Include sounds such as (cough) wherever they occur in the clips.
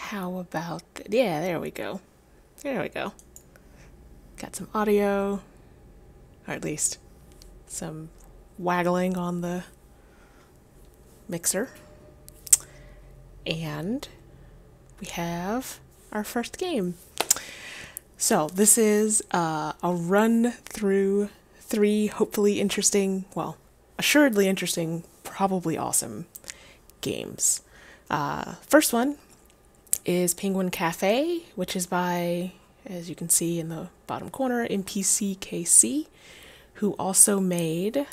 How about th- yeah, there we go. There we go. Got some audio, or at least some waggling on the mixer. And we have our first game. So, this is uh, a run through three hopefully interesting, well, assuredly interesting, probably awesome games. Uh, first one is Penguin Cafe, which is by, as you can see in the bottom corner, NPCKC, who also made.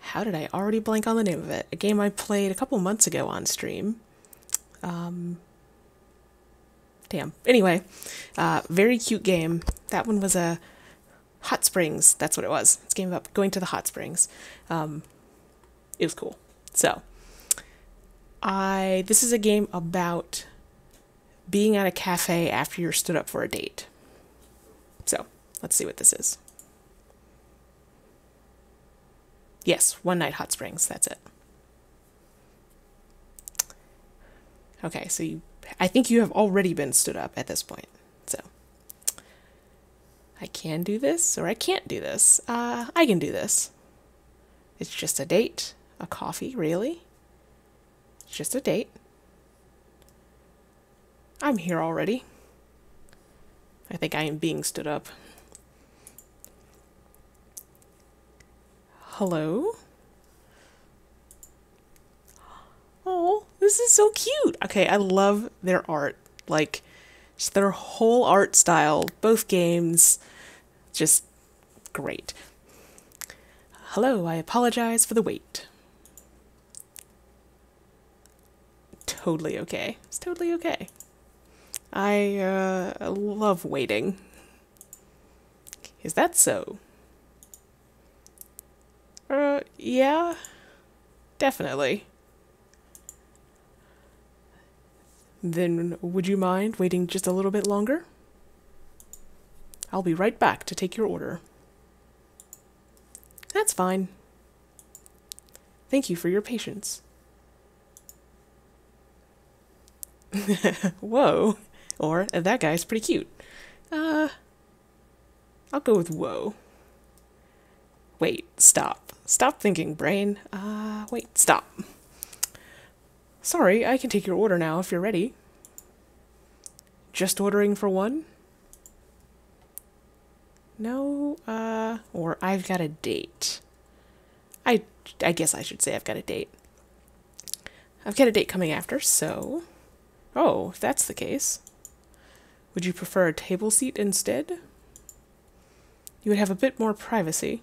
How did I already blank on the name of it? A game I played a couple months ago on stream. Um, damn. Anyway, uh, very cute game. That one was a hot springs. That's what it was. It's a game about going to the hot springs. Um, it was cool. So, I this is a game about being at a cafe after you're stood up for a date. So, let's see what this is. Yes, one night hot springs. That's it. Okay, so you I think you have already been stood up at this point. So I can do this or I can't do this. Uh, I can do this. It's just a date, a coffee, really. Just a date. I'm here already. I think I am being stood up. Hello? Oh, this is so cute. Okay, I love their art. Like, just their whole art style, both games, just great. Hello, I apologize for the wait. Totally okay. It's totally okay. I uh, love waiting. Is that so? Uh, yeah, definitely. Then would you mind waiting just a little bit longer? I'll be right back to take your order. That's fine. Thank you for your patience. (laughs) whoa. Or, that guy's pretty cute. Uh, I'll go with whoa. Wait, stop. Stop thinking, brain. Uh, wait, stop. Sorry, I can take your order now if you're ready. Just ordering for one? No, uh, or I've got a date. I, I guess I should say I've got a date. I've got a date coming after, so. Oh, if that's the case. Would you prefer a table seat instead? You would have a bit more privacy.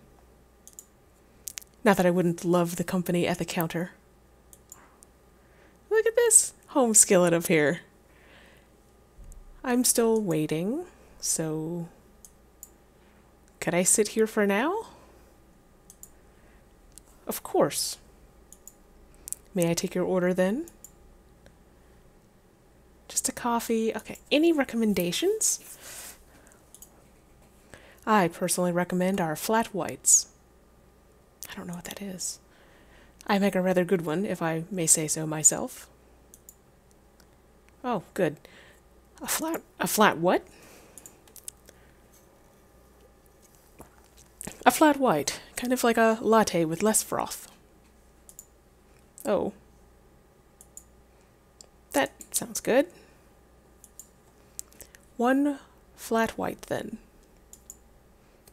Not that I wouldn't love the company at the counter. Look at this home skillet up here. I'm still waiting, so. Could I sit here for now? Of course. May I take your order then? Just a coffee. Okay, any recommendations? I personally recommend our flat whites. I don't know what that is. I make a rather good one, if I may say so myself. Oh, good. A flat a flat what? A flat white, kind of like a latte with less froth. Oh. That sounds good. One flat white, then.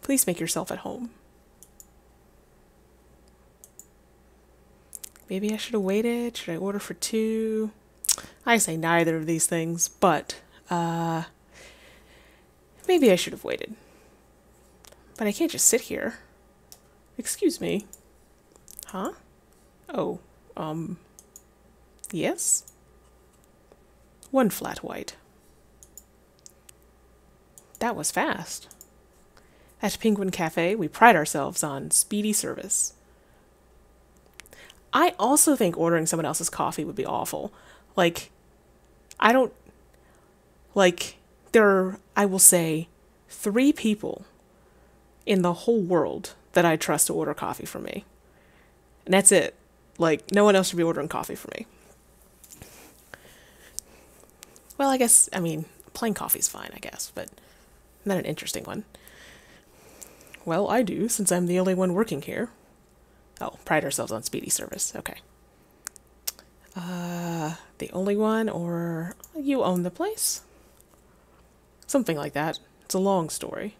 Please make yourself at home. Maybe I should have waited. Should I order for two? I say neither of these things, but uh, maybe I should have waited. But I can't just sit here. Excuse me. Huh? Oh, um, yes? One flat white. That was fast. At Penguin Cafe, we pride ourselves on speedy service. I also think ordering someone else's coffee would be awful. Like, I don't. Like, there are, I will say, three people in the whole world that I trust to order coffee for me. And that's it. Like, no one else should be ordering coffee for me. Well, I guess, I mean, plain coffee's fine, I guess, but not an interesting one. Well, I do, since I'm the only one working here. Oh, pride ourselves on speedy service. Okay. Uh, the only one, or you own the place? Something like that. It's a long story.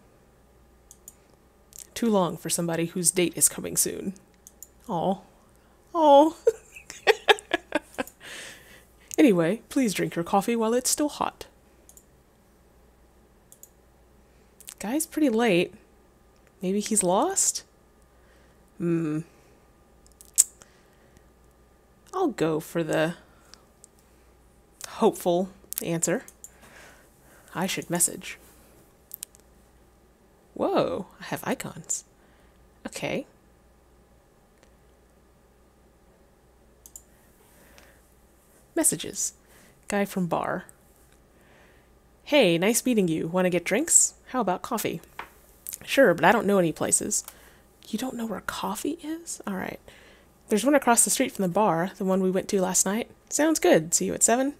Too long for somebody whose date is coming soon. Oh. (laughs) Oh. anyway, please drink your coffee while it's still hot. Guy's pretty late. Maybe he's lost? Hmm. I'll go for the hopeful answer. I should message. Whoa, I have icons. Okay. Messages. Guy from bar. Hey, nice meeting you. Want to get drinks? How about coffee? Sure, but I don't know any places. You don't know where coffee is? All right. There's one across the street from the bar, the one we went to last night. Sounds good. See you at 7?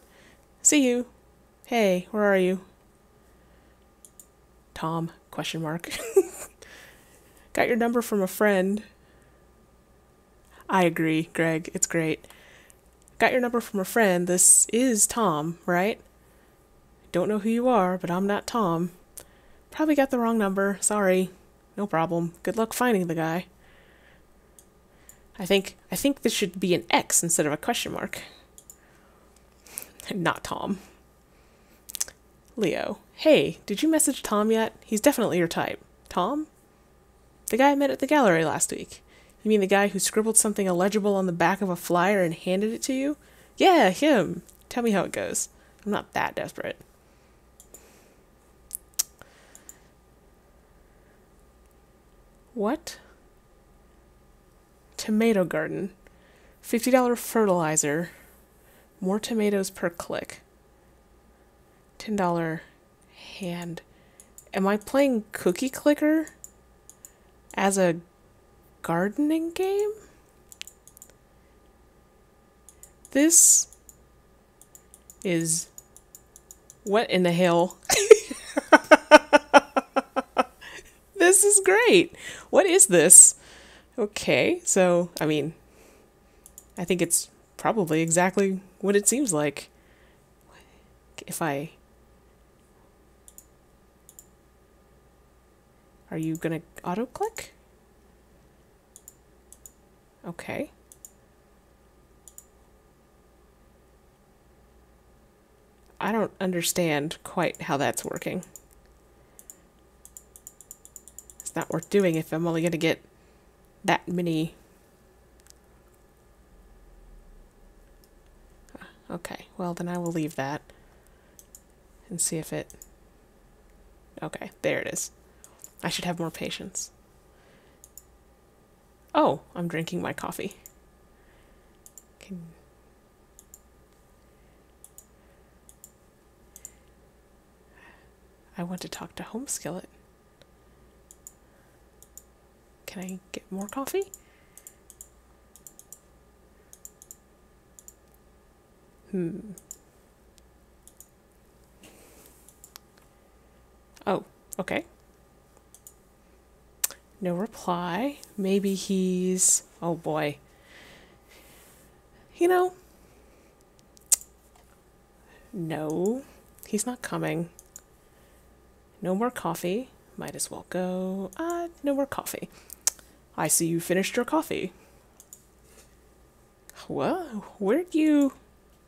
See you. Hey, where are you? Tom, question mark. (laughs) Got your number from a friend. I agree, Greg. It's great. Got your number from a friend. This is Tom, right? I don't know who you are, but I'm not Tom. Probably got the wrong number. Sorry. No problem. Good luck finding the guy. I think I think this should be an X instead of a question mark. (laughs) Not Tom. Leo. Hey, did you message Tom yet? He's definitely your type. Tom? The guy I met at the gallery last week. You mean the guy who scribbled something illegible on the back of a flyer and handed it to you? Yeah, him. Tell me how it goes. I'm not that desperate. What? Tomato garden. $50 fertilizer. More tomatoes per click. $10 hand. Am I playing Cookie Clicker as a gardening game? This is what in the hell? (laughs) this is great. What is this? Okay, so, I mean, I think it's probably exactly what it seems like. If I. Are you gonna auto click? Okay. I don't understand quite how that's working. It's not worth doing if I'm only going to get that many. Okay, well then I will leave that and see if it... Okay, there it is. I should have more patience. Oh, I'm drinking my coffee. Can... I want to talk to Home Skillet. Can I get more coffee? Hmm. Oh, okay. No reply. Maybe he's. Oh boy. You know. No, he's not coming. No more coffee. Might as well go. Uh, no more coffee. I see you finished your coffee. What? Where'd you.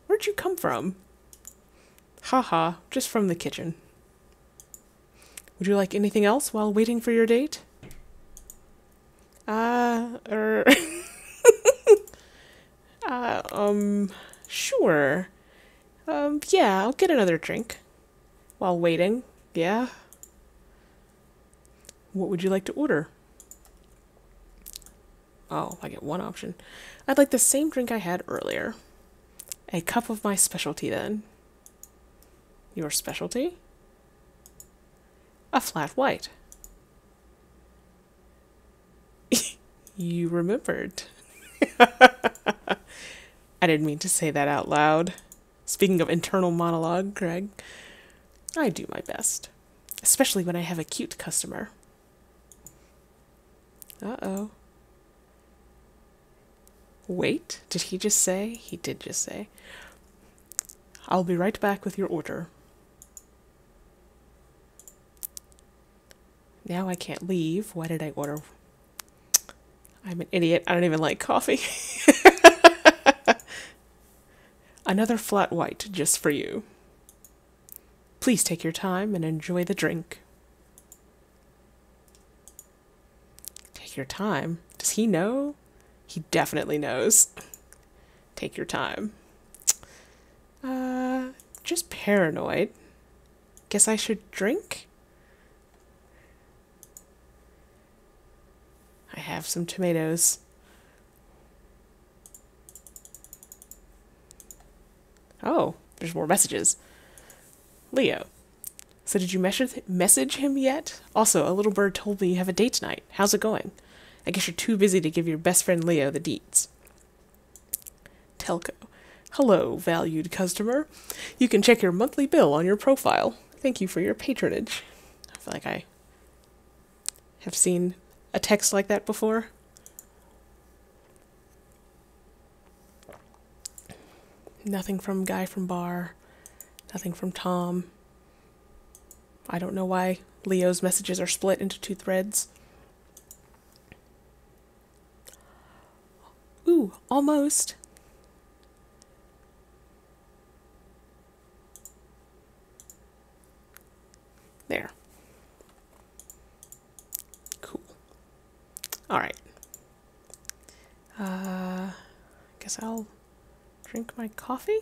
Where'd you come from? Haha, just from the kitchen. Would you like anything else while waiting for your date? Uh, er. (laughs) uh, um, sure. Um, yeah, I'll get another drink. While waiting, yeah. What would you like to order? Oh, I get one option. I'd like the same drink I had earlier. A cup of my specialty, then. Your specialty? A flat white. (laughs) you remembered. (laughs) I didn't mean to say that out loud. Speaking of internal monologue, Greg, I do my best, especially when I have a cute customer. Uh oh. Wait, did he just say? He did just say. I'll be right back with your order. Now I can't leave. Why did I order? I'm an idiot. I don't even like coffee. (laughs) Another flat white just for you. Please take your time and enjoy the drink. Take your time? Does he know? He definitely knows. Take your time. Uh, just paranoid. Guess I should drink? I have some tomatoes. Oh, there's more messages. Leo. So did you message him yet? Also, a little bird told me you have a date tonight. How's it going? I guess you're too busy to give your best friend Leo the deets. Telco. Hello, valued customer. You can check your monthly bill on your profile. Thank you for your patronage. I feel like I have seen a text like that before. Nothing from Guy from Bar. Nothing from Tom. I don't know why Leo's messages are split into two threads. Ooh, almost. There. Cool. All right. Uh, I guess I'll drink my coffee.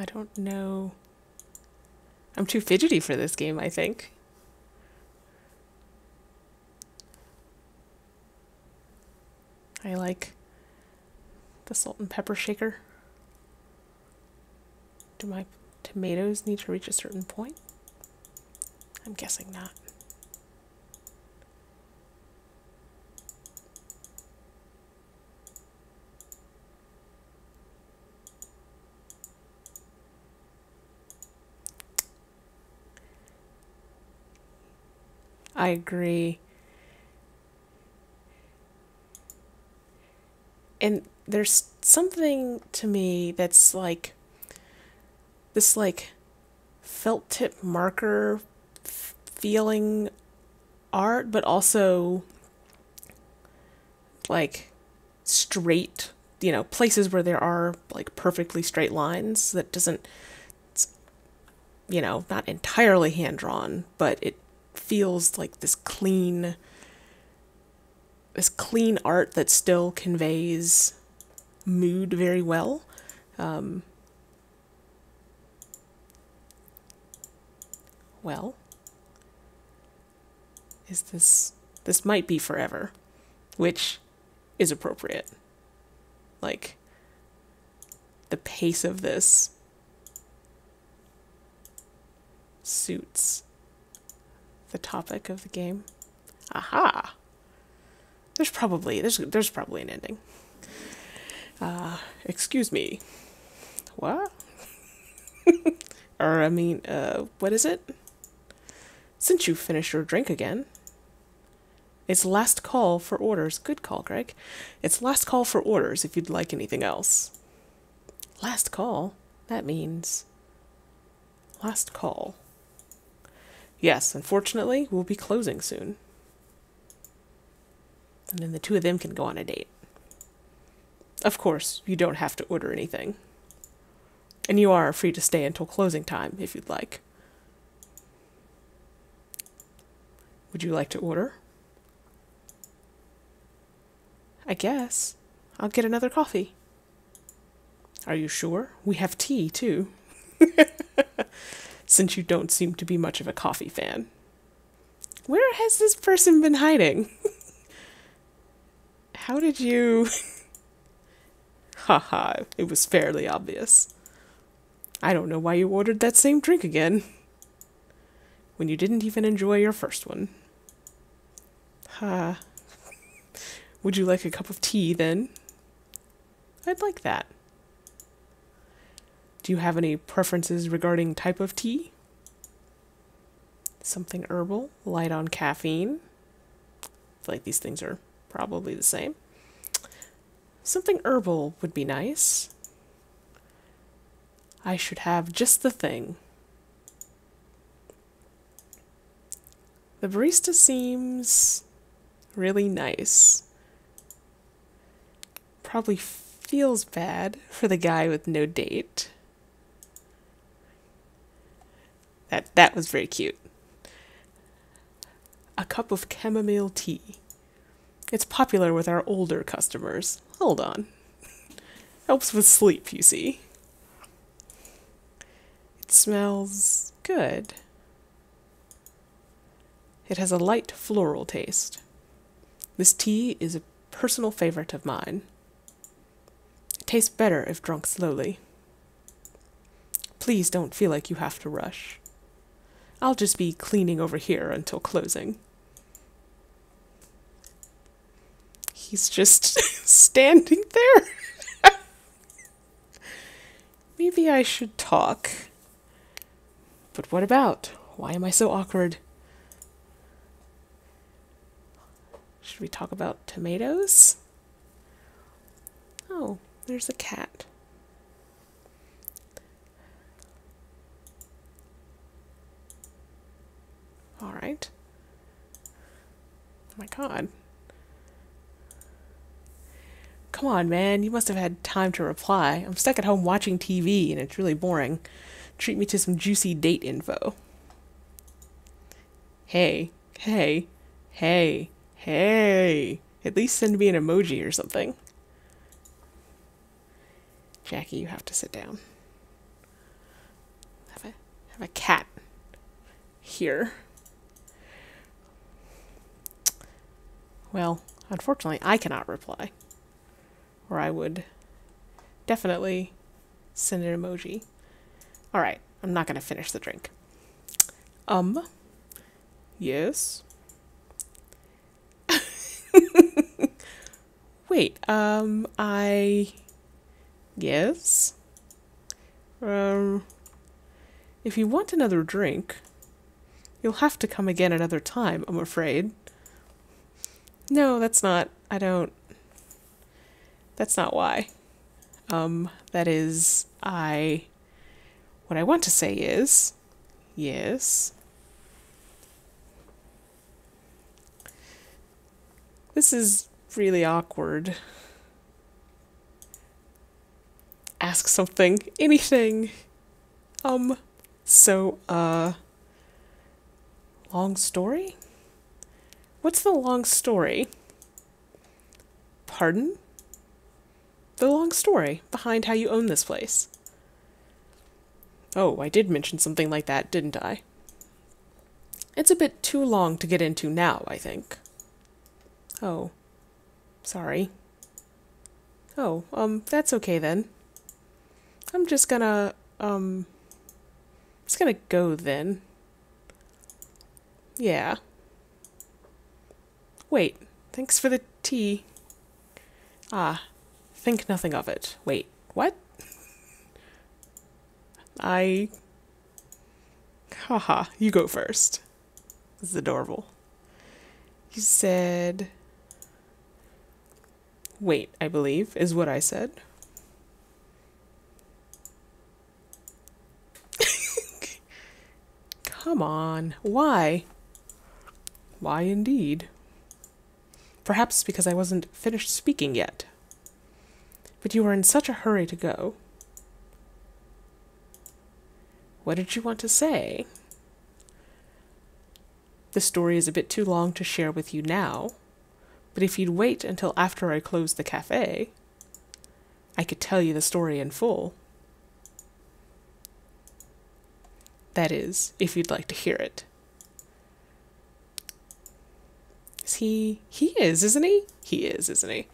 I don't know. I'm too fidgety for this game, I think. I like the salt and pepper shaker. Do my tomatoes need to reach a certain point? I'm guessing not. I agree. And there's something to me that's like this like felt tip marker feeling art, but also like straight, you know, places where there are like perfectly straight lines that doesn't, you know, not entirely hand drawn, but it feels like this clean this clean art that still conveys mood very well. Um, well, is this this might be forever, which is appropriate. Like the pace of this suits the topic of the game. Aha. There's probably there's there's probably an ending. Uh, excuse me. What? (laughs) or I mean, uh, what is it? Since you finished your drink again. It's last call for orders. Good call, Greg. It's last call for orders if you'd like anything else. Last call? That means last call. Yes, unfortunately, we'll be closing soon. And then the two of them can go on a date. Of course, you don't have to order anything. And you are free to stay until closing time if you'd like. Would you like to order? I guess. I'll get another coffee. Are you sure? We have tea, too. (laughs) since you don't seem to be much of a coffee fan. Where has this person been hiding? (laughs) How did you. (laughs) Haha, it was fairly obvious. I don't know why you ordered that same drink again. when you didn't even enjoy your first one. Ha. (laughs) Would you like a cup of tea then? I'd like that. Do you have any preferences regarding type of tea? Something herbal, light on caffeine. I feel like these things are probably the same. Something herbal would be nice. I should have just the thing. The barista seems really nice. Probably feels bad for the guy with no date. That that was very cute. A cup of chamomile tea. It's popular with our older customers. Hold on. Helps with sleep, you see. It smells good. It has a light floral taste. This tea is a personal favorite of mine. It tastes better if drunk slowly. Please don't feel like you have to rush. I'll just be cleaning over here until closing. He's just (laughs) standing there. (laughs) Maybe I should talk. But what about? Why am I so awkward? Should we talk about tomatoes? Oh, there's a cat. All right. Oh my god. Come on, man. You must have had time to reply. I'm stuck at home watching TV and it's really boring. Treat me to some juicy date info. Hey, hey, hey, hey. At least send me an emoji or something. Jackie, you have to sit down. Have a have a cat here. Well, unfortunately, I cannot reply. Or I would definitely send an emoji. All right, I'm not going to finish the drink. Um, yes. (laughs) Wait, um, I. Yes. Um, if you want another drink, you'll have to come again another time, I'm afraid. No, that's not. I don't. That's not why. Um, that is, I. What I want to say is, yes. This is really awkward. Ask something, anything. Um, so, uh. Long story? What's the long story? Pardon? The long story behind how you own this place. Oh, I did mention something like that, didn't I? It's a bit too long to get into now, I think. Oh. Sorry. Oh, um, that's okay then. I'm just gonna, um, just gonna go then. Yeah. Wait, thanks for the tea. Ah, think nothing of it. Wait, what? I. Haha, you go first. This is adorable. You said. Wait, I believe, is what I said. (laughs) Come on, why? Why indeed? Perhaps because I wasn't finished speaking yet. But you were in such a hurry to go. What did you want to say? The story is a bit too long to share with you now, but if you'd wait until after I close the cafe, I could tell you the story in full. That is, if you'd like to hear it. Is he? He is, isn't he? He is, isn't he?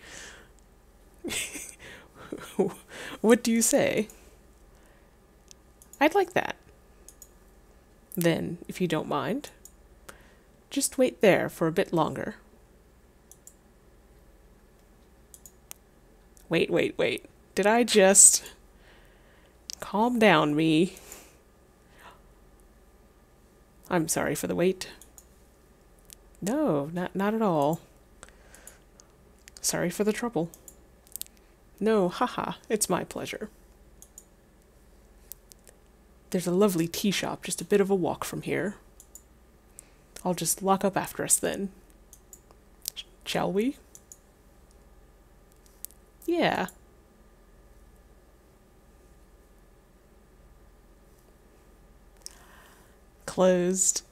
(laughs) what do you say? I'd like that. Then, if you don't mind, just wait there for a bit longer. Wait, wait, wait. Did I just. Calm down, me. I'm sorry for the wait. No, not, not at all. Sorry for the trouble. No, haha, it's my pleasure. There's a lovely tea shop just a bit of a walk from here. I'll just lock up after us then. Shall we? Yeah. Closed.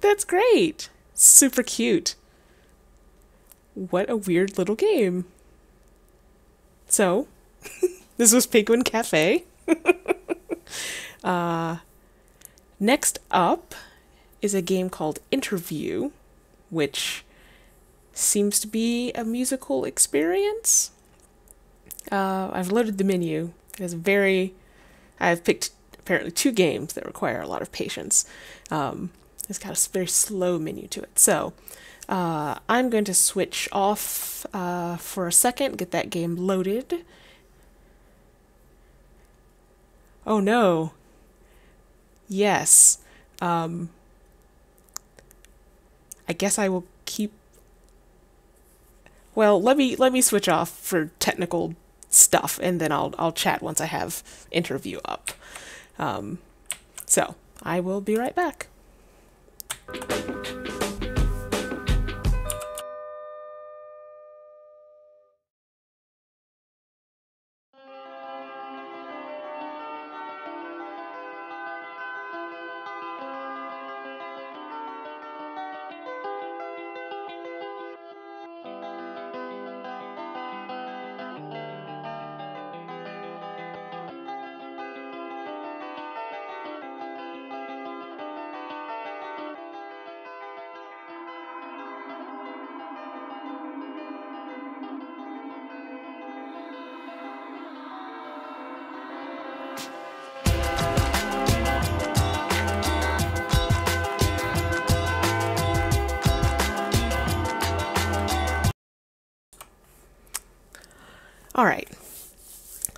That's great. Super cute. What a weird little game. So, (laughs) this was Penguin Cafe. (laughs) uh, next up is a game called Interview, which seems to be a musical experience. Uh, I've loaded the menu. It is very. I've picked apparently two games that require a lot of patience. Um, it's got a very slow menu to it. So uh, I'm going to switch off uh, for a second, get that game loaded. Oh no. Yes. Um, I guess I will keep. Well, let me let me switch off for technical stuff, and then I'll I'll chat once I have interview up. Um, so I will be right back. All right.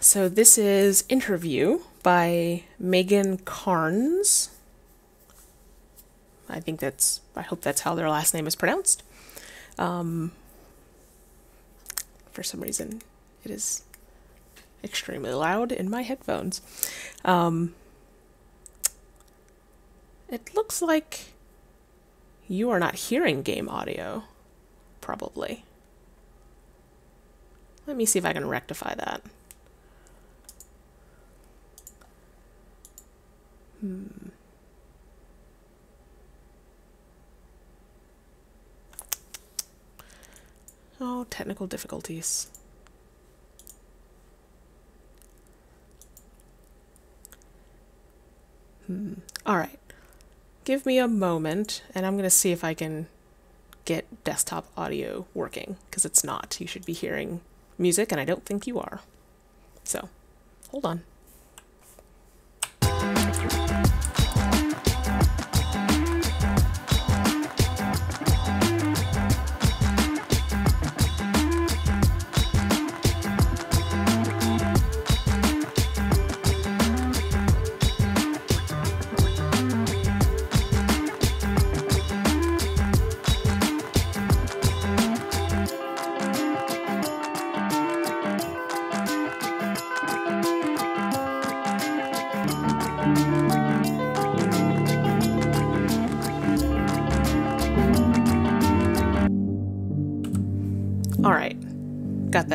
So this is Interview by Megan Carnes. I think that's, I hope that's how their last name is pronounced. Um, for some reason, it is extremely loud in my headphones. Um, it looks like you are not hearing game audio, probably. Let me see if I can rectify that. Hmm. Oh, technical difficulties. Hmm. All right. Give me a moment, and I'm going to see if I can get desktop audio working, because it's not. You should be hearing music, and I don't think you are. So, hold on.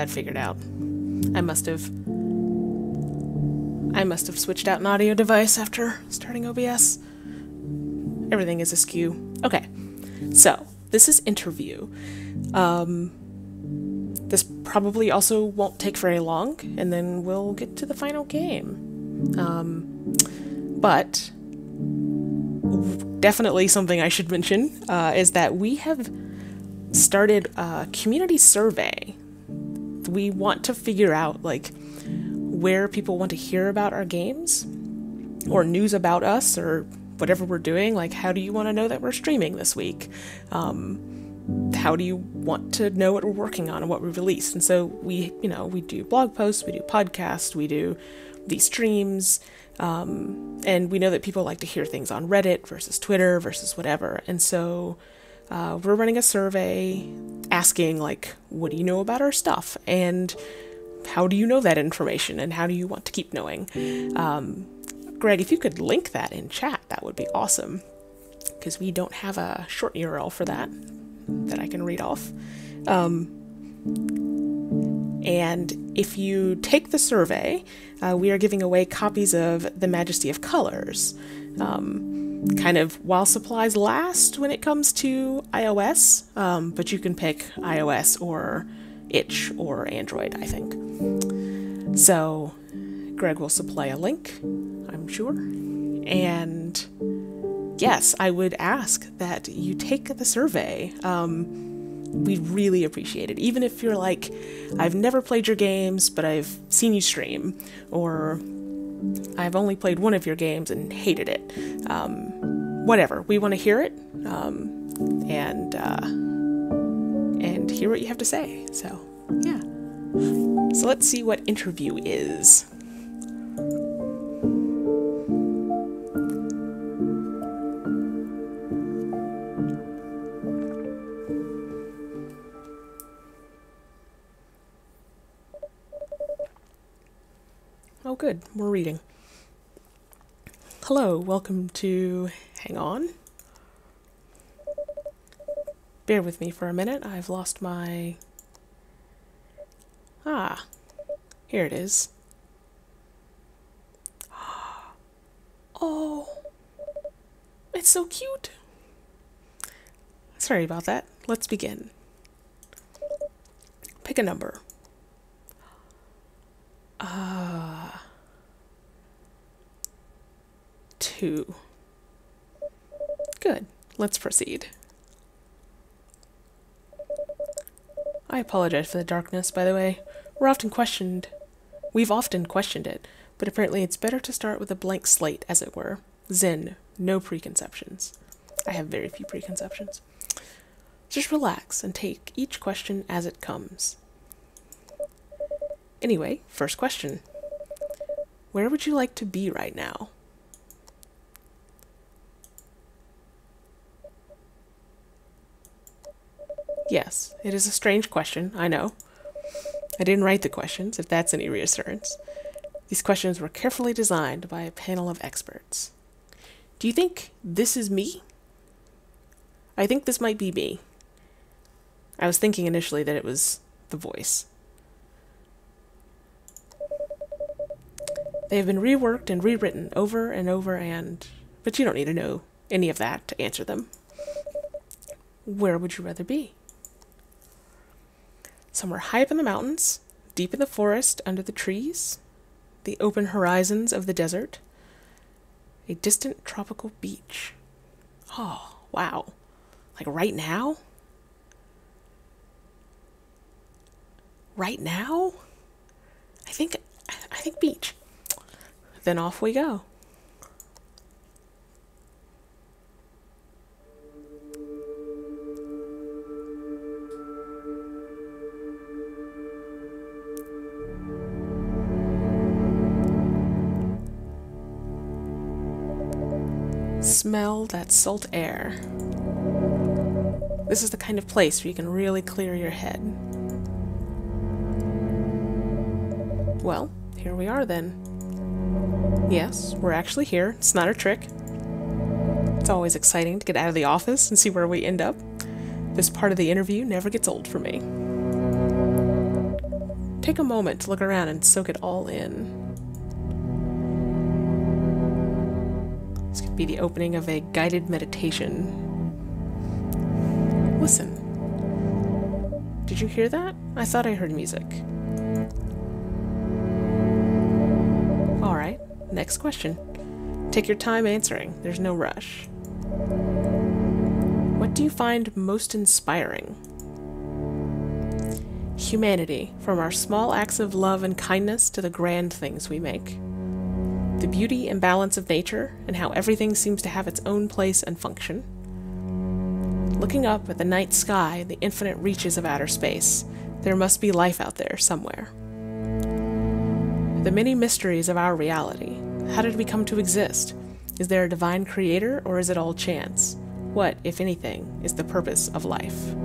That figured out. I must have. I must have switched out an audio device after starting OBS. Everything is askew. Okay, so this is interview. Um, this probably also won't take very long, and then we'll get to the final game. Um, but definitely something I should mention uh, is that we have started a community survey. We want to figure out like where people want to hear about our games or news about us or whatever we're doing. Like, how do you want to know that we're streaming this week? Um, how do you want to know what we're working on and what we release? And so we, you know, we do blog posts, we do podcasts, we do these streams, um, and we know that people like to hear things on Reddit versus Twitter versus whatever. And so uh, we're running a survey asking, like, what do you know about our stuff? And how do you know that information? And how do you want to keep knowing? Um, Greg, if you could link that in chat, that would be awesome. Because we don't have a short URL for that that I can read off. Um, and if you take the survey, uh, we are giving away copies of The Majesty of Colors. Um, kind of while supplies last when it comes to iOS, um, but you can pick iOS or itch or Android, I think. So, Greg will supply a link, I'm sure. And yes, I would ask that you take the survey. Um, we really appreciate it. Even if you're like, I've never played your games, but I've seen you stream, or I've only played one of your games and hated it. Um, whatever, we want to hear it, um, and uh, and hear what you have to say. So yeah. So let's see what interview is. Oh, good. We're reading. Hello, welcome to Hang On. Bear with me for a minute. I've lost my. Ah, here it is. (gasps) Oh, it's so cute. Sorry about that. Let's begin. Pick a number. Uh, two. Good. Let's proceed. I apologize for the darkness, by the way. We're often questioned. We've often questioned it, but apparently it's better to start with a blank slate, as it were. Zen, no preconceptions. I have very few preconceptions. Just relax and take each question as it comes. Anyway, first question Where would you like to be right now? Yes, it is a strange question, I know. I didn't write the questions, if that's any reassurance. These questions were carefully designed by a panel of experts. Do you think this is me? I think this might be me. I was thinking initially that it was the voice. They have been reworked and rewritten over and over and. But you don't need to know any of that to answer them. Where would you rather be? Somewhere high up in the mountains, deep in the forest, under the trees, the open horizons of the desert, a distant tropical beach. Oh, wow. Like right now? Right now? I think I think beach. Then off we go. Smell that salt air. This is the kind of place where you can really clear your head. Well, here we are then. Yes, we're actually here. It's not a trick. It's always exciting to get out of the office and see where we end up. This part of the interview never gets old for me. Take a moment to look around and soak it all in. Be the opening of a guided meditation. Listen. Did you hear that? I thought I heard music. Alright, next question. Take your time answering, there's no rush. What do you find most inspiring? Humanity, from our small acts of love and kindness to the grand things we make the beauty and balance of nature and how everything seems to have its own place and function. Looking up at the night sky and the infinite reaches of outer space, there must be life out there somewhere. The many mysteries of our reality. How did we come to exist? Is there a divine creator or is it all chance? What, if anything, is the purpose of life?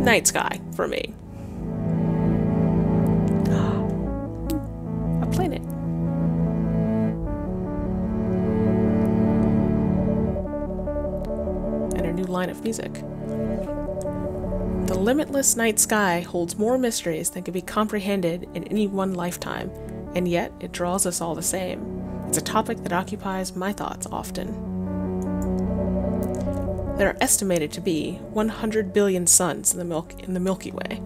Night sky for me. Line of music. The limitless night sky holds more mysteries than can be comprehended in any one lifetime, and yet it draws us all the same. It's a topic that occupies my thoughts often. There are estimated to be 100 billion suns in the, Milk- in the Milky Way,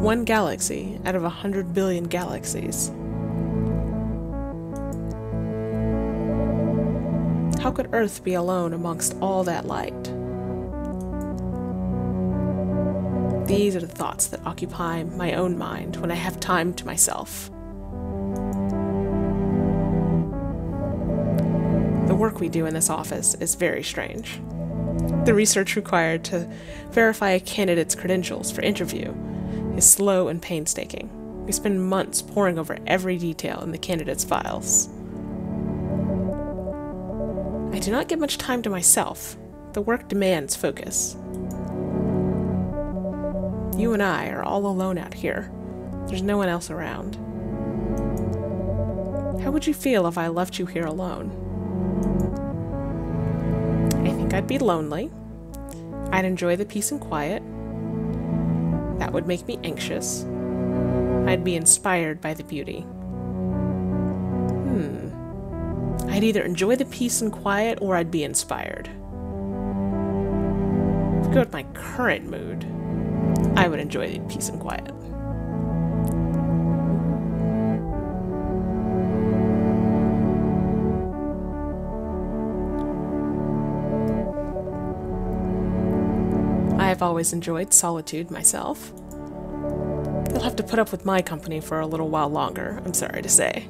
one galaxy out of 100 billion galaxies. How could Earth be alone amongst all that light? These are the thoughts that occupy my own mind when I have time to myself. The work we do in this office is very strange. The research required to verify a candidate's credentials for interview is slow and painstaking. We spend months poring over every detail in the candidate's files. I do not get much time to myself. The work demands focus. You and I are all alone out here. There's no one else around. How would you feel if I left you here alone? I think I'd be lonely. I'd enjoy the peace and quiet. That would make me anxious. I'd be inspired by the beauty. Hmm. I'd either enjoy the peace and quiet or I'd be inspired. Go with my current mood, I would enjoy the peace and quiet. I've always enjoyed solitude myself. You'll have to put up with my company for a little while longer, I'm sorry to say.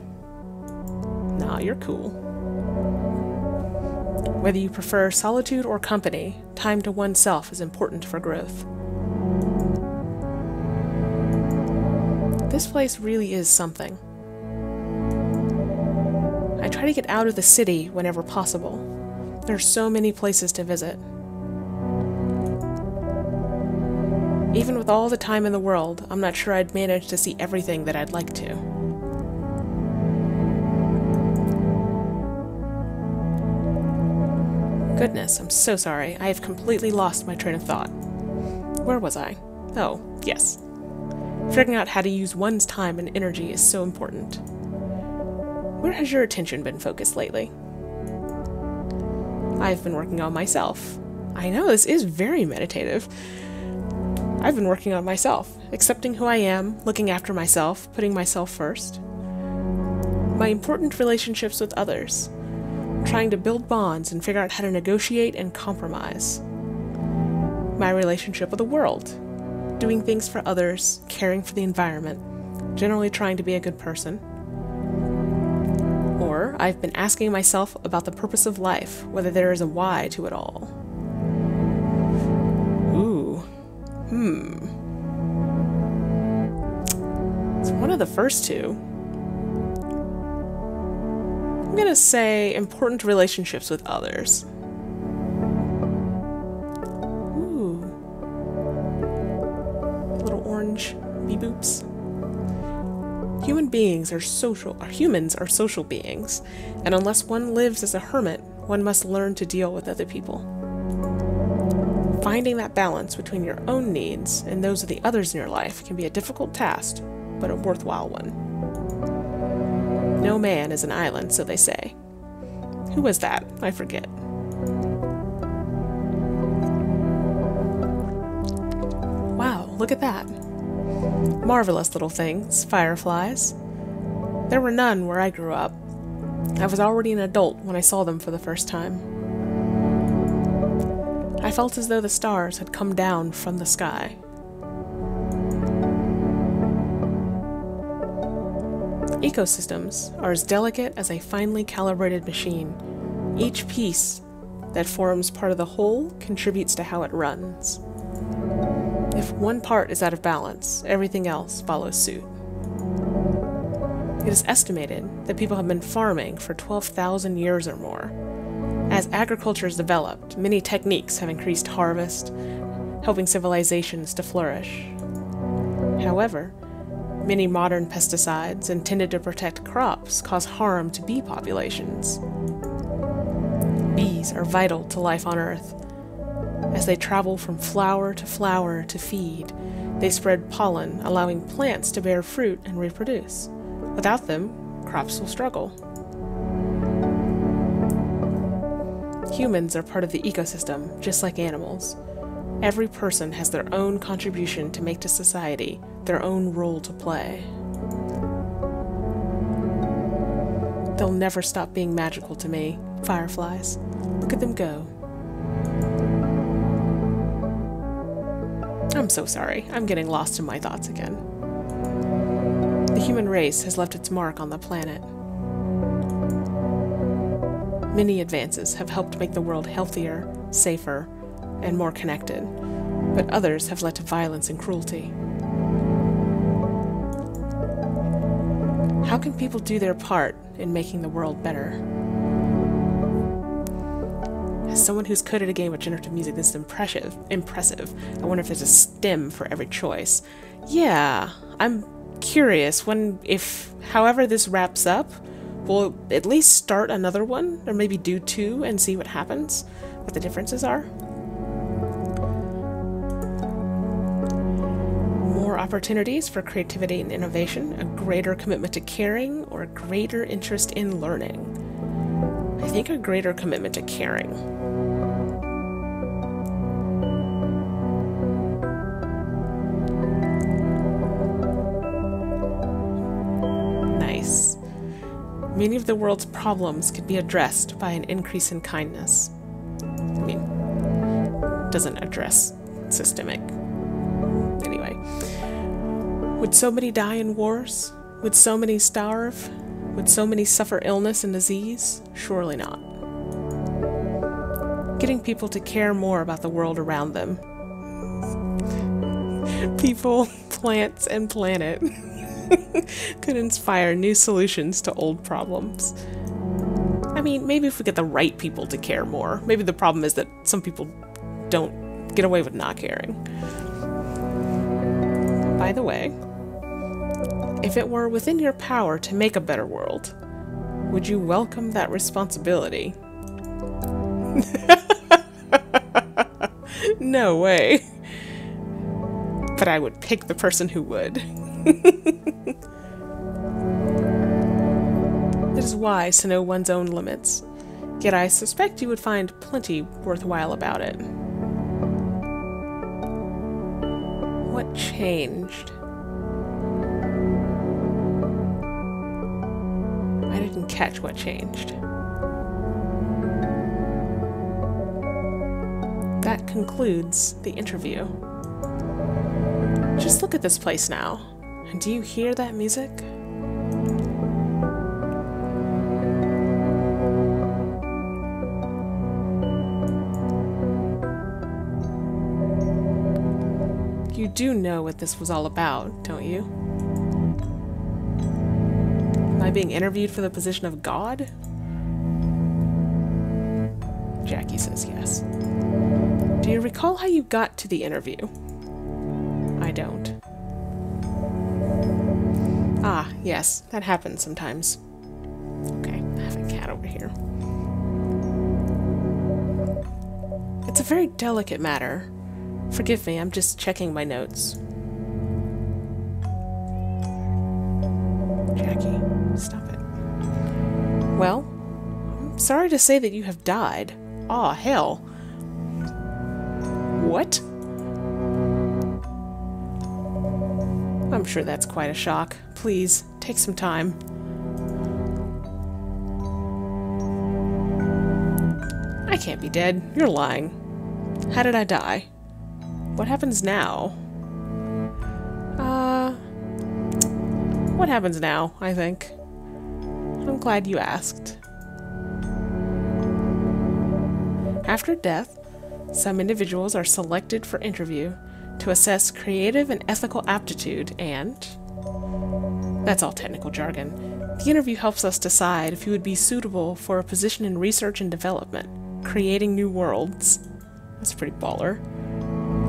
Nah, you're cool. Whether you prefer solitude or company, time to oneself is important for growth. This place really is something. I try to get out of the city whenever possible. There are so many places to visit. Even with all the time in the world, I'm not sure I'd manage to see everything that I'd like to. Goodness, I'm so sorry. I have completely lost my train of thought. Where was I? Oh, yes. Figuring out how to use one's time and energy is so important. Where has your attention been focused lately? I've been working on myself. I know, this is very meditative. I've been working on myself, accepting who I am, looking after myself, putting myself first. My important relationships with others, trying to build bonds and figure out how to negotiate and compromise. My relationship with the world, doing things for others, caring for the environment, generally trying to be a good person. Or I've been asking myself about the purpose of life, whether there is a why to it all. Ooh, hmm. It's one of the first two. I'm gonna say important relationships with others. Orange bee boops. Human beings are social, or humans are social beings, and unless one lives as a hermit, one must learn to deal with other people. Finding that balance between your own needs and those of the others in your life can be a difficult task, but a worthwhile one. No man is an island, so they say. Who was that? I forget. Wow, look at that. Marvelous little things, fireflies. There were none where I grew up. I was already an adult when I saw them for the first time. I felt as though the stars had come down from the sky. Ecosystems are as delicate as a finely calibrated machine. Each piece that forms part of the whole contributes to how it runs. If one part is out of balance, everything else follows suit. It is estimated that people have been farming for 12,000 years or more. As agriculture has developed, many techniques have increased harvest, helping civilizations to flourish. However, many modern pesticides intended to protect crops cause harm to bee populations. Bees are vital to life on Earth. As they travel from flower to flower to feed, they spread pollen, allowing plants to bear fruit and reproduce. Without them, crops will struggle. Humans are part of the ecosystem, just like animals. Every person has their own contribution to make to society, their own role to play. They'll never stop being magical to me, fireflies. Look at them go. I'm so sorry. I'm getting lost in my thoughts again. The human race has left its mark on the planet. Many advances have helped make the world healthier, safer, and more connected, but others have led to violence and cruelty. How can people do their part in making the world better? Someone who's coded a game with generative music this is impressive, impressive, I wonder if there's a stem for every choice. Yeah, I'm curious when, if, however this wraps up, we'll at least start another one, or maybe do two and see what happens, what the differences are. More opportunities for creativity and innovation, a greater commitment to caring, or a greater interest in learning. I think a greater commitment to caring. Many of the world's problems could be addressed by an increase in kindness. I mean, doesn't address systemic. Anyway. Would so many die in wars? Would so many starve? Would so many suffer illness and disease? Surely not. Getting people to care more about the world around them. (laughs) People, (laughs) plants, and planet (laughs) (laughs) could inspire new solutions to old problems. I mean, maybe if we get the right people to care more. Maybe the problem is that some people don't get away with not caring. By the way, if it were within your power to make a better world, would you welcome that responsibility? (laughs) no way. But I would pick the person who would. It is wise to know one's own limits, yet I suspect you would find plenty worthwhile about it. What changed? I didn't catch what changed. That concludes the interview. Just look at this place now. And do you hear that music? You do know what this was all about, don't you? Am I being interviewed for the position of God? Jackie says yes. Do you recall how you got to the interview? I don't. Ah, yes, that happens sometimes. Okay, I have a cat over here. It's a very delicate matter. Forgive me, I'm just checking my notes. Jackie, stop it. Well, I'm sorry to say that you have died. Aw, oh, hell. What? I'm sure that's quite a shock. Please, take some time. I can't be dead. You're lying. How did I die? What happens now? Uh... What happens now, I think. I'm glad you asked. After death, some individuals are selected for interview to assess creative and ethical aptitude and. That's all technical jargon. The interview helps us decide if you would be suitable for a position in research and development, creating new worlds. That's pretty baller.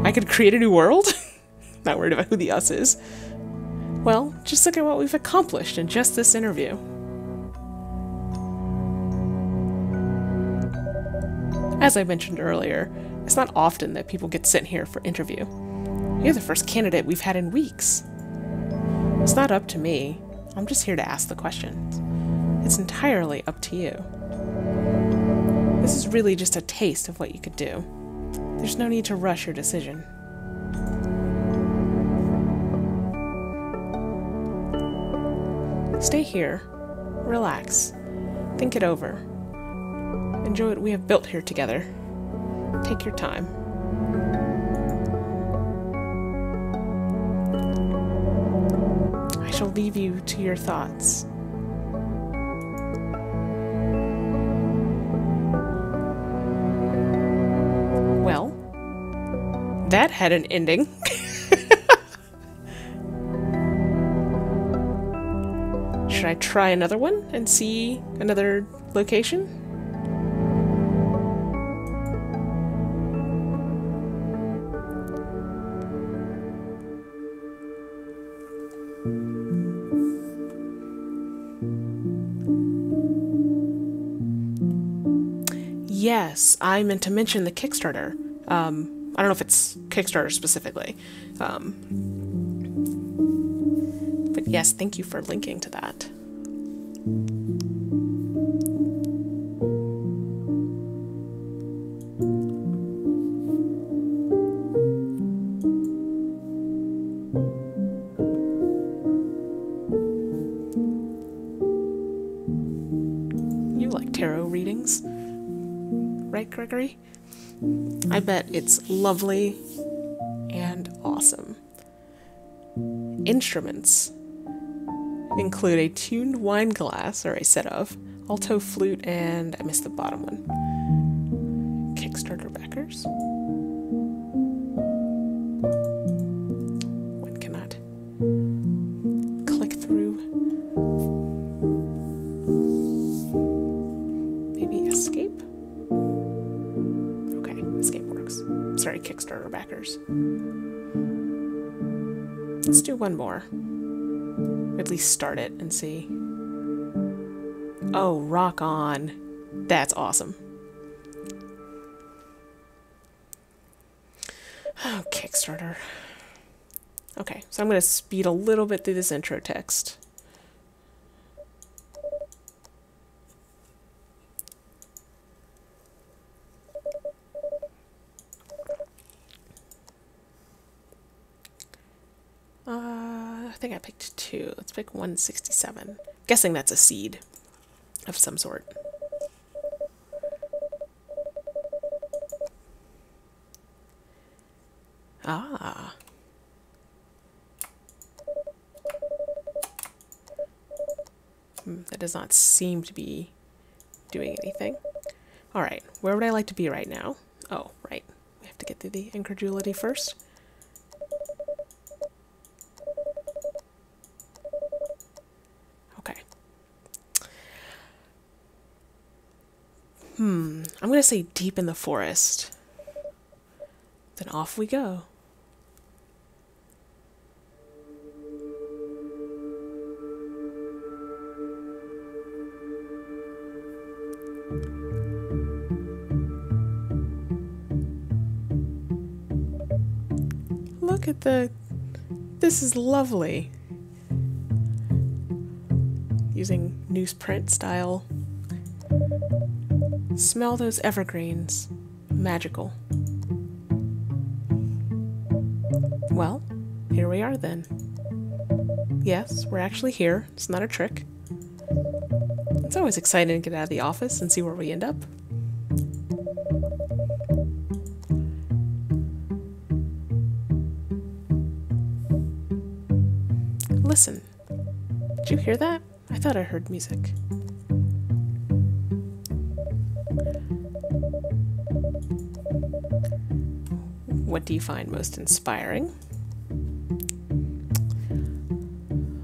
I could create a new world? (laughs) Not worried about who the us is. Well, just look at what we've accomplished in just this interview. As I mentioned earlier, it's not often that people get sent here for interview. You're the first candidate we've had in weeks. It's not up to me. I'm just here to ask the questions. It's entirely up to you. This is really just a taste of what you could do. There's no need to rush your decision. Stay here, relax, think it over, enjoy what we have built here together. Take your time. Shall leave you to your thoughts. Well, that had an ending. (laughs) Should I try another one and see another location? Yes, I meant to mention the Kickstarter. Um, I don't know if it's Kickstarter specifically. Um, but yes, thank you for linking to that. Gregory? I bet it's lovely and awesome. Instruments include a tuned wine glass, or a set of, alto flute, and I missed the bottom one. Kickstarter backers. Sorry, Kickstarter backers. Let's do one more. At least start it and see. Oh, rock on. That's awesome. Oh, Kickstarter. Okay, so I'm going to speed a little bit through this intro text. Uh, I think I picked two. Let's pick 167. Guessing that's a seed of some sort. Ah. Hmm, that does not seem to be doing anything. Alright, where would I like to be right now? Oh, right. We have to get through the incredulity first. Okay. Hmm, I'm going to say deep in the forest. Then off we go. Look at the. This is lovely. Using newsprint style. Smell those evergreens. Magical. Well, here we are then. Yes, we're actually here. It's not a trick. It's always exciting to get out of the office and see where we end up. Listen. Did you hear that? I thought I heard music. What do you find most inspiring?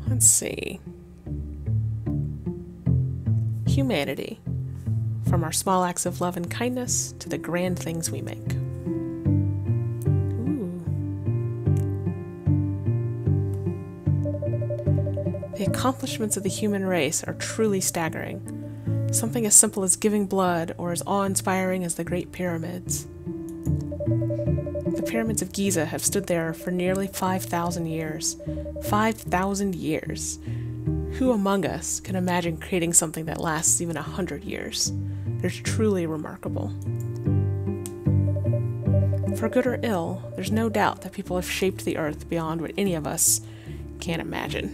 Let's see. Humanity. From our small acts of love and kindness to the grand things we make. The accomplishments of the human race are truly staggering. Something as simple as giving blood or as awe inspiring as the Great Pyramids. The pyramids of Giza have stood there for nearly 5,000 years. 5,000 years! Who among us can imagine creating something that lasts even a hundred years? They're truly remarkable. For good or ill, there's no doubt that people have shaped the earth beyond what any of us can imagine.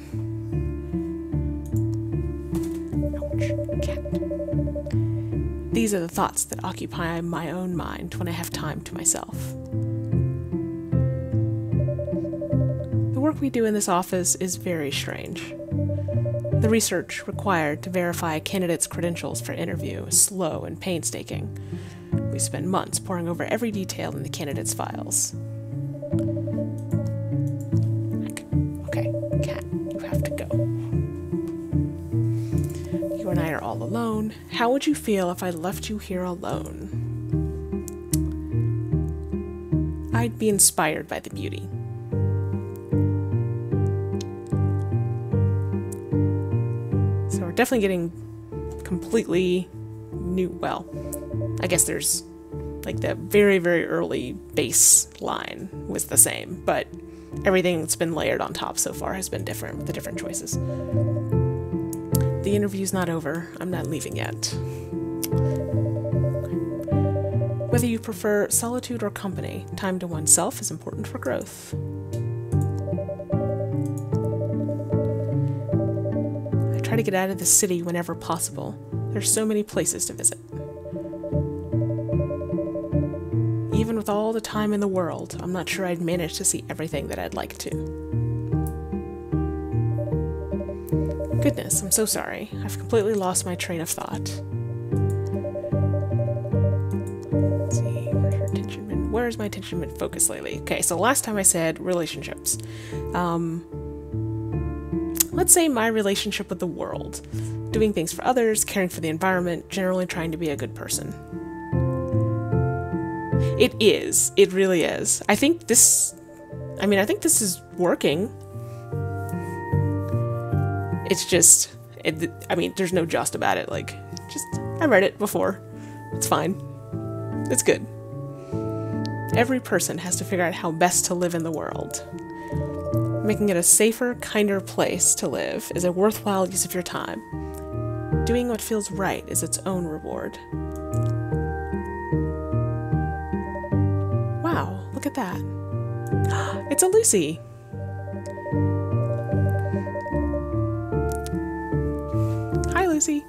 These are the thoughts that occupy my own mind when I have time to myself. Work we do in this office is very strange. The research required to verify a candidate's credentials for interview is slow and painstaking. We spend months poring over every detail in the candidate's files. Okay, cat, you have to go. You and I are all alone. How would you feel if I left you here alone? I'd be inspired by the beauty. Definitely getting completely new. Well, I guess there's like the very, very early baseline was the same, but everything that's been layered on top so far has been different with the different choices. The interview's not over. I'm not leaving yet. Whether you prefer solitude or company, time to oneself is important for growth. To get out of the city whenever possible. There's so many places to visit. Even with all the time in the world, I'm not sure I'd manage to see everything that I'd like to. Goodness, I'm so sorry. I've completely lost my train of thought. Where's my attention been focused lately? Okay, so last time I said relationships. Um, let's say my relationship with the world, doing things for others, caring for the environment, generally trying to be a good person. It is. It really is. I think this. I mean, I think this is working. It's just. It, I mean, there's no just about it. Like, just. I read it before. It's fine. It's good. Every person has to figure out how best to live in the world. Making it a safer, kinder place to live is a worthwhile use of your time. Doing what feels right is its own reward. Wow, look at that. (gasps) It's a Lucy. Hi, Lucy.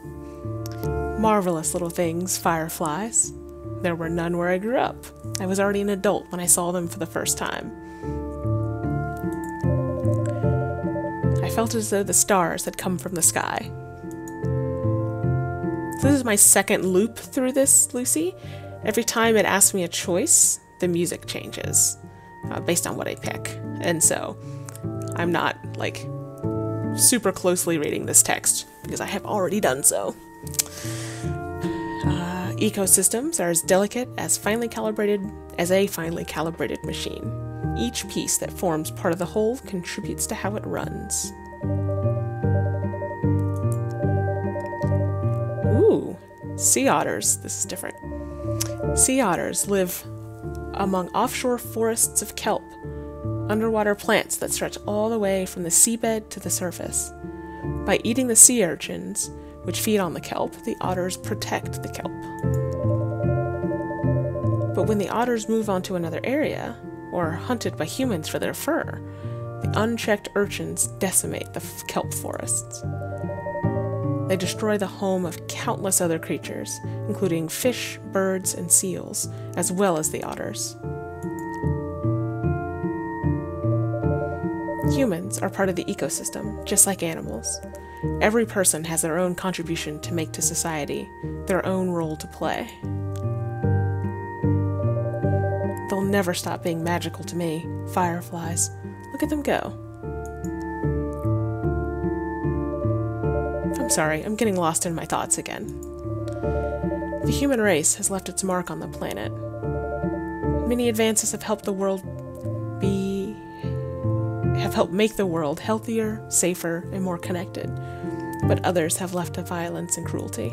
Marvelous little things, fireflies. There were none where I grew up. I was already an adult when I saw them for the first time. Felt as though the stars had come from the sky. So this is my second loop through this, Lucy. Every time it asks me a choice, the music changes uh, based on what I pick. And so I'm not like super closely reading this text because I have already done so. Uh, ecosystems are as delicate as finely calibrated as a finely calibrated machine. Each piece that forms part of the whole contributes to how it runs. Ooh, sea otters. This is different. Sea otters live among offshore forests of kelp, underwater plants that stretch all the way from the seabed to the surface. By eating the sea urchins, which feed on the kelp, the otters protect the kelp. But when the otters move on to another area, or are hunted by humans for their fur. The unchecked urchins decimate the kelp forests. They destroy the home of countless other creatures, including fish, birds, and seals, as well as the otters. Humans are part of the ecosystem, just like animals. Every person has their own contribution to make to society, their own role to play. They'll never stop being magical to me. Fireflies. Look at them go. I'm sorry, I'm getting lost in my thoughts again. The human race has left its mark on the planet. Many advances have helped the world be have helped make the world healthier, safer, and more connected. But others have left to violence and cruelty.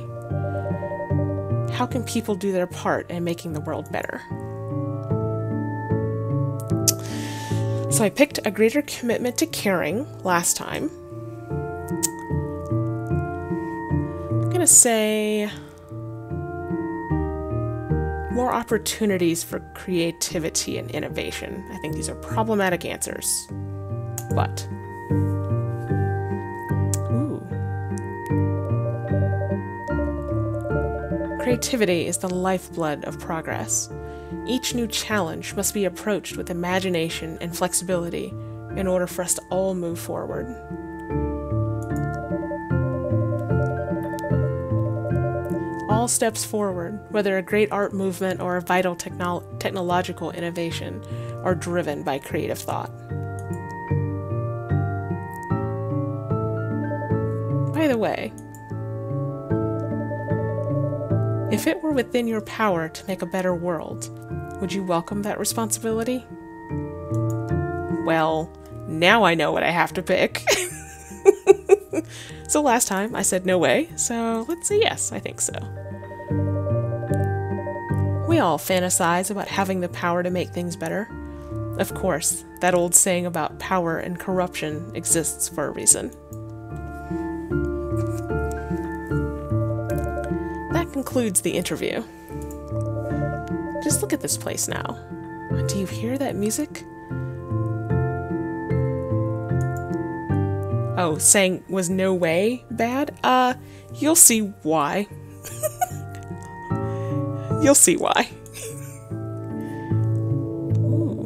How can people do their part in making the world better? So I picked a greater commitment to caring last time. I'm going to say more opportunities for creativity and innovation. I think these are problematic answers. But Creativity is the lifeblood of progress. Each new challenge must be approached with imagination and flexibility in order for us to all move forward. All steps forward, whether a great art movement or a vital technolo- technological innovation, are driven by creative thought. By the way, if it were within your power to make a better world, would you welcome that responsibility? Well, now I know what I have to pick. (laughs) so last time I said no way, so let's say yes, I think so. We all fantasize about having the power to make things better. Of course, that old saying about power and corruption exists for a reason. That concludes the interview. Just look at this place now. Do you hear that music? Oh, saying was no way bad? Uh, you'll see why. (laughs) you'll see why. Ooh.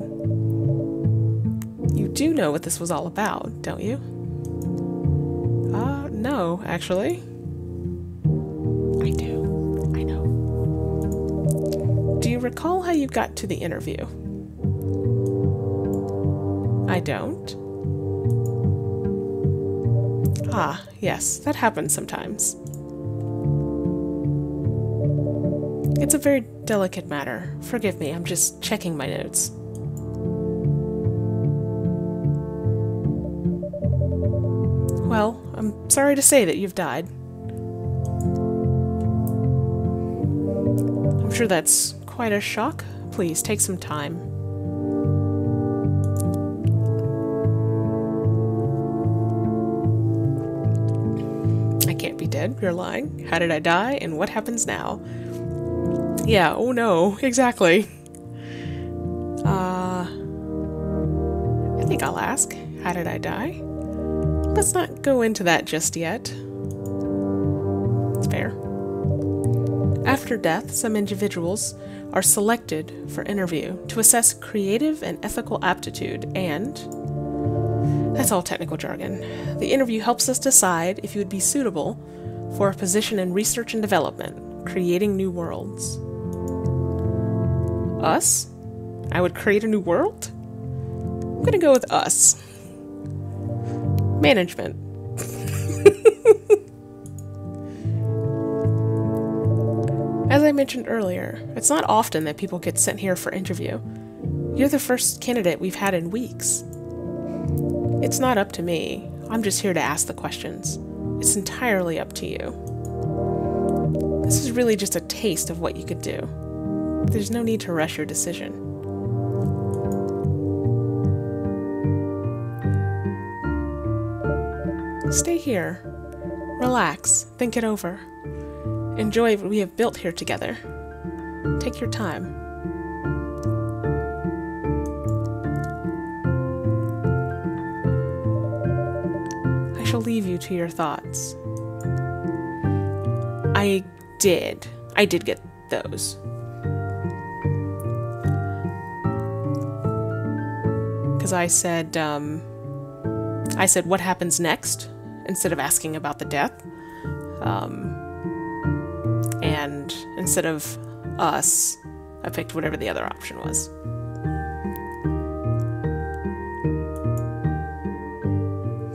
You do know what this was all about, don't you? Uh, no, actually. Recall how you got to the interview? I don't. Ah, yes, that happens sometimes. It's a very delicate matter. Forgive me, I'm just checking my notes. Well, I'm sorry to say that you've died. I'm sure that's quite a shock. Please take some time. I can't be dead. You're lying. How did I die? And what happens now? Yeah, oh no, exactly. Uh, I think I'll ask. How did I die? Let's not go into that just yet. It's fair. After death, some individuals are selected for interview to assess creative and ethical aptitude and that's all technical jargon. The interview helps us decide if you would be suitable for a position in research and development, creating new worlds. Us? I would create a new world? I'm gonna go with us. Management. As I mentioned earlier, it's not often that people get sent here for interview. You're the first candidate we've had in weeks. It's not up to me. I'm just here to ask the questions. It's entirely up to you. This is really just a taste of what you could do. There's no need to rush your decision. Stay here. Relax. Think it over. Enjoy what we have built here together. Take your time. I shall leave you to your thoughts. I did. I did get those. Because I said, um, I said, what happens next? Instead of asking about the death. Um, instead of us, I picked whatever the other option was.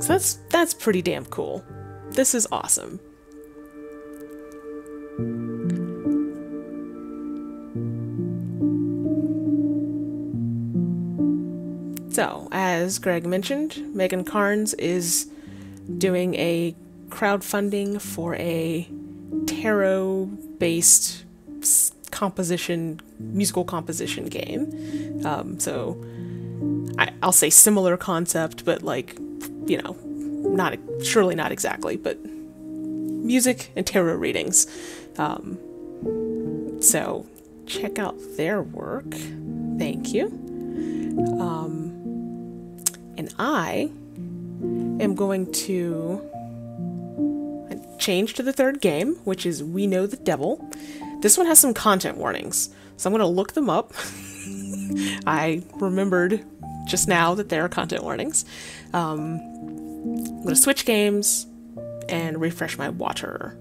So that's that's pretty damn cool. This is awesome. So, as Greg mentioned, Megan Carnes is doing a crowdfunding for a tarot based composition, musical composition game. Um, so I, will say similar concept, but like, you know, not surely not exactly, but music and tarot readings. Um, so check out their work. Thank you. Um, and I am going to change to the third game, which is We Know the Devil. This one has some content warnings, so I'm going to look them up. (laughs) I remembered just now that there are content warnings. Um, I'm going to switch games and refresh my water.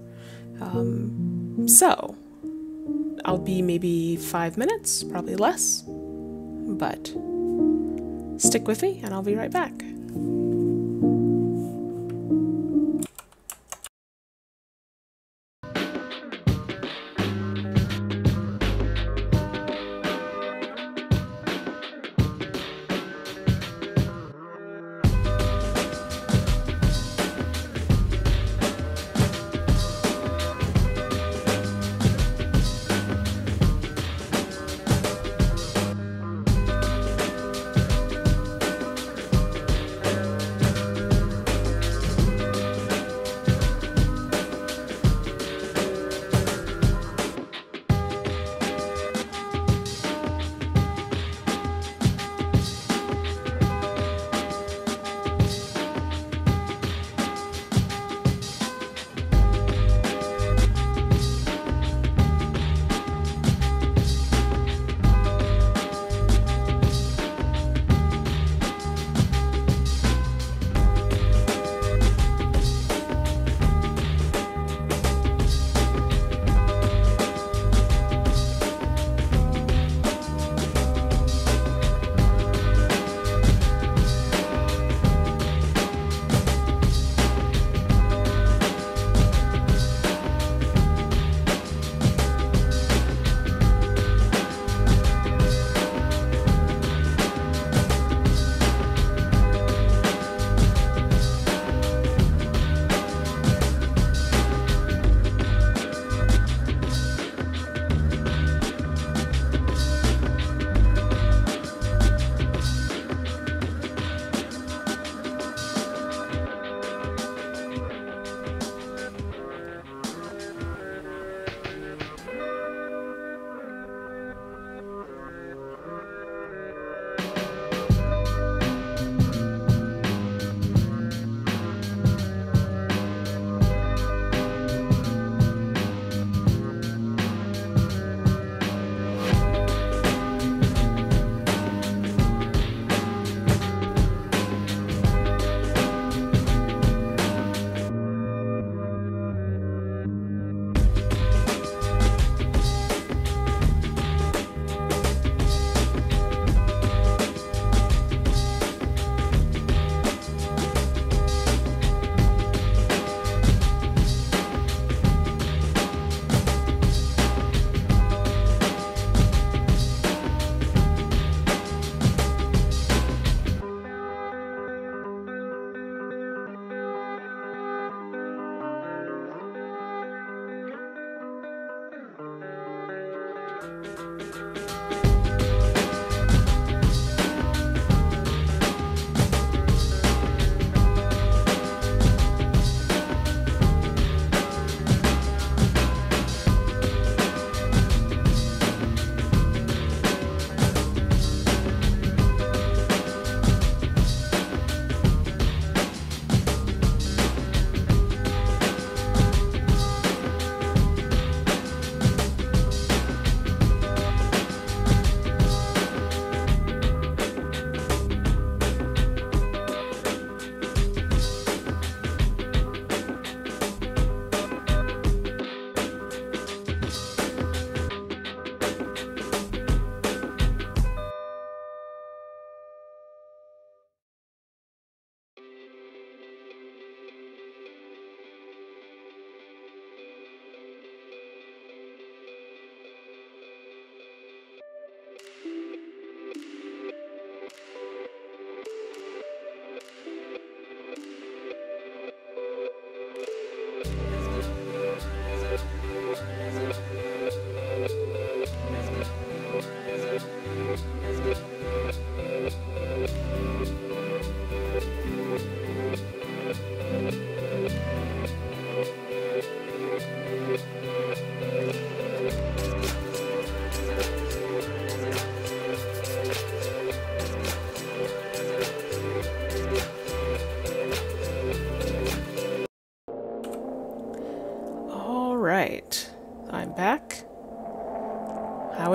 Um, so, I'll be maybe five minutes, probably less, but stick with me and I'll be right back. back.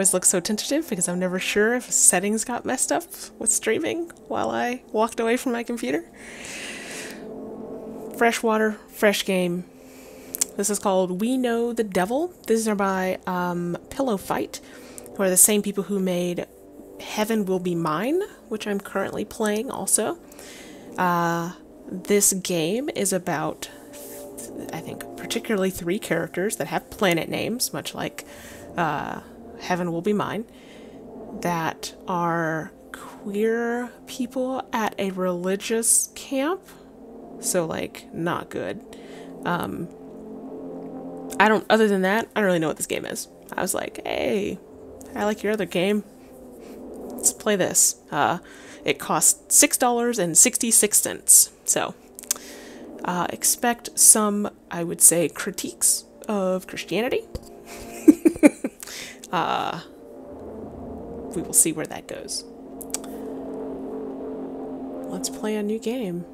Always look so tentative because I'm never sure if settings got messed up with streaming while I walked away from my computer. Fresh water, fresh game. This is called We Know the Devil. These are by um, pillowfight, who are the same people who made Heaven Will Be Mine, which I'm currently playing also. Uh, this game is about, I think, particularly three characters that have planet names, much like uh, Heaven Will Be Mine, that are queer people at a religious camp. So, like, not good. Um, I don't, other than that, I don't really know what this game is. I was like, hey, I like your other game. Let's play this. Uh, it costs $6.66. So, uh, expect some, I would say, critiques of Christianity. (laughs) uh, we will see where that goes. Let's play a new game.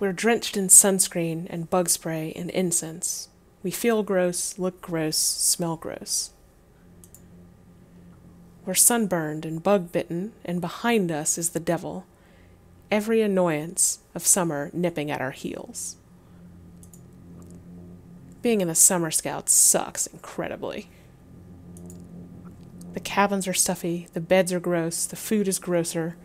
We're drenched in sunscreen and bug spray and incense. We feel gross, look gross, smell gross. We're sunburned and bug bitten, and behind us is the devil, every annoyance of summer nipping at our heels. Being in the Summer Scouts sucks incredibly. The cabins are stuffy, the beds are gross, the food is grosser.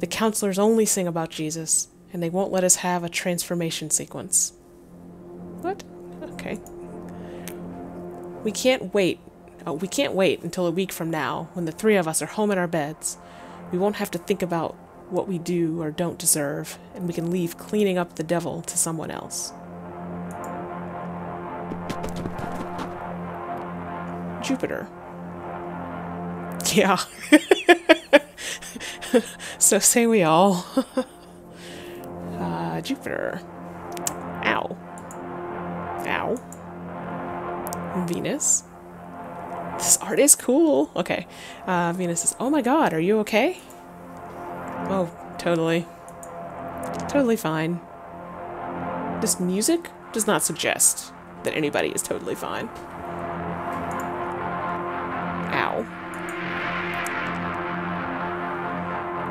The counselors only sing about Jesus, and they won't let us have a transformation sequence. What? Okay. We can't wait. Oh, we can't wait until a week from now when the three of us are home in our beds. We won't have to think about what we do or don't deserve, and we can leave cleaning up the devil to someone else. Jupiter. Yeah. (laughs) so say we all. (laughs) uh, Jupiter. Ow. Ow. Venus. This art is cool. Okay. Uh, Venus is, oh my god, are you okay? Oh, totally. Totally fine. This music does not suggest that anybody is totally fine. Ow.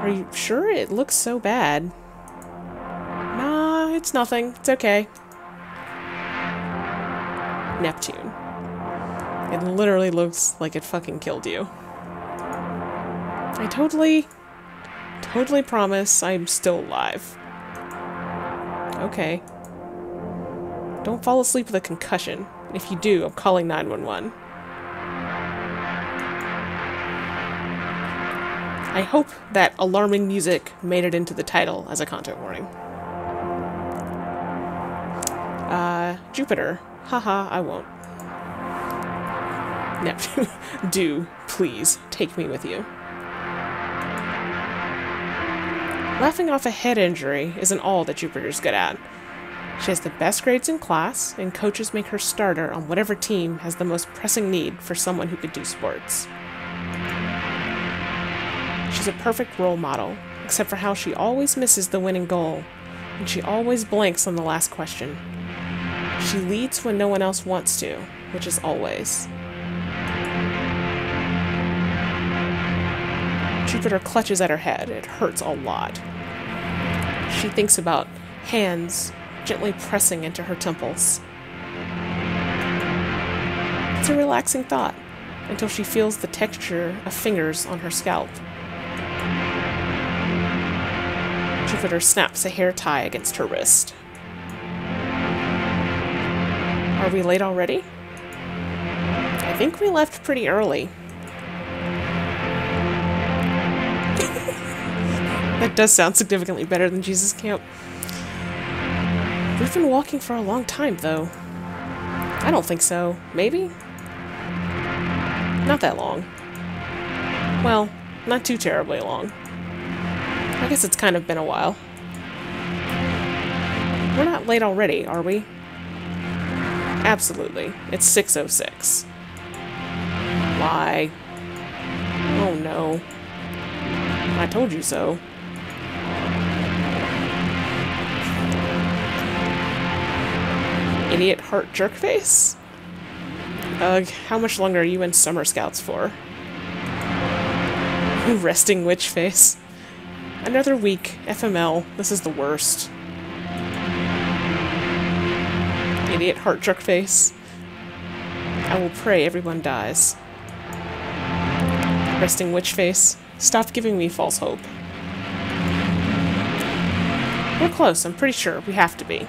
Are you sure it looks so bad? Nah, it's nothing. It's okay. Neptune. It literally looks like it fucking killed you. I totally, totally promise I'm still alive. Okay. Don't fall asleep with a concussion. If you do, I'm calling 911. I hope that alarming music made it into the title as a content warning. Uh, Jupiter. Haha, I won't. Neptune, (laughs) do, please, take me with you. Laughing off a head injury isn't all that Jupiter's good at. She has the best grades in class, and coaches make her starter on whatever team has the most pressing need for someone who could do sports. She's a perfect role model, except for how she always misses the winning goal, and she always blanks on the last question. She leads when no one else wants to, which is always. Jupiter clutches at her head. It hurts a lot. She thinks about hands gently pressing into her temples. It's a relaxing thought until she feels the texture of fingers on her scalp. Jupiter snaps a hair tie against her wrist. Are we late already? I think we left pretty early. (laughs) that does sound significantly better than Jesus Camp. We've been walking for a long time, though. I don't think so. Maybe? Not that long. Well, not too terribly long. I guess it's kind of been a while. We're not late already, are we? Absolutely. It's 6.06. Why? Oh no. I told you so. Idiot heart jerk face? Ugh, how much longer are you in Summer Scouts for? Resting witch face. Another week. FML. This is the worst. Idiot heart jerk face. I will pray everyone dies. Resting witch face. Stop giving me false hope. We're close, I'm pretty sure. We have to be.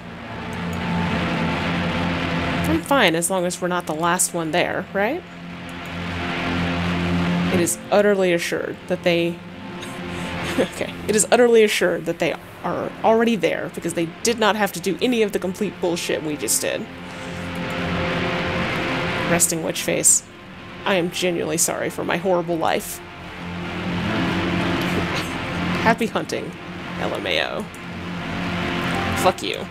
I'm fine as long as we're not the last one there, right? It is utterly assured that they... (laughs) okay. It is utterly assured that they are already there because they did not have to do any of the complete bullshit we just did. Resting witch face. I am genuinely sorry for my horrible life. (laughs) Happy hunting, LMAO. Fuck you.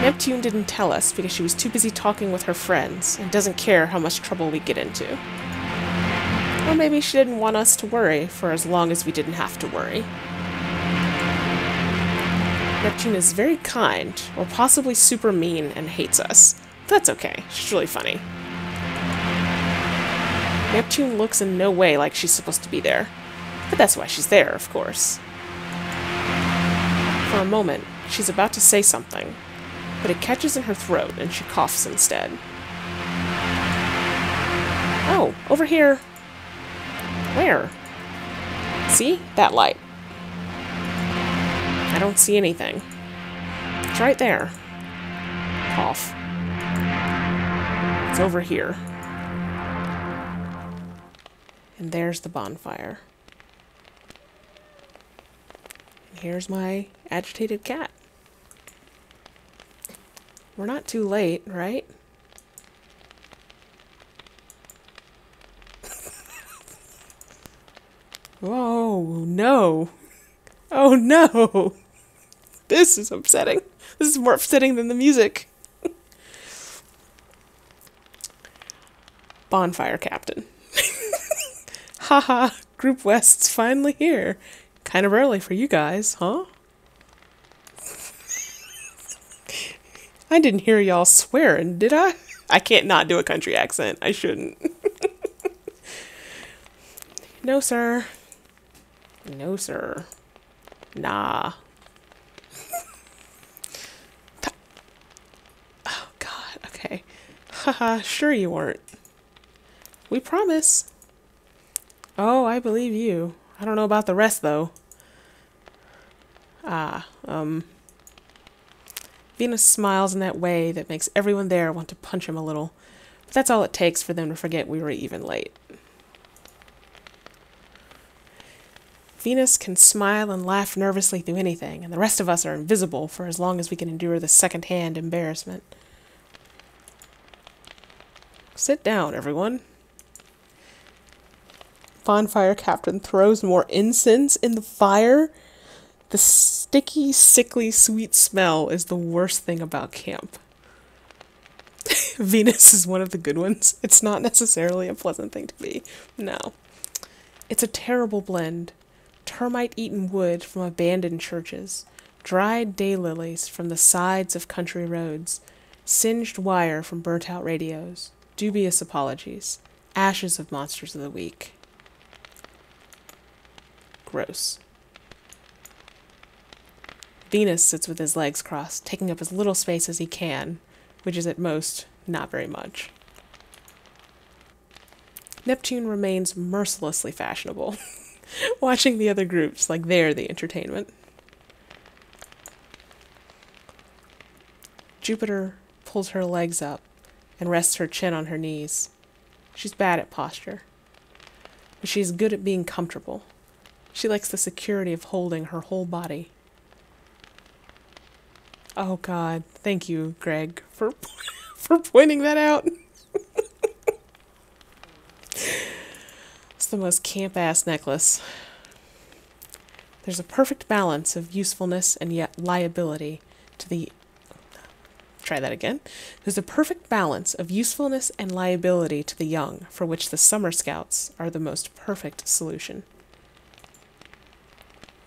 Neptune didn't tell us because she was too busy talking with her friends and doesn't care how much trouble we get into. Or maybe she didn't want us to worry for as long as we didn't have to worry. Neptune is very kind, or possibly super mean and hates us. That's okay, she's really funny. Neptune looks in no way like she's supposed to be there, but that's why she's there, of course. For a moment, she's about to say something, but it catches in her throat and she coughs instead. Oh, over here. Where? See? That light. I don't see anything. It's right there. Cough. It's over here. And there's the bonfire. And here's my agitated cat. We're not too late, right? oh, no. Oh, no. This is upsetting. This is more upsetting than the music. Bonfire Captain. (laughs) Haha, Group West's finally here. Kind of early for you guys, huh? I didn't hear y'all swearing, did I? (laughs) I can't not do a country accent. I shouldn't. (laughs) no, sir. No, sir. Nah. (laughs) oh, God. Okay. Haha, sure you weren't. We promise. Oh, I believe you. I don't know about the rest, though. Ah, um... Venus smiles in that way that makes everyone there want to punch him a little. But that's all it takes for them to forget we were even late. Venus can smile and laugh nervously through anything, and the rest of us are invisible for as long as we can endure the second-hand embarrassment. Sit down, everyone. Bonfire Captain throws more incense in the fire the sticky, sickly, sweet smell is the worst thing about camp. (laughs) Venus is one of the good ones. It's not necessarily a pleasant thing to be. No. It's a terrible blend. Termite eaten wood from abandoned churches, dried daylilies from the sides of country roads, singed wire from burnt out radios, dubious apologies, ashes of monsters of the week. Gross. Venus sits with his legs crossed, taking up as little space as he can, which is at most not very much. Neptune remains mercilessly fashionable, (laughs) watching the other groups like they're the entertainment. Jupiter pulls her legs up and rests her chin on her knees. She's bad at posture, but she's good at being comfortable. She likes the security of holding her whole body Oh God, thank you, Greg, for (laughs) for pointing that out. it's the most camp ass necklace. There's a perfect balance of usefulness and yet liability to the. Try that again. There's a perfect balance of usefulness and liability to the young, for which the Summer Scouts are the most perfect solution.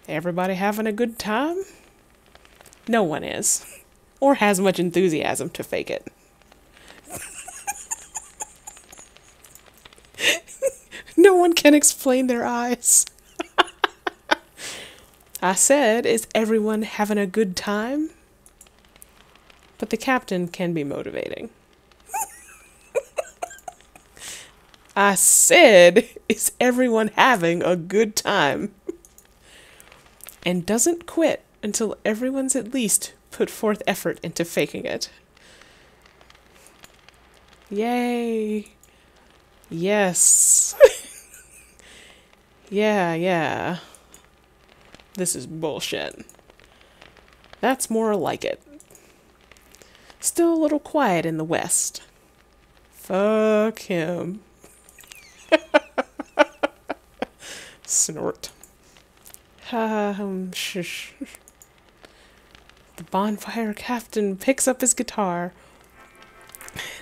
Everybody having a good time? No one is. or has much enthusiasm to fake it. (laughs) no one can explain their eyes. (laughs) I said, Is everyone having a good time? But the captain can be motivating. (laughs) I said, Is everyone having a good time? And doesn't quit until everyone's at least put forth effort into faking it. Yay! Yes! (laughs) yeah, yeah. This is bullshit. That's more like it. Still a little quiet in the West. Fuck him. (laughs) Snort. Um, shush. The bonfire captain picks up his guitar.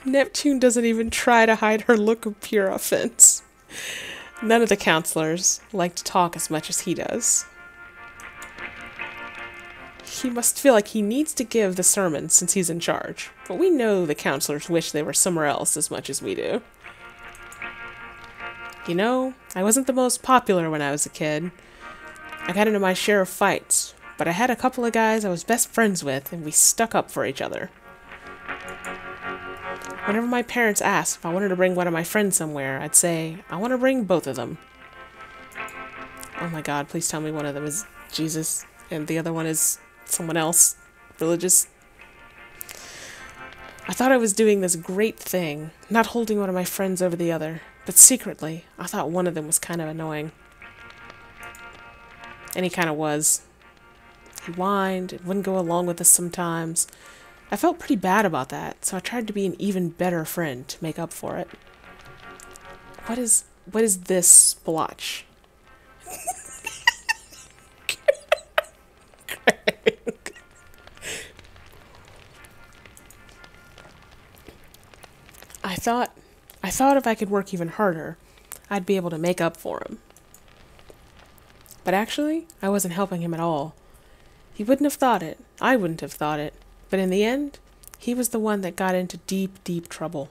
Neptune doesn't even try to hide her look of pure offense. None of the counselors like to talk as much as he does. He must feel like he needs to give the sermon since he's in charge, but we know the counselors wish they were somewhere else as much as we do. You know, I wasn't the most popular when I was a kid. I got into my share of fights, but I had a couple of guys I was best friends with, and we stuck up for each other. Whenever my parents asked if I wanted to bring one of my friends somewhere, I'd say, I want to bring both of them. Oh my god, please tell me one of them is Jesus and the other one is someone else. Religious. I thought I was doing this great thing, not holding one of my friends over the other, but secretly, I thought one of them was kind of annoying. And he kind of was. Whined, and wouldn't go along with us sometimes. I felt pretty bad about that, so I tried to be an even better friend to make up for it. What is what is this splotch? I thought I thought if I could work even harder, I'd be able to make up for him. But actually, I wasn't helping him at all. He wouldn't have thought it. I wouldn't have thought it. But in the end, he was the one that got into deep, deep trouble.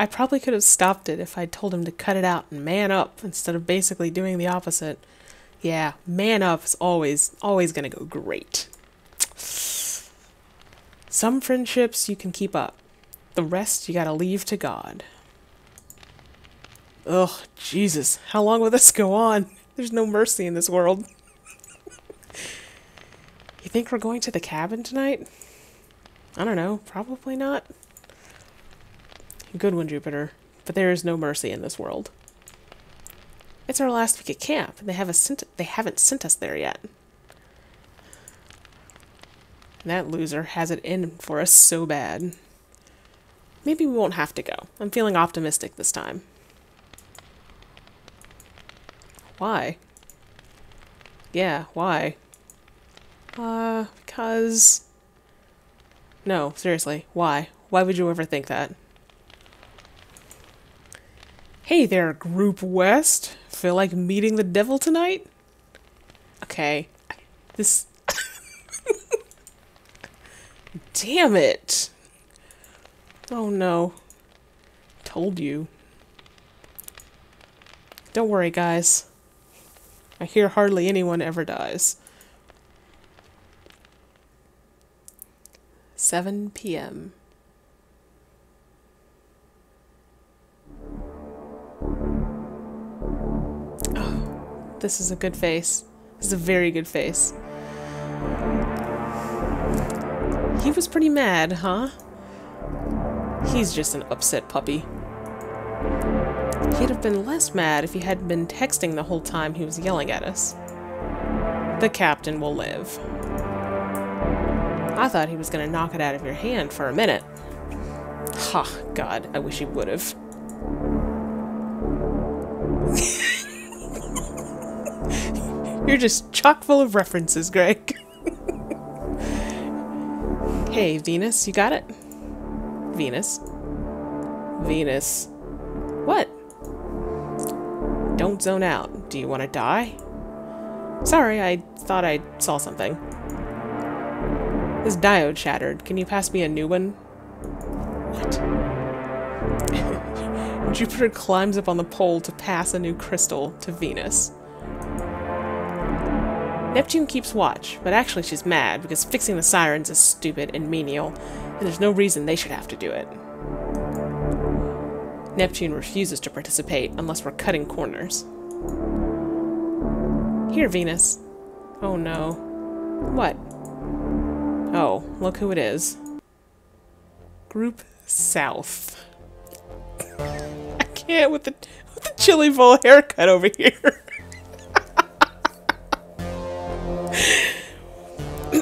I probably could have stopped it if I'd told him to cut it out and man up instead of basically doing the opposite. Yeah, man up is always, always gonna go great. Some friendships you can keep up, the rest you gotta leave to God. Ugh, Jesus, how long will this go on? (laughs) There's no mercy in this world. You think we're going to the cabin tonight? I don't know, probably not. Good one, Jupiter, but there is no mercy in this world. It's our last week at camp, and they haven't sent they haven't sent us there yet. That loser has it in for us so bad. Maybe we won't have to go. I'm feeling optimistic this time. Why? Yeah, why? Uh, because... No, seriously, why? Why would you ever think that? Hey there, Group West. Feel like meeting the devil tonight? Okay. This... (laughs) Damn it! Oh no. Told you. Don't worry, guys. I hear hardly anyone ever dies. 7 p.m. Oh, this is a good face. This is a very good face. He was pretty mad, huh? He's just an upset puppy. He'd have been less mad if he hadn't been texting the whole time he was yelling at us. The captain will live. I thought he was going to knock it out of your hand for a minute. Ha, God, I wish he would have. (laughs) You're just chock full of references, Greg. (laughs) hey, Venus, you got it? Venus. Venus. What? Don't zone out. Do you want to die? Sorry, I thought I saw something. This diode shattered. Can you pass me a new one? What? (laughs) Jupiter climbs up on the pole to pass a new crystal to Venus. Neptune keeps watch, but actually she's mad because fixing the sirens is stupid and menial, and there's no reason they should have to do it. Neptune refuses to participate unless we're cutting corners. Here, Venus. Oh no. What? Oh, look who it is. Group South. (laughs) I can't with the with the chili bowl haircut over here.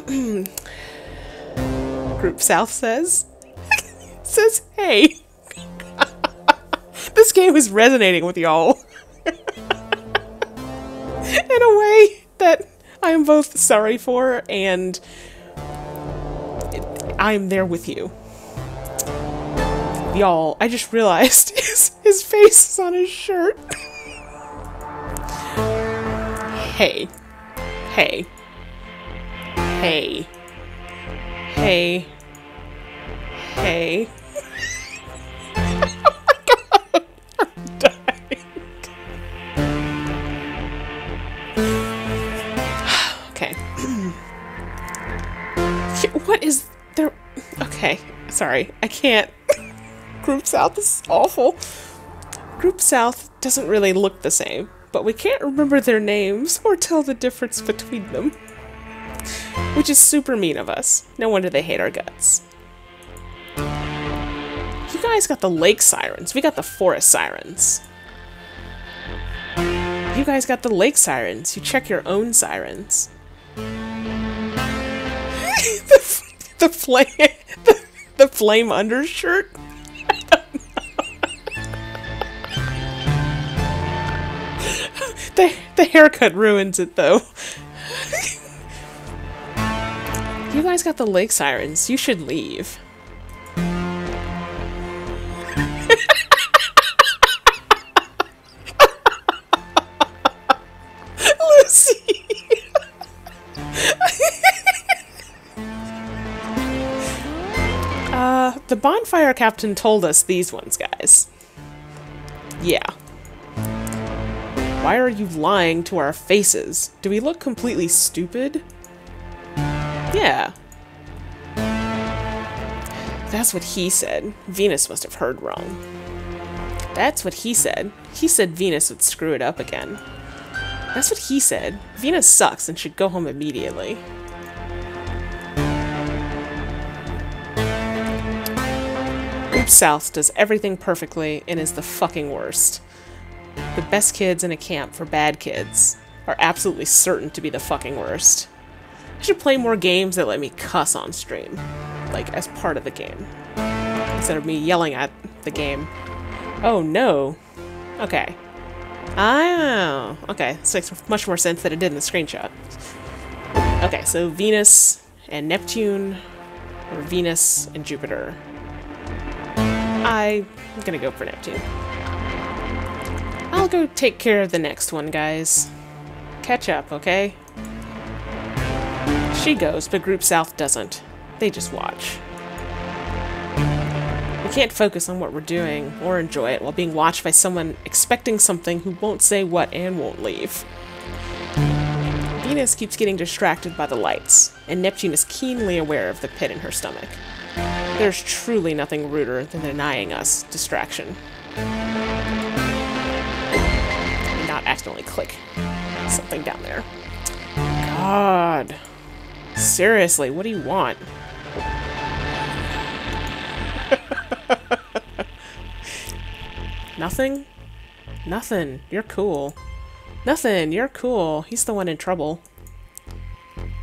(laughs) Group South says (laughs) says hey. this game is resonating with y'all. In a way that I am both sorry for and I'm there with you. Y'all, I just realized (laughs) his, his face is on his shirt. hey. Hey. Hey. Hey. Hey. (laughs) (sighs) okay. (clears throat) what is? Okay. Sorry. I can't. (laughs) Group South is awful. Group South doesn't really look the same, but we can't remember their names or tell the difference between them. Which is super mean of us. No wonder they hate our guts. You guys got the lake sirens. We got the forest sirens. You guys got the lake sirens. You check your own sirens. (laughs) the, the flame, the, flame undershirt. (laughs) the the haircut ruins it though. (laughs) you guys got the lake sirens. You should leave. (laughs) bonfire captain told us these ones, guys. Yeah. Why are you lying to our faces? Do we look completely stupid? Yeah. That's what he said. Venus must have heard wrong. That's what he said. He said Venus would screw it up again. That's what he said. Venus sucks and should go home immediately. South does everything perfectly and is the fucking worst. The best kids in a camp for bad kids are absolutely certain to be the fucking worst. I should play more games that let me cuss on stream, like as part of the game, instead of me yelling at the game. Oh no. Okay. Oh, okay. This makes much more sense than it did in the screenshot. Okay, so Venus and Neptune, or Venus and Jupiter. I'm gonna go for Neptune. I'll go take care of the next one, guys. Catch up, okay? She goes, but Group South doesn't. They just watch. We can't focus on what we're doing or enjoy it while being watched by someone expecting something who won't say what and won't leave. Venus keeps getting distracted by the lights, and Neptune is keenly aware of the pit in her stomach. There's truly nothing ruder than denying us distraction. And not accidentally click something down there. God. Seriously, what do you want? (laughs) Nothing? Nothing. You're cool. Nothing. You're cool. He's the one in trouble.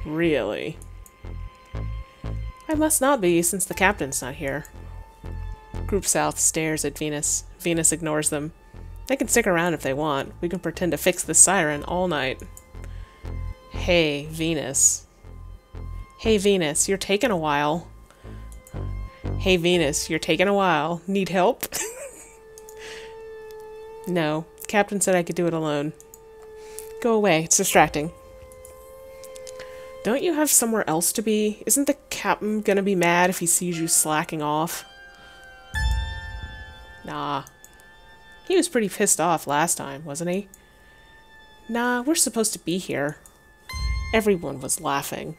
Really? I must not be, since the captain's not here. Group South stares at Venus. Venus ignores them. They can stick around if they want. We can pretend to fix the siren all night. Hey, Venus. Hey, Venus, you're taking a while. Hey, Venus, you're taking a while. Need help? (laughs) no. Captain said I could do it alone. Go away. It's distracting. Don't you have somewhere else to be? Isn't the captain gonna be mad if he sees you slacking off? Nah. He was pretty pissed off last time, wasn't he? Nah, we're supposed to be here. Everyone was laughing.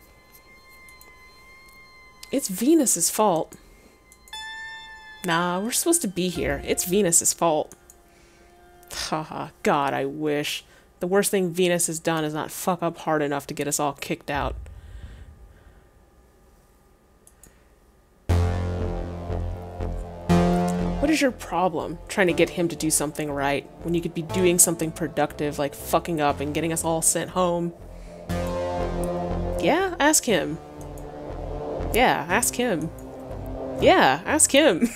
It's Venus's fault. Nah, we're supposed to be here. It's Venus's fault. (laughs) Haha, God, I wish. The worst thing Venus has done is not fuck up hard enough to get us all kicked out. What is your problem trying to get him to do something right when you could be doing something productive like fucking up and getting us all sent home? Yeah, ask him. Yeah, ask him. Yeah, ask him. (laughs)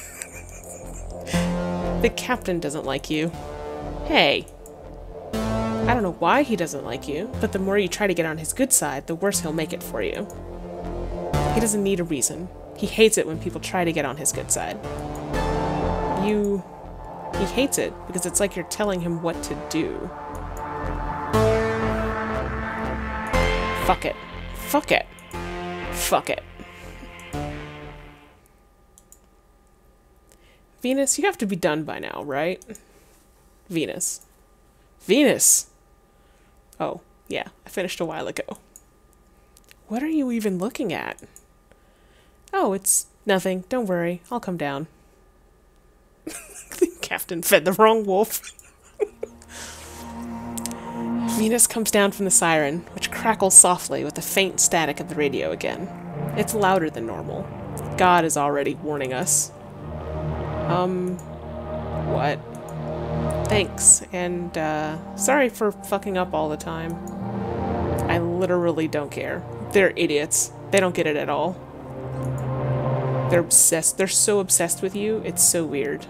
the captain doesn't like you. Hey. I don't know why he doesn't like you, but the more you try to get on his good side, the worse he'll make it for you. He doesn't need a reason. He hates it when people try to get on his good side. You... He hates it because it's like you're telling him what to do. Fuck it. Fuck it. Fuck it. Venus, you have to be done by now, right? Venus. Venus! Oh, yeah, I finished a while ago. What are you even looking at? Oh, it's nothing. Don't worry. I'll come down. The (laughs) captain fed the wrong wolf. (laughs) Venus comes down from the siren, which crackles softly with the faint static of the radio again. It's louder than normal. God is already warning us. Um, what? Thanks, and, uh, sorry for fucking up all the time. I literally don't care. They're idiots. They don't get it at all. They're obsessed. They're so obsessed with you, it's so weird.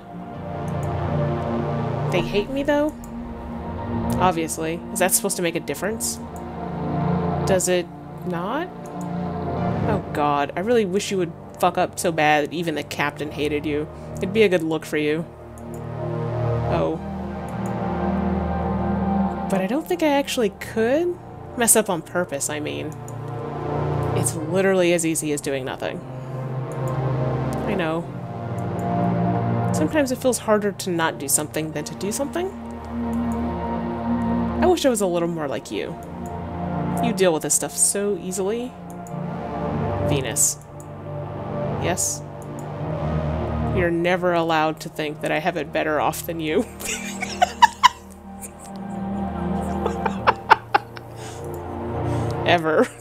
They hate me, though? Obviously. Is that supposed to make a difference? Does it not? Oh god, I really wish you would fuck up so bad that even the captain hated you. It'd be a good look for you. Oh. But I don't think I actually could mess up on purpose, I mean. It's literally as easy as doing nothing. I know. Sometimes it feels harder to not do something than to do something. I wish I was a little more like you. You deal with this stuff so easily. Venus. Yes? You're never allowed to think that I have it better off than you. (laughs) Ever. (laughs)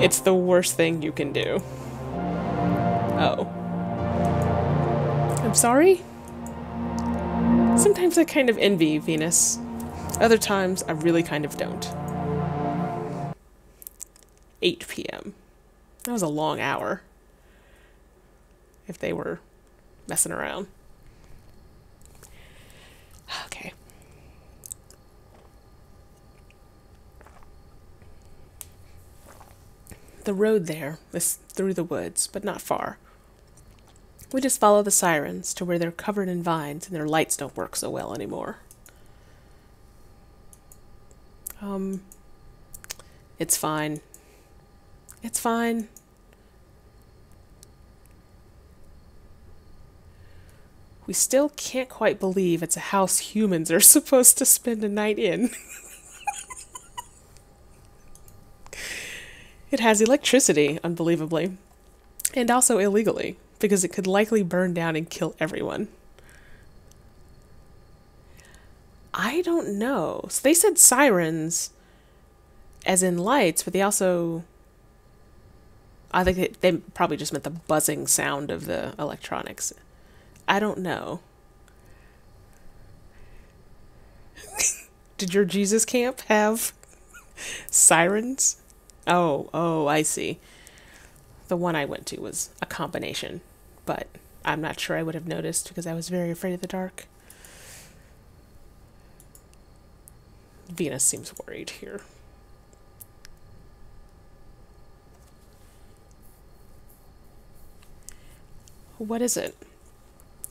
it's the worst thing you can do. Oh. I'm sorry? Sometimes I kind of envy Venus. Other times, I really kind of don't. 8 p.m. That was a long hour. If they were messing around. (sighs) Okay. The road there is through the woods, but not far. We just follow the sirens to where they're covered in vines and their lights don't work so well anymore. Um, it's fine. It's fine. We still can't quite believe it's a house humans are (laughs) supposed to spend a night in. (laughs) it has electricity, unbelievably, and also illegally because it could likely burn down and kill everyone. I don't know. So they said sirens as in lights, but they also I think they, they probably just meant the buzzing sound of the electronics. I don't know. (laughs) Did your Jesus camp have (laughs) sirens? Oh, oh, I see. The one I went to was a combination, but I'm not sure I would have noticed because I was very afraid of the dark. Venus seems worried here. What is it?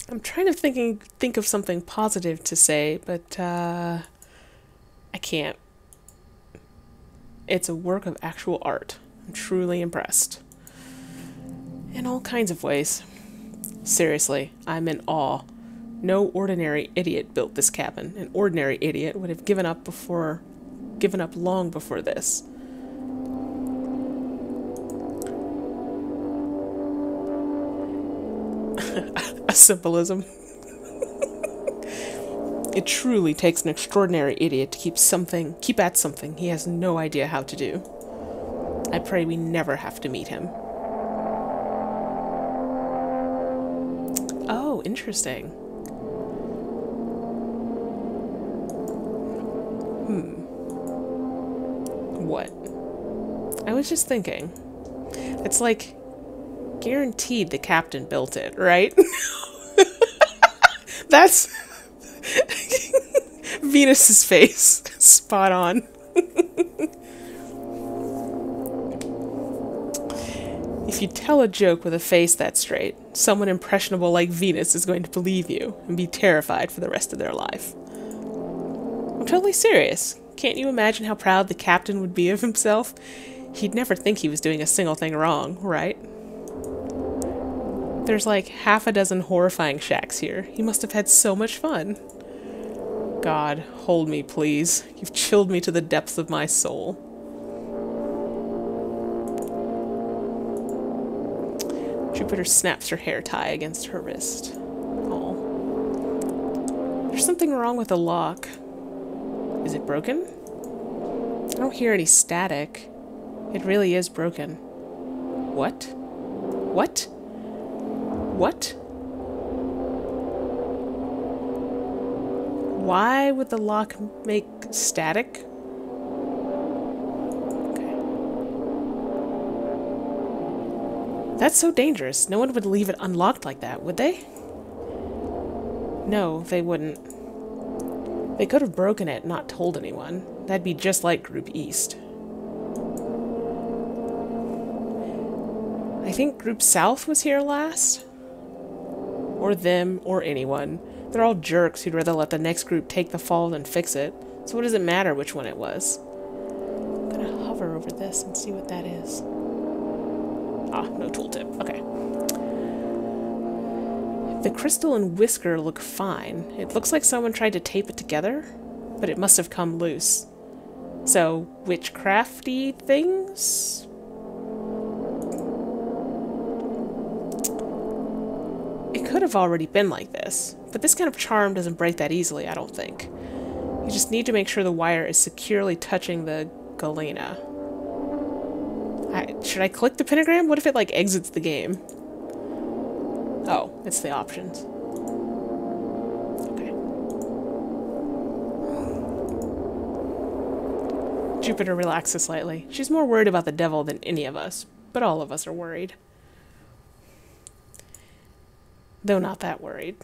I'm trying to thinking think of something positive to say, but uh, I can't. It's a work of actual art. I'm truly impressed. In all kinds of ways. Seriously, I'm in awe. No ordinary idiot built this cabin. An ordinary idiot would have given up before given up long before this. (laughs) A symbolism. It truly takes an extraordinary idiot to keep something keep at something he has no idea how to do. I pray we never have to meet him. Oh, interesting. Hmm. What? I was just thinking. It's like guaranteed the captain built it, right? (laughs) That's Venus's face. (laughs) Spot on. if you tell a joke with a face that straight, someone impressionable like Venus is going to believe you and be terrified for the rest of their life. I'm totally serious. Can't you imagine how proud the captain would be of himself? He'd never think he was doing a single thing wrong, right? There's like half a dozen horrifying shacks here. He must have had so much fun. God, hold me, please. You've chilled me to the depths of my soul. Jupiter snaps her hair tie against her wrist. Oh. There's something wrong with the lock. Is it broken? I don't hear any static. It really is broken. What? What? What? Why would the lock make static? Okay. That's so dangerous. No one would leave it unlocked like that, would they? No, they wouldn't. They could have broken it, not told anyone. That'd be just like Group East. I think Group South was here last or them, or anyone. They're all jerks who'd rather let the next group take the fall than fix it. So what does it matter which one it was? I'm gonna hover over this and see what that is. Ah, no tooltip. Okay. The crystal and whisker look fine. It looks like someone tried to tape it together, but it must have come loose. So, witchcrafty things? It could have already been like this, but this kind of charm doesn't break that easily, I don't think. You just need to make sure the wire is securely touching the galena. I, should I click the pentagram? What if it, like, exits the game? Oh, it's the options. Okay. Jupiter relaxes slightly. She's more worried about the devil than any of us, but all of us are worried though not that worried.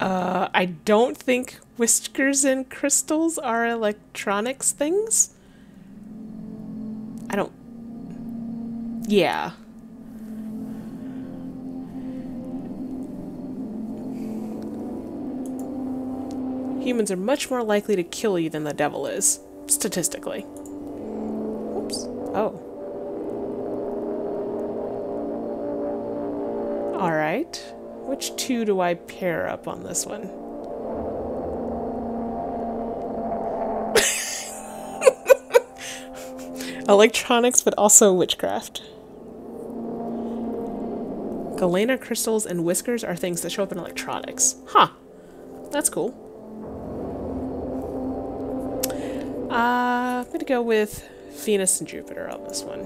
Uh, I don't think whiskers and crystals are electronics things. I don't. Yeah. Humans are much more likely to kill you than the devil is, statistically. Oops. Oh. Alright. Which two do I pair up on this one? (laughs) Electronics, but also witchcraft. Galena crystals and whiskers are things that show up in electronics. Huh. That's cool. Uh, I'm gonna go with Venus and Jupiter on this one.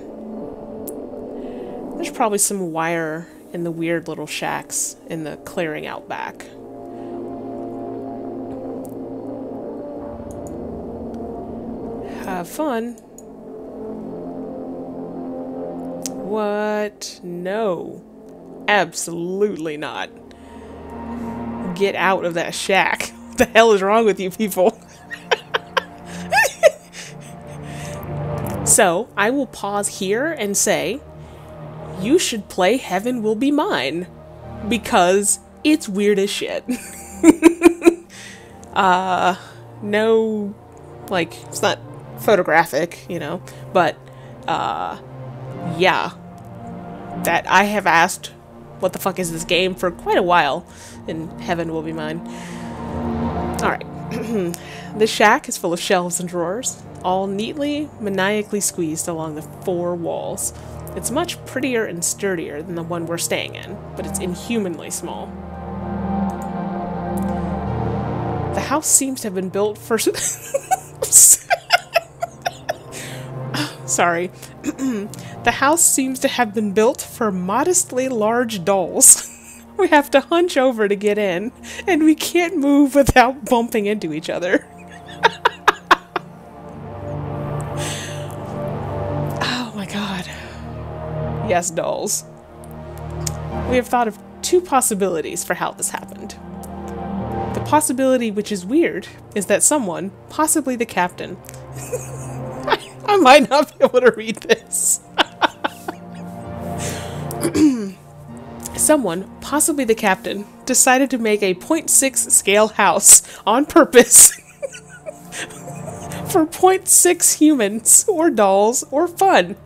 There's probably some wire in the weird little shacks in the clearing out back. Have fun. What? No. Absolutely not. Get out of that shack. (laughs) What the hell is wrong with you people? (laughs) so, I will pause here and say you should play Heaven Will Be Mine because it's weird as shit. (laughs) uh, no, like, it's not photographic, you know, but uh, yeah, that I have asked, what the fuck is this game for quite a while, and heaven will be mine. All right, this (clears throat) shack is full of shelves and drawers, all neatly, maniacally squeezed along the four walls. It's much prettier and sturdier than the one we're staying in, but it's inhumanly small. The house seems to have been built for. (laughs) Sorry. (clears throat) the house seems to have been built for modestly large dolls. (laughs) we have to hunch over to get in, and we can't move without bumping into each other. Yes, dolls. We have thought of two possibilities for how this happened. The possibility, which is weird, is that someone, possibly the captain, (laughs) I might not be able to read this. (clears throat) Someone, possibly the captain, decided to make a 0.6 scale house on purpose (laughs) for 0.6 humans or dolls or fun,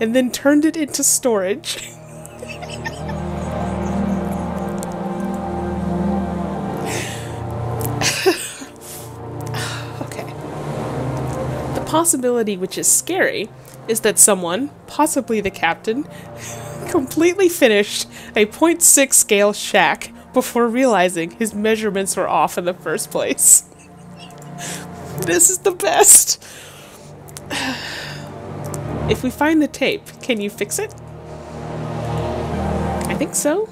and then turned it into storage. (laughs) Okay. The possibility, which is scary, is that someone, possibly the captain, (laughs) completely finished a 0.6 scale shack before realizing his measurements were off in the first place. This is the best. if we find the tape, can you fix it? I think so.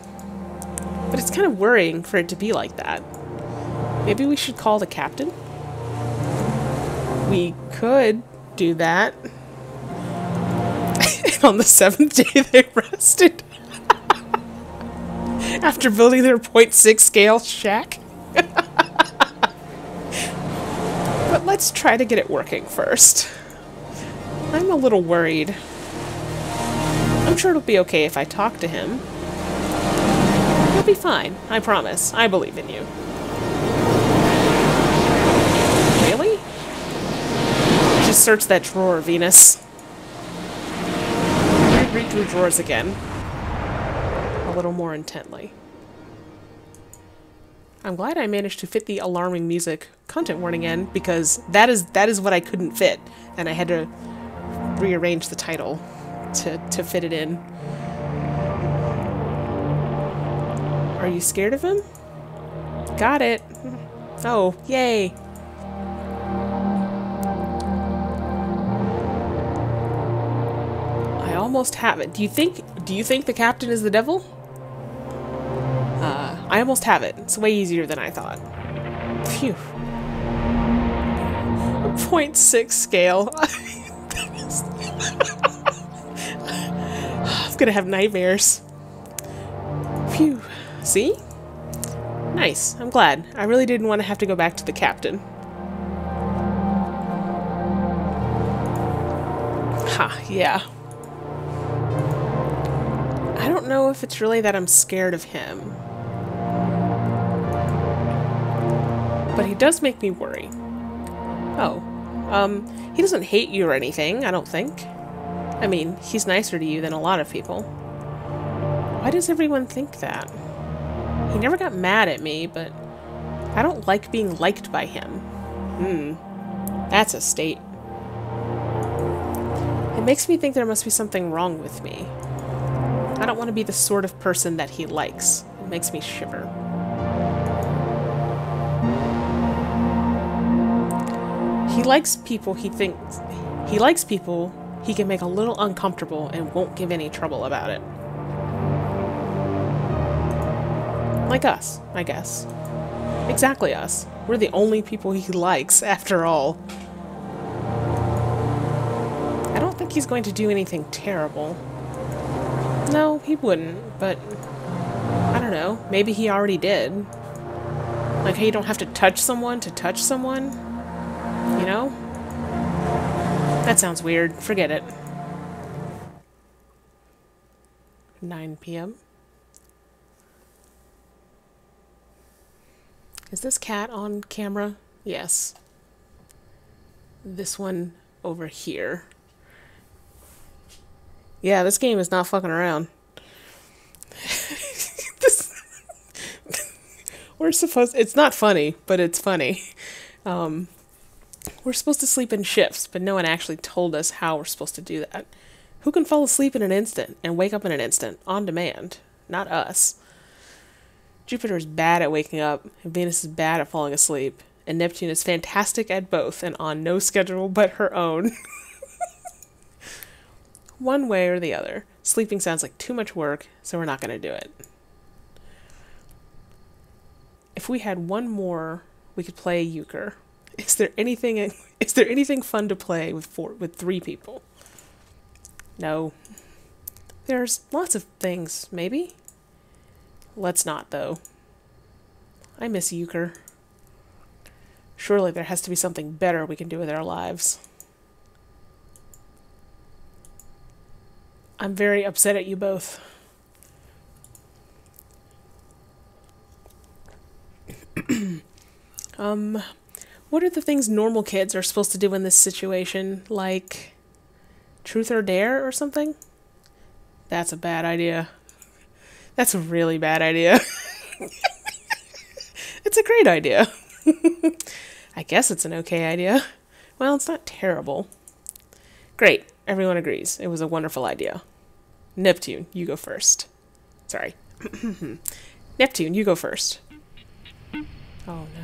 But it's kind of worrying for it to be like that. Maybe we should call the captain? we could do that. (laughs) on the seventh day they rested. (laughs) After building their 0.6 scale shack. (laughs) but let's try to get it working first. I'm a little worried. I'm sure it'll be okay if I talk to him. You'll be fine, I promise. I believe in you. Really? Just search that drawer, Venus. Read, read through drawers again. A little more intently. I'm glad I managed to fit the alarming music content warning in because that is that is what I couldn't fit and I had to rearrange the title to, to fit it in. Are you scared of him? Got it. Oh, yay. I almost have it. Do you think do you think the captain is the devil? I almost have it. It's way easier than I thought. Phew. 0.6 scale. (laughs) I'm gonna have nightmares. Phew. See? Nice. I'm glad. I really didn't want to have to go back to the captain. Ha, yeah. I don't know if it's really that I'm scared of him. But he does make me worry. Oh. Um, he doesn't hate you or anything, I don't think. I mean, he's nicer to you than a lot of people. Why does everyone think that? He never got mad at me, but I don't like being liked by him. Hmm. That's a state. It makes me think there must be something wrong with me. I don't want to be the sort of person that he likes. It makes me shiver. He likes people he thinks... He likes people he can make a little uncomfortable and won't give any trouble about it. Like us, I guess. Exactly us. We're the only people he likes, after all. I don't think he's going to do anything terrible. No, he wouldn't, but I don't know. Maybe he already did. Like hey, you don't have to touch someone to touch someone? You know? That sounds weird. Forget it. 9 p.m. Is this cat on camera? Yes. This one over here. Yeah, this game is not fucking around. (laughs) this, (laughs) we're supposed. It's not funny, but it's funny. Um, we're supposed to sleep in shifts, but no one actually told us how we're supposed to do that. Who can fall asleep in an instant and wake up in an instant on demand? Not us. Jupiter is bad at waking up, and Venus is bad at falling asleep, and Neptune is fantastic at both and on no schedule but her own. (laughs) One way or the other. Sleeping sounds like too much work, so we're not going to do it. If we had one more, we could play euchre. Is there anything (laughs) is there anything fun to play with four with three people? No. There's lots of things, maybe. Let's not though. I miss euchre. Surely there has to be something better we can do with our lives. I'm very upset at you both. (clears throat) um, what are the things normal kids are supposed to do in this situation? Like, truth or dare or something? That's a bad idea. That's a really bad idea. (laughs) it's a great idea. (laughs) I guess it's an okay idea. Well, it's not terrible. Great. Everyone agrees. It was a wonderful idea. Neptune, you go first. Sorry. (coughs) Neptune, you go first. Oh no.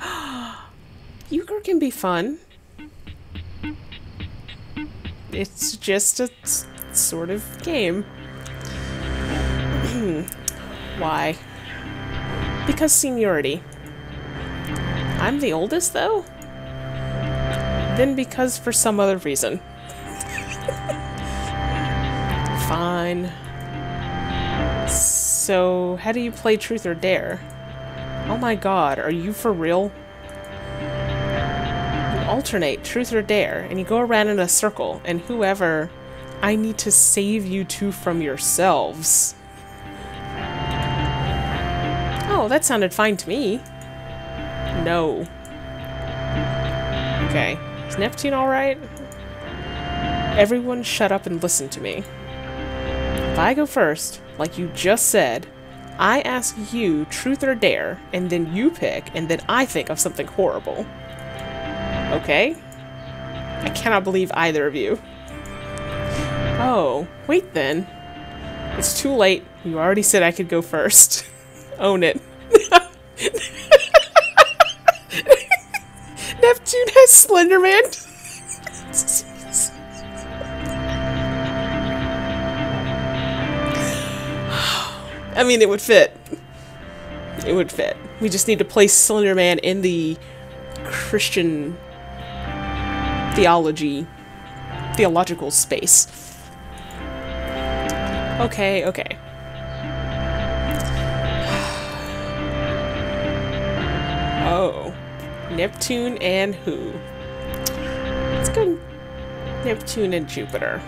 (gasps) Euchre can be fun. It's just a sort of game. (clears throat) Why? Because seniority. I'm the oldest, though? Then because for some other reason. (laughs) Fine. So, how do you play Truth or Dare? Oh my god, are you for real? You alternate Truth or Dare, and you go around in a circle, and whoever... I need to save you two from yourselves. Oh, that sounded fine to me. No. Okay. Is Neptune alright? Everyone shut up and listen to me. If I go first, like you just said, I ask you truth or dare, and then you pick, and then I think of something horrible. Okay? I cannot believe either of you. Oh, wait then. It's too late. You already said I could go first. (laughs) Own it. (laughs) Neptune has Slenderman. (laughs) I mean, it would fit. It would fit. We just need to place Slender Man in the Christian theology, theological space. Okay, okay. (sighs) Oh. Neptune and who? Let's go Neptune and Jupiter.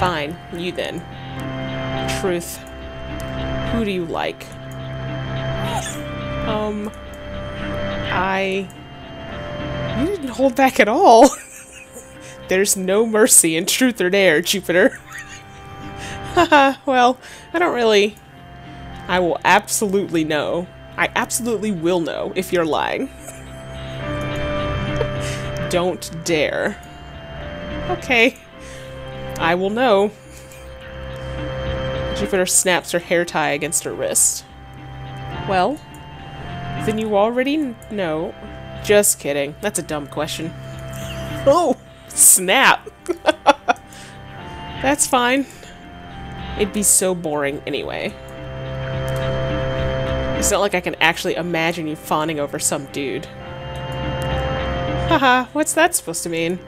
Fine, you then. Truth. Who do you like? Um, I... You didn't hold back at all. (laughs) There's no mercy in truth or dare, Jupiter. Haha, (laughs) well, I don't really I will absolutely know. I absolutely will know if you're lying. (laughs) Don't dare. Okay. I will know. Jupiter snaps her hair tie against her wrist. Well, then you already know. Just kidding. That's a dumb question. (laughs) Oh, snap. (laughs) That's fine. It'd be so boring anyway. It's not like I can actually imagine you fawning over some dude. Haha, what's that supposed to mean?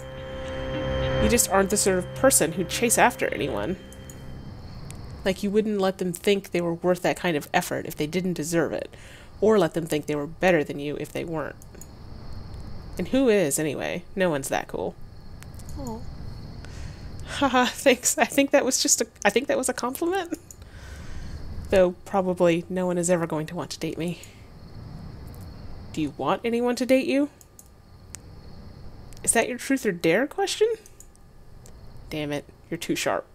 You just aren't the sort of person who'd chase after anyone. Like you wouldn't let them think they were worth that kind of effort if they didn't deserve it, or let them think they were better than you if they weren't. And who is, anyway? No one's that cool. Oh. Haha, (laughs) thanks. I think that was just a- I think that was a compliment. Though probably no one is ever going to want to date me. Do you want anyone to date you? Is that your truth or dare question? Damn it, you're too sharp.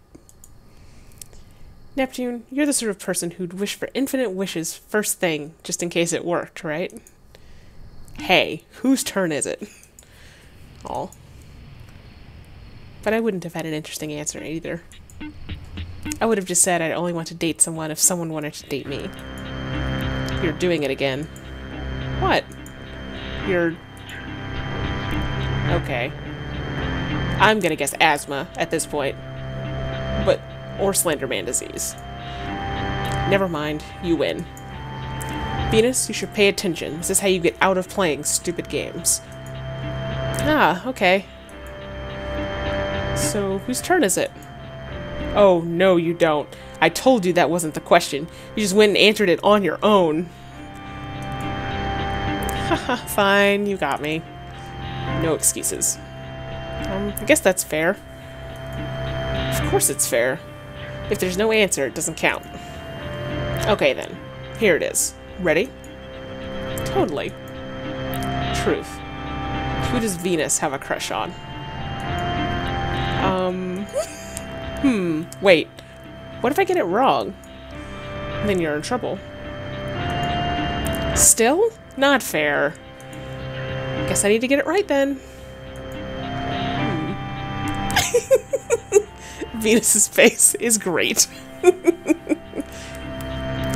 Neptune, you're the sort of person who'd wish for infinite wishes first thing, just in case it worked, right? Hey, whose turn is it? Aw. But I wouldn't have had an interesting answer either. I would have just said I'd only want to date someone if someone wanted to date me. You're doing it again. What? You're... Okay. I'm gonna guess asthma at this point. But or Slenderman disease. Never mind, you win. Venus, you should pay attention. This is how you get out of playing stupid games. Ah, okay. So, whose turn is it? Oh, no, you don't. I told you that wasn't the question. You just went and answered it on your own. Haha, fine, you got me. No excuses. Um, I guess that's fair. Of course it's fair. If there's no answer, it doesn't count. Okay then. Here it is. Ready? Totally. Truth. Who does Venus have a crush on? Um... hmm. Wait. What if I get it wrong? Then you're in trouble. Still? Not fair. Guess I need to get it right then. (laughs) Venus's face is great. (laughs)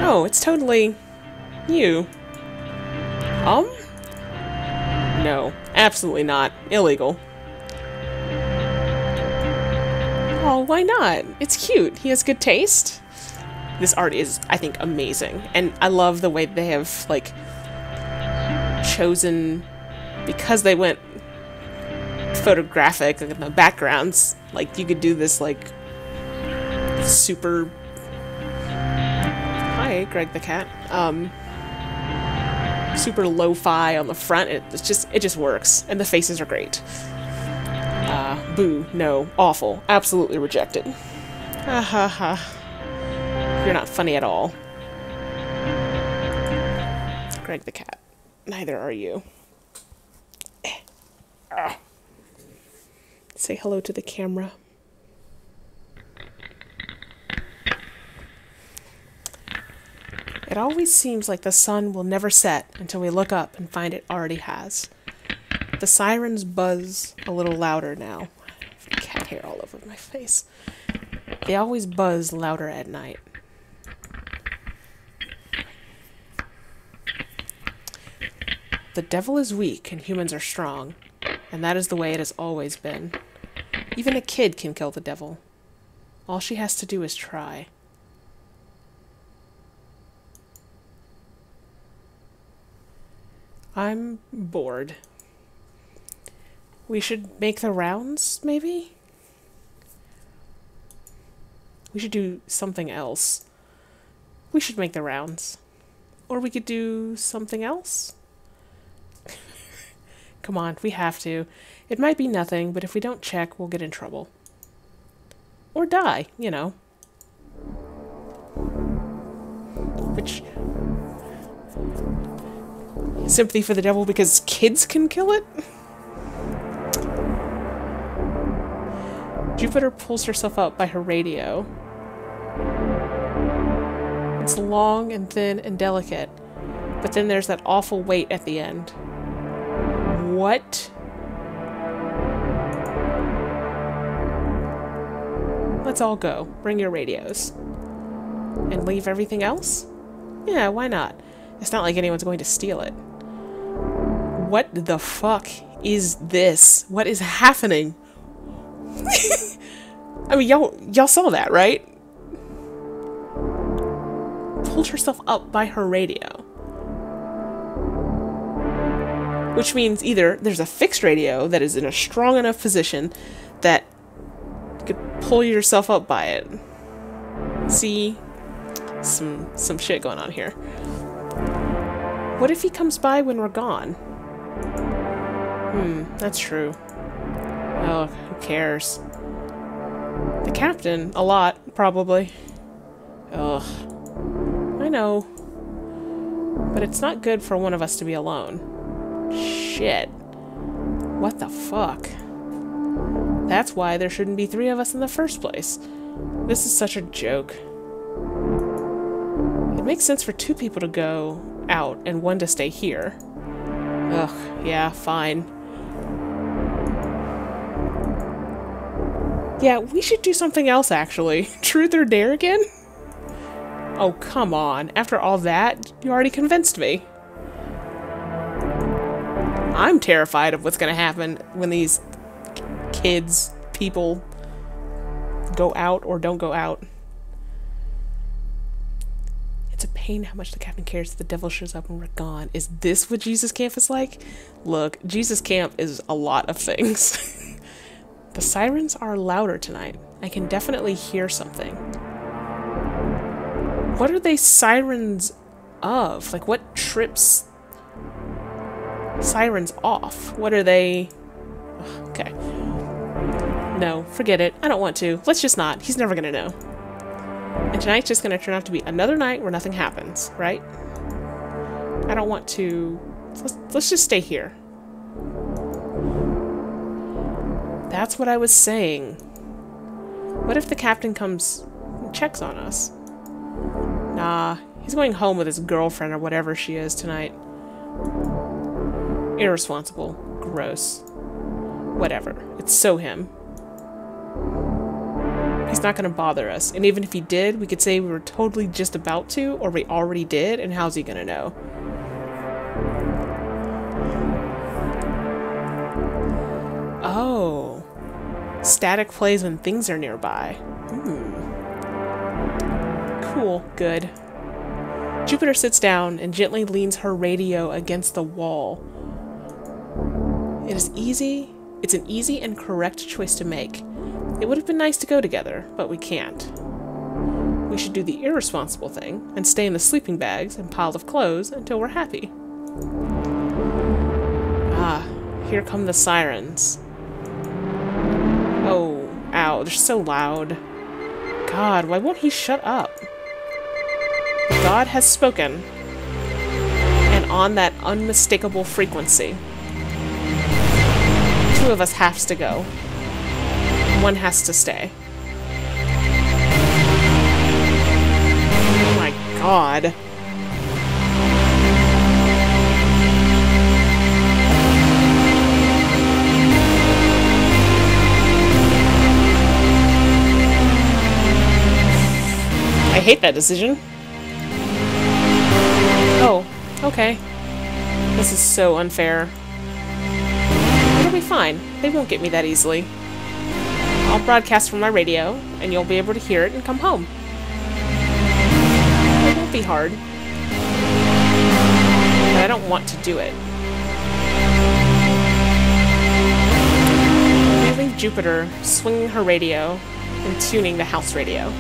oh, it's totally you. Um? No, absolutely not. Illegal. Oh, why not? It's cute. He has good taste. This art is, I think, amazing. And I love the way they have, like, chosen, because they went photographic, like, the backgrounds, like, you could do this, like, super. Hi greg the cat. Um super lo-fi on the front. It's just it just works and the faces are great. Uh boo no awful absolutely rejected. Ha ha ha. You're not funny at all. Greg the cat neither are you. Eh. ah. say hello to the camera It always seems like the sun will never set until we look up and find it already has. The sirens buzz a little louder now. Cat hair all over my face. They always buzz louder at night. The devil is weak and humans are strong, and that is the way it has always been. Even a kid can kill the devil. All she has to do is try. I'm bored. We should make the rounds, maybe? We should do something else. We should make the rounds. Or we could do something else? (laughs) Come on, we have to. It might be nothing, but if we don't check, we'll get in trouble. Or die, you know. Which sympathy for the devil because kids can kill it? Jupiter pulls herself up by her radio. It's long and thin and delicate, but then there's that awful weight at the end. What? Let's all go. Bring your radios. And leave everything else? Yeah, why not? It's not like anyone's going to steal it. What the fuck is this? What is happening? (laughs) I mean, y'all y'all saw that, right? Pulled herself up by her radio. Which means either there's a fixed radio that is in a strong enough position that you could pull yourself up by it. See some some shit going on here. What if he comes by when we're gone? Hmm, that's true. Oh, who cares? The captain, a lot, probably. Ugh. I know. But it's not good for one of us to be alone. Shit. What the fuck? That's why there shouldn't be three of us in the first place. This is such a joke. It makes sense for two people to go out and one to stay here. Ugh, yeah, fine. Yeah, we should do something else, actually. (laughs) Truth or dare again? Oh, come on. After all that, you already convinced me. I'm terrified of what's going to happen when these kids, people, go out or don't go out. It's a pain how much the captain cares if the devil shows up when we're gone. Is this what Jesus Camp is like? Look, Jesus Camp is a lot of things. (laughs) the sirens are louder tonight. I can definitely hear something. What are they sirens of? Like, what trips sirens off? What are they... Okay. No, forget it. I don't want to. Let's just not. He's never gonna know. And tonight's just gonna turn out to be another night where nothing happens, right? I don't want to... Let's, let's just stay here. That's what I was saying. What if the captain comes and checks on us? Nah, he's going home with his girlfriend or whatever she is tonight. Irresponsible. Gross. Whatever. It's so him. He's not going to bother us. And even if he did, we could say we were totally just about to, or we already did, and how's he going to know? Oh. Static plays when things are nearby. Hmm. Cool. Good. Jupiter sits down and gently leans her radio against the wall. It is easy. It's an easy and correct choice to make. It would have been nice to go together, but we can't. We should do the irresponsible thing and stay in the sleeping bags and pile of clothes until we're happy. Ah, here come the sirens. Oh, ow, they're so loud. God, why won't he shut up? God has spoken, and on that unmistakable frequency. Two of us has to go one has to stay. Oh my god. I hate that decision. Oh, okay. This is so unfair. It'll be fine. They won't get me that easily. I'll broadcast from my radio, and you'll be able to hear it and come home. It won't be hard. But I don't want to do it. We leave Jupiter swinging her radio and tuning the house radio.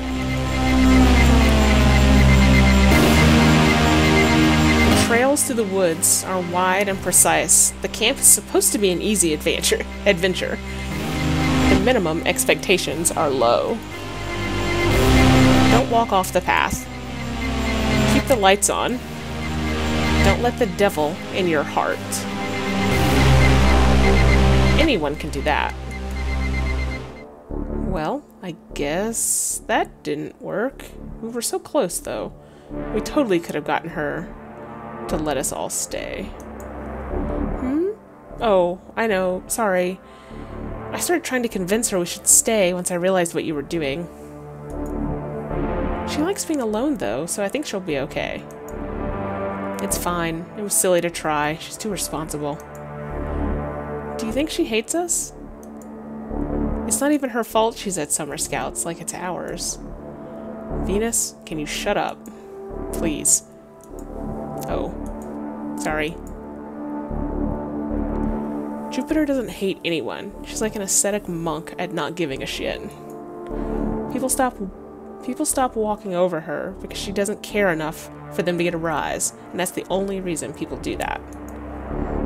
The trails through the woods are wide and precise. The camp is supposed to be an easy adventure. adventure minimum, expectations are low. Don't walk off the path. Keep the lights on. Don't let the devil in your heart. Anyone can do that. Well, I guess that didn't work. We were so close, though. We totally could have gotten her to let us all stay. Hmm? Oh, I know. Sorry. I started trying to convince her we should stay once I realized what you were doing. She likes being alone, though, so I think she'll be okay. It's fine. It was silly to try. She's too responsible. Do you think she hates us? It's not even her fault she's at Summer Scouts, like it's ours. Venus, can you shut up? Please. Oh. Sorry. Jupiter doesn't hate anyone. She's like an ascetic monk at not giving a shit. People stop people stop walking over her because she doesn't care enough for them to get a rise, and that's the only reason people do that.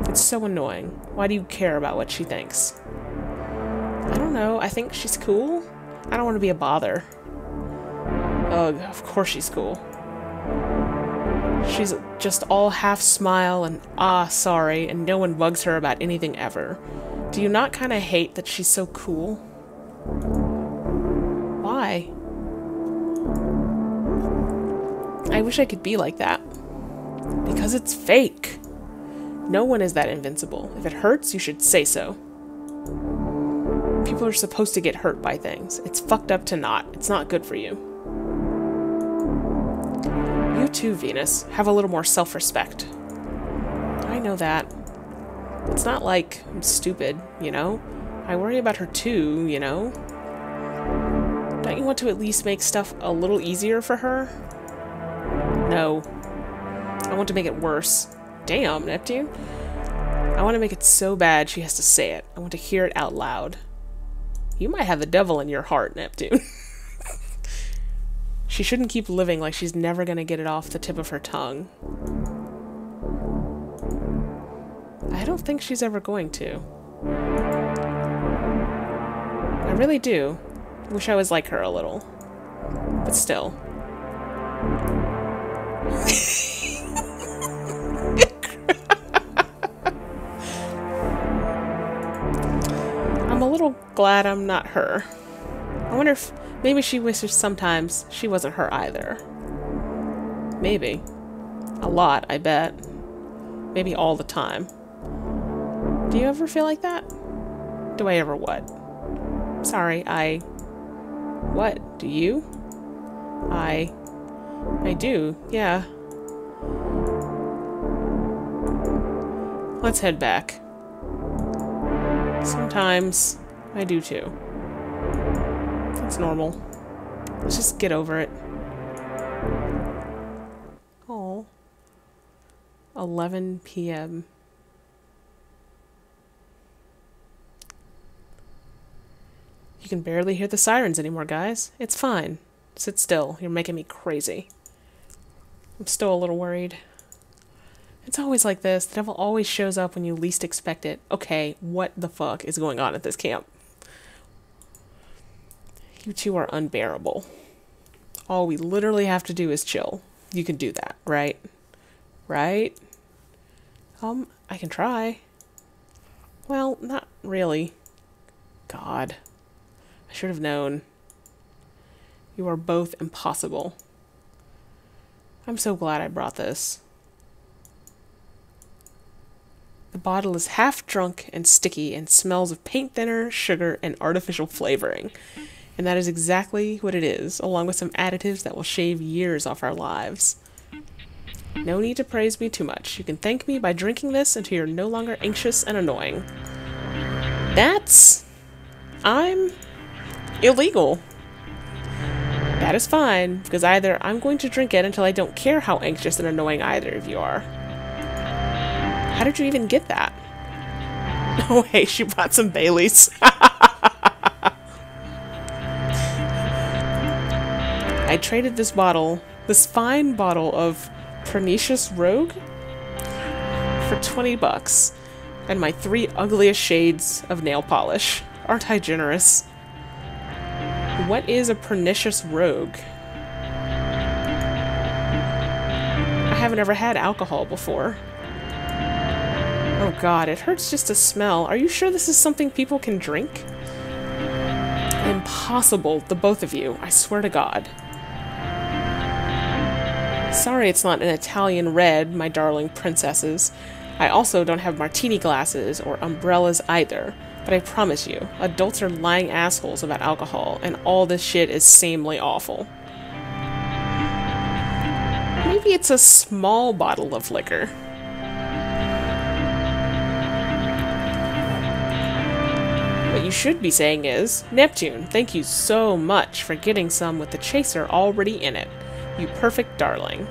It's so annoying. Why do you care about what she thinks? I don't know. I think she's cool. I don't want to be a bother. Ugh, of course she's cool. She's just all half smile and ah, sorry, and no one bugs her about anything ever. Do you not kind of hate that she's so cool? Why? I wish I could be like that. Because it's fake. No one is that invincible. If it hurts, you should say so. People are supposed to get hurt by things. It's fucked up to not. It's not good for you. Too, Venus. Have a little more self-respect. I know that. It's not like I'm stupid, you know? I worry about her too, you know? Don't you want to at least make stuff a little easier for her? No. I want to make it worse. Damn, Neptune. I want to make it so bad she has to say it. I want to hear it out loud. You might have the devil in your heart, Neptune. (laughs) she shouldn't keep living like she's never to get it off the tip of her tongue. I don't think she's ever going to. I really do. Wish I was like her a little. But still. (laughs) I'm a little glad I'm not her. I wonder if maybe she wishes sometimes she wasn't her either. Maybe. A lot, I bet. Maybe all the time. Do you ever feel like that? Do I ever what? Sorry, I... What? Do you? I... I do, yeah. Let's head back. Sometimes I do too. That's normal. Let's just get over it. Oh. 11 p.m. You can barely hear the sirens anymore, guys. It's fine. Sit still. You're making me crazy. I'm still a little worried. It's always like this. The devil always shows up when you least expect it. Okay, what the fuck is going on at this camp? You two are unbearable. All we literally have to do is chill. You can do that, right? Right? Um, I can try. Well, not really. God. I should have known. You are both impossible. I'm so glad I brought this. The bottle is half drunk and sticky and smells of paint thinner, sugar, and artificial flavoring. And that is exactly what it is, along with some additives that will shave years off our lives. No need to praise me too much. You can thank me by drinking this until you're no longer anxious and annoying. That's... I'm... illegal. That is fine, because either I'm going to drink it until I don't care how anxious and annoying either of you are, how did you even get that? (laughs) Oh, hey, she brought some Baileys. (laughs) I traded this bottle, this fine bottle of Pernicious Rogue, for 20 bucks, and my three ugliest shades of nail polish. Aren't I generous? What is a Pernicious Rogue? I haven't ever had alcohol before. Oh god, it hurts just to smell. Are you sure this is something people can drink? Impossible, the both of you. I swear to god. Sorry it's not an Italian red, my darling princesses. I also don't have martini glasses or umbrellas either. But I promise you, adults are lying assholes about alcohol, and all this shit is samely awful. Maybe it's a small bottle of liquor. What you should be saying is, Neptune, thank you so much for getting some with the chaser already in it. You perfect darling.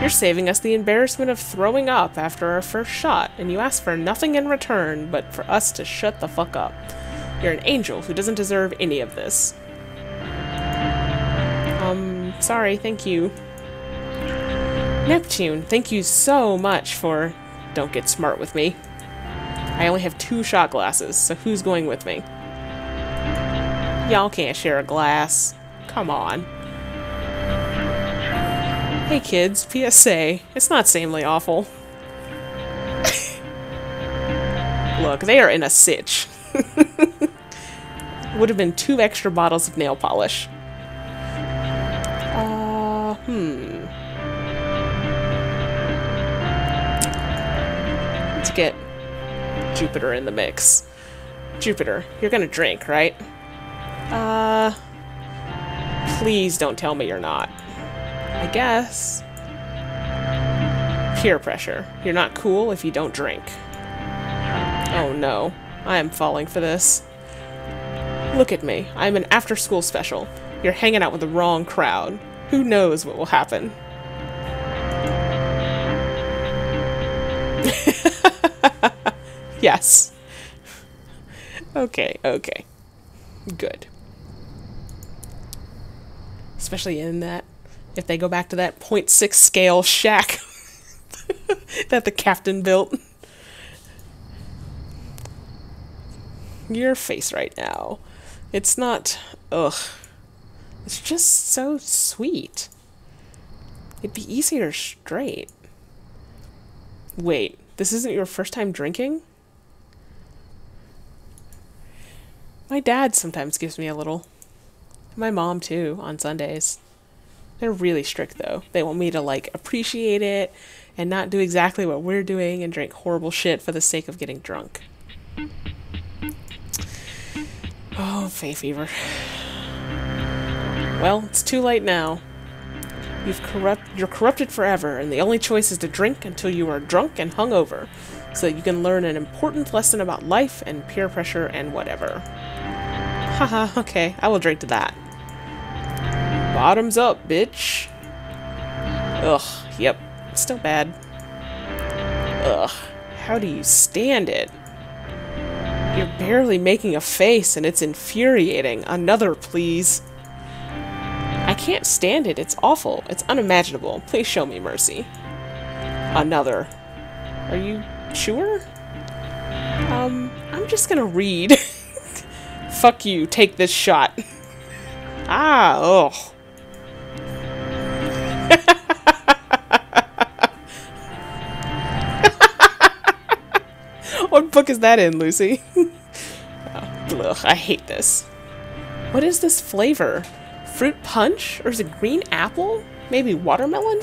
You're saving us the embarrassment of throwing up after our first shot, and you ask for nothing in return but for us to shut the fuck up. You're an angel who doesn't deserve any of this. Um, sorry, thank you. Neptune, thank you so much for... Don't get smart with me. I only have two shot glasses, so who's going with me? Y'all can't share a glass. Come on. Hey kids, PSA, it's not sanely awful. (laughs) Look, they are in a sitch. (laughs) Would have been two extra bottles of nail polish. Uh, hmm. Let's get Jupiter in the mix. Jupiter, you're gonna drink, right? Uh, please don't tell me you're not. I guess. Peer pressure. You're not cool if you don't drink. Oh no, I am falling for this. Look at me. I'm an after school special. You're hanging out with the wrong crowd. Who knows what will happen? (laughs) yes. Okay, okay. Good. Especially in that, if they go back to that 0.6 scale shack (laughs) that the captain built. Your face right now. It's not. Ugh. It's just so sweet. It'd be easier straight. Wait, this isn't your first time drinking? My dad sometimes gives me a little. My mom, too, on Sundays. They're really strict, though. They want me to, like, appreciate it and not do exactly what we're doing and drink horrible shit for the sake of getting drunk. Oh, Fae fever. Well, it's too late now. You've corrupt you're corrupted forever, and the only choice is to drink until you are drunk and hungover, so that you can learn an important lesson about life and peer pressure and whatever. Haha, okay, I will drink to that. Bottoms up, bitch. Ugh, yep, still bad. Ugh, how do you stand it? You're barely making a face and it's infuriating. Another, please. I can't stand it. It's awful. It's unimaginable. Please show me mercy. Another. Are you sure? Um, I'm just gonna read. (laughs) Fuck you. Take this shot. (laughs) ah, ugh. What book is that in, Lucy? (laughs) ugh, I hate this. What is this flavor? Fruit punch? Or is it green apple? Maybe watermelon?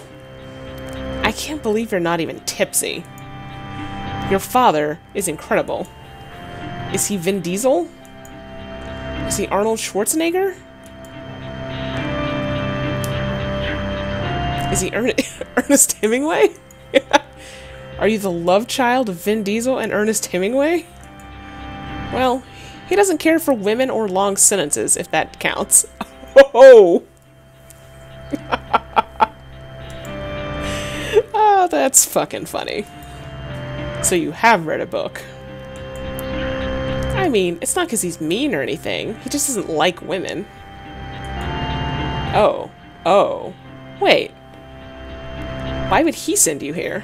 I can't believe you're not even tipsy. Your father is incredible. Is he Vin Diesel? Is he Arnold Schwarzenegger? Is he Ernest (laughs) Hemingway? (laughs) Are you the love child of Vin Diesel and Ernest Hemingway? Well, he doesn't care for women or long sentences, if that counts. (laughs) Oh! (laughs) oh, that's fucking funny. So you have read a book. I mean, it's not because he's mean or anything. He just doesn't like women. Oh. Oh. Wait. Why would he send you here?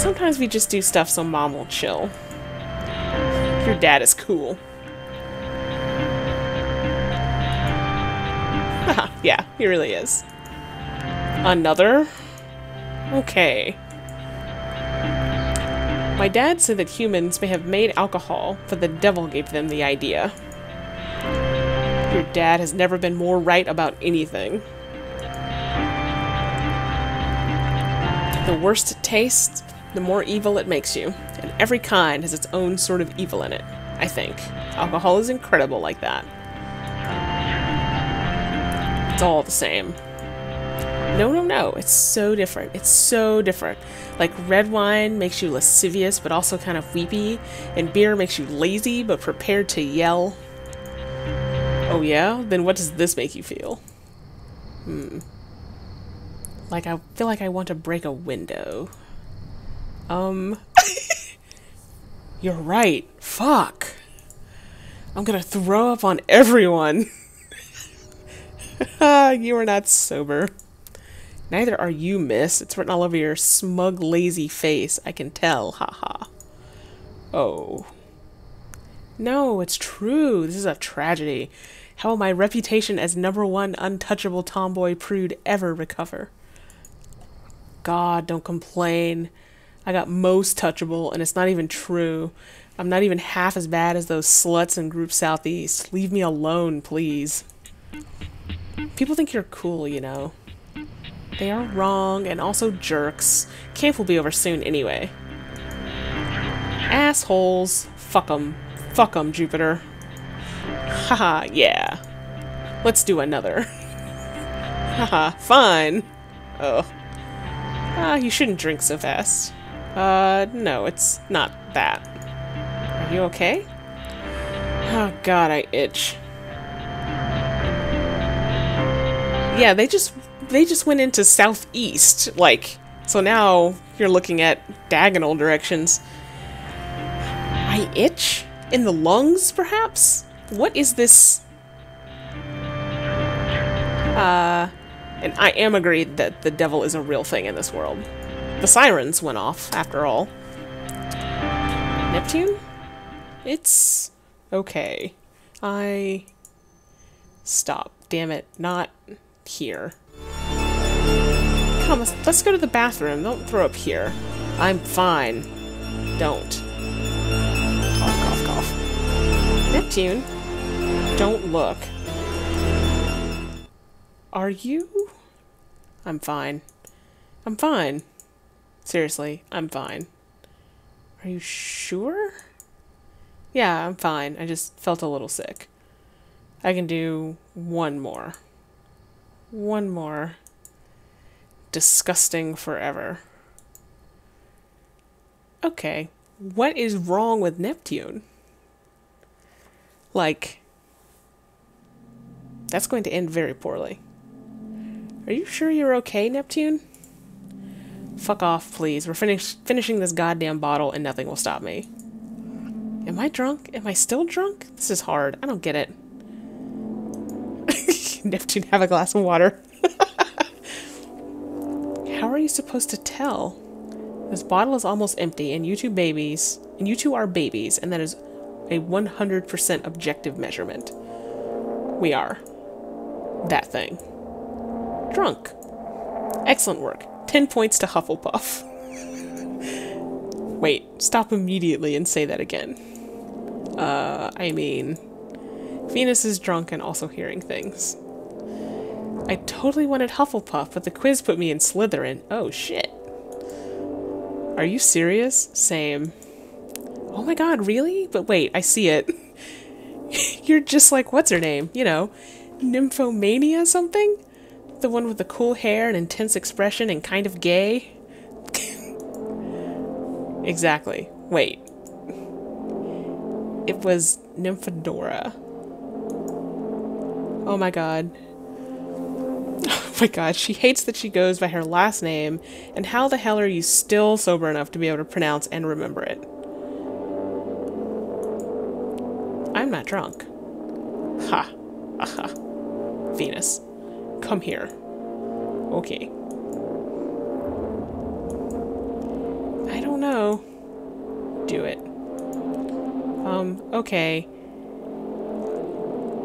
Sometimes we just do stuff so mom will chill. Your dad is cool. (laughs) yeah, he really is. Another? Okay. My dad said that humans may have made alcohol, but the devil gave them the idea. Your dad has never been more right about anything. The worst it tastes, the more evil it makes you. And every kind has its own sort of evil in it, I think. Alcohol is incredible like that. It's all the same. No, no, no. It's so different. It's so different. Like, red wine makes you lascivious but also kind of weepy, and beer makes you lazy but prepared to yell. Oh, yeah? Then what does this make you feel? Hmm. Like, I feel like I want to break a window. Um. (laughs) You're right. Fuck. I'm gonna throw up on everyone. (laughs) you are not sober. Neither are you, miss. It's written all over your smug, lazy face. I can tell. Ha ha. Oh. No, it's true. This is a tragedy. How will my reputation as number one untouchable tomboy prude ever recover? God, don't complain. I got most touchable, and it's not even true. I'm not even half as bad as those sluts in Group Southeast. Leave me alone, please. People think you're cool, you know. They are wrong, and also jerks. Camp will be over soon anyway. Assholes. Fuck 'em. Fuck 'em, Jupiter. Haha, yeah. Let's do another. (laughs) Haha, fine. Oh. Ah, you shouldn't drink so fast. Uh, no, it's not that. Are you okay? Oh god, I itch. Yeah, they just they just went into southeast, like so now you're looking at diagonal directions. I itch? In the lungs, perhaps? What is this? Uh, and I am agreed that the devil is a real thing in this world. The sirens went off, after all. Neptune? It's okay. I... Stop. Damn it. Not here. Come, let's, let's go to the bathroom. Don't throw up here. I'm fine. Don't. Cough, cough, cough. Neptune? Don't look. Are you? I'm fine. I'm fine. Seriously, I'm fine. Are you sure? Yeah, I'm fine. I just felt a little sick. I can do one more. One more. Disgusting forever. Okay, what is wrong with Neptune? Like, that's going to end very poorly. Are you sure you're okay, Neptune? Fuck off, please. We're finish finishing this goddamn bottle and nothing will stop me. Am I drunk? Am I still drunk? This is hard. I don't get it. (laughs) Neptune, have a glass of water. (laughs) How are you supposed to tell? This bottle is almost empty, and you two babies, and you two are babies, and that is a 100% objective measurement. We are. That thing. Drunk. Excellent work. 10 points to Hufflepuff. Wait, stop immediately and say that again. Uh, I mean, Venus is drunk and also hearing things. I totally wanted Hufflepuff, but the quiz put me in Slytherin. Oh shit. Are you serious? Same. Oh my god, really? But wait, I see it. (laughs) You're just like, what's her name? You know, Nymphomania something? The one with the cool hair and intense expression and kind of gay? (laughs) exactly. Wait. It was Nymphadora. Oh my god. (laughs) Oh my god, she hates that she goes by her last name, and how the hell are you still sober enough to be able to pronounce and remember it? I'm not drunk. Ha. Aha. (laughs) Venus. Come here. Okay. I don't know. Do it. Um, okay.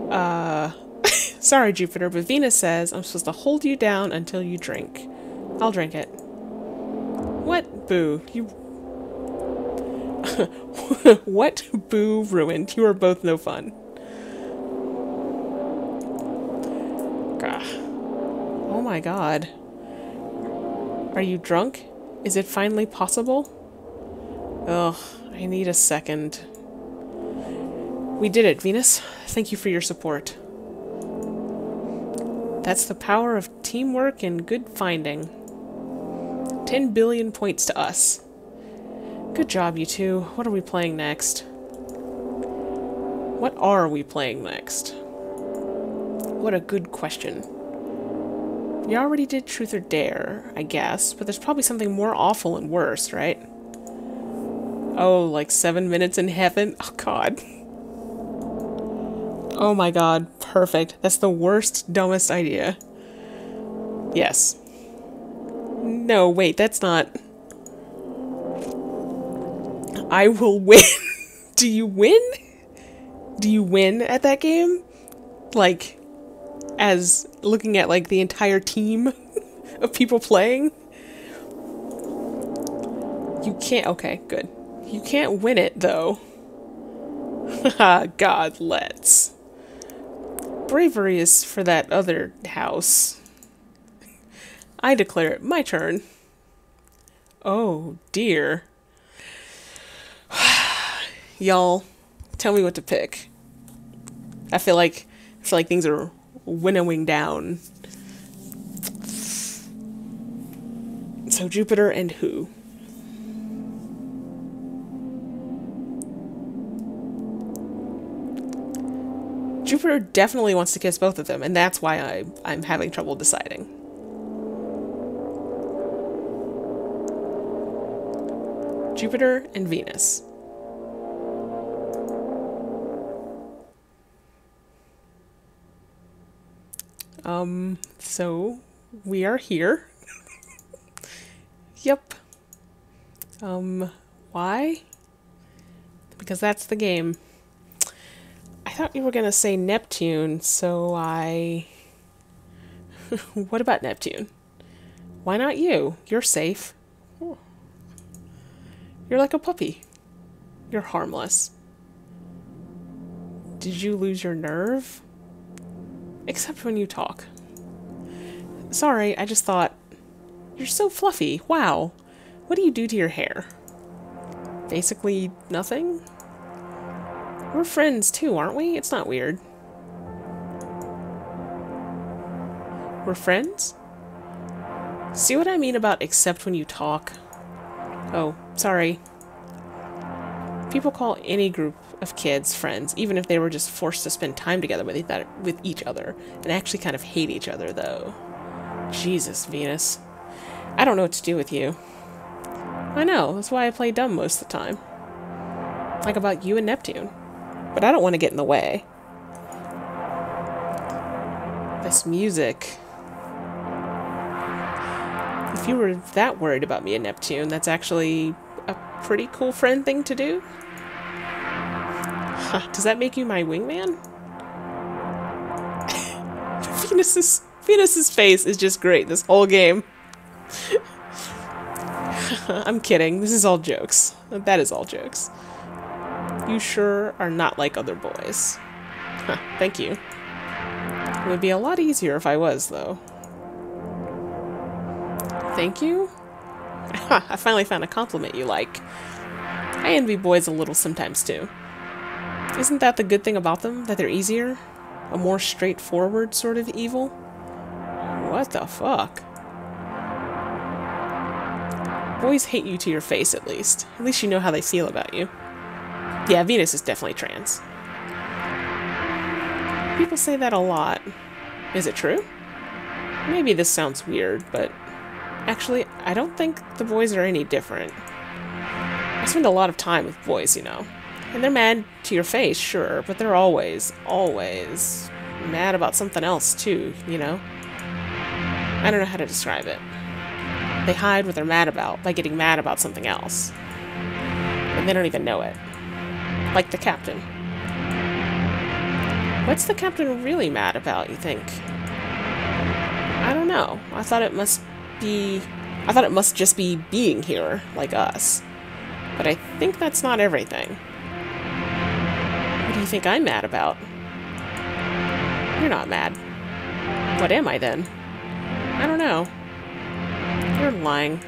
Uh, (laughs) sorry, Jupiter, but Venus says I'm supposed to hold you down until you drink. I'll drink it. What? Boo. You... (laughs) what? Boo ruined. You are both no fun. Oh my god. Are you drunk? Is it finally possible? Ugh, I need a second. We did it, Venus. Thank you for your support. That's the power of teamwork and good finding. 10 billion points to us. Good job, you two. What are we playing next? What are we playing next? What a good question. You already did Truth or Dare, I guess, but there's probably something more awful and worse, right? Oh, like seven minutes in heaven? Oh, God. Oh my god, perfect. That's the worst, dumbest idea. Yes. No, wait, that's not... I will (laughs) win. Do you win? Do you win at that game? Like, as looking at like the entire team (laughs) of people playing? You can't. Okay, good. You can't win it though. (laughs) God, let's. Bravery is for that other house. I declare it my turn. Oh dear. (sighs) Y'all, tell me what to pick. I feel like I feel like things are winnowing down. So Jupiter and who? Jupiter definitely wants to kiss both of them, and that's why I, I'm having trouble deciding. Jupiter and Venus. Um, so we are here. (laughs) yep. Um, why? Because that's the game. I thought you were going to say Neptune, so I. (laughs) what about Neptune? Why not you? You're safe. You're like a puppy. You're harmless. Did you lose your nerve? Except when you talk. Sorry, I just thought. You're so fluffy. Wow. What do you do to your hair? Basically, nothing? We're friends too, aren't we? It's not weird. We're friends? See what I mean about except when you talk? Oh, sorry. People call any group of kids friends, even if they were just forced to spend time together with that, with each other, and actually kind of hate each other, though. Jesus, Venus. I don't know what to do with you. I know, that's why I play dumb most of the time. Like about you and Neptune but I don't want to get in the way. This music. If you were that worried about me and Neptune, that's actually a pretty cool friend thing to do. Huh, does that make you my wingman? (laughs) Venus's Venus's face is just great this whole game. (laughs) I'm kidding. This is all jokes. That is all jokes. You sure are not like other boys. Huh, thank you. It would be a lot easier if I was, though. Thank you? (laughs) I finally found a compliment you like. I envy boys a little sometimes, too. Isn't that the good thing about them? That they're easier? A more straightforward sort of evil? What the fuck? Boys hate you to your face, at least. At least you know how they feel about you. Yeah, Venus is definitely trans. People say that a lot. Is it true? Maybe this sounds weird, but actually, I don't think the boys are any different. I spend a lot of time with boys, you know. And they're mad to your face, sure, but they're always, always mad about something else, too, you know? I don't know how to describe it. They hide what they're mad about by getting mad about something else. And they don't even know it. Like the captain. What's the captain really mad about, you think? I don't know. I thought it must be... I thought it must just be being here, like us. But I think that's not everything. What do you think I'm mad about? You're not mad. What am I, then? I don't know. You're lying.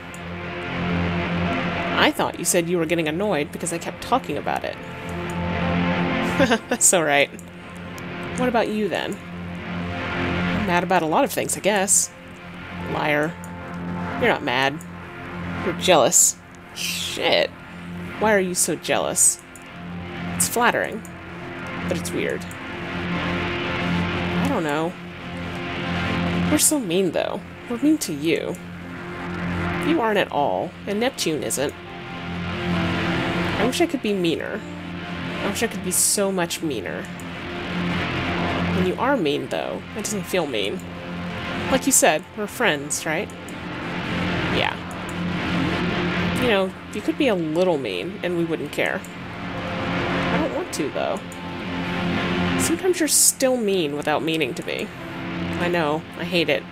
I thought you said you were getting annoyed because I kept talking about it. (laughs) That's alright. What about you, then? I'm mad about a lot of things, I guess. Liar. You're not mad. You're jealous. Shit. Why are you so jealous? It's flattering. But it's weird. I don't know. We're so mean, though. We're mean to you. You aren't at all, and Neptune isn't. I wish I could be meaner. I wish I could be so much meaner. When you are mean, though, it doesn't feel mean. Like you said, we're friends, right? Yeah. You know, you could be a little mean, and we wouldn't care. I don't want to, though. Sometimes you're still mean without meaning to be. I know. I hate it.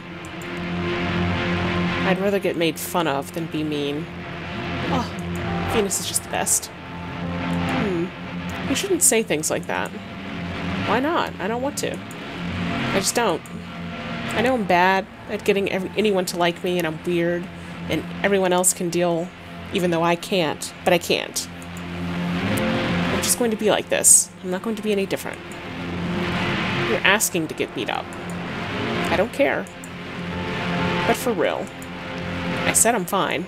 I'd rather get made fun of than be mean. Oh, Venus is just the best. Hmm. You shouldn't say things like that. Why not? I don't want to. I just don't. I know I'm bad at getting every, anyone to like me, and I'm weird, and everyone else can deal, even though I can't, but I can't. I'm just going to be like this. I'm not going to be any different. You're asking to get beat up. I don't care. But for real. I said I'm fine.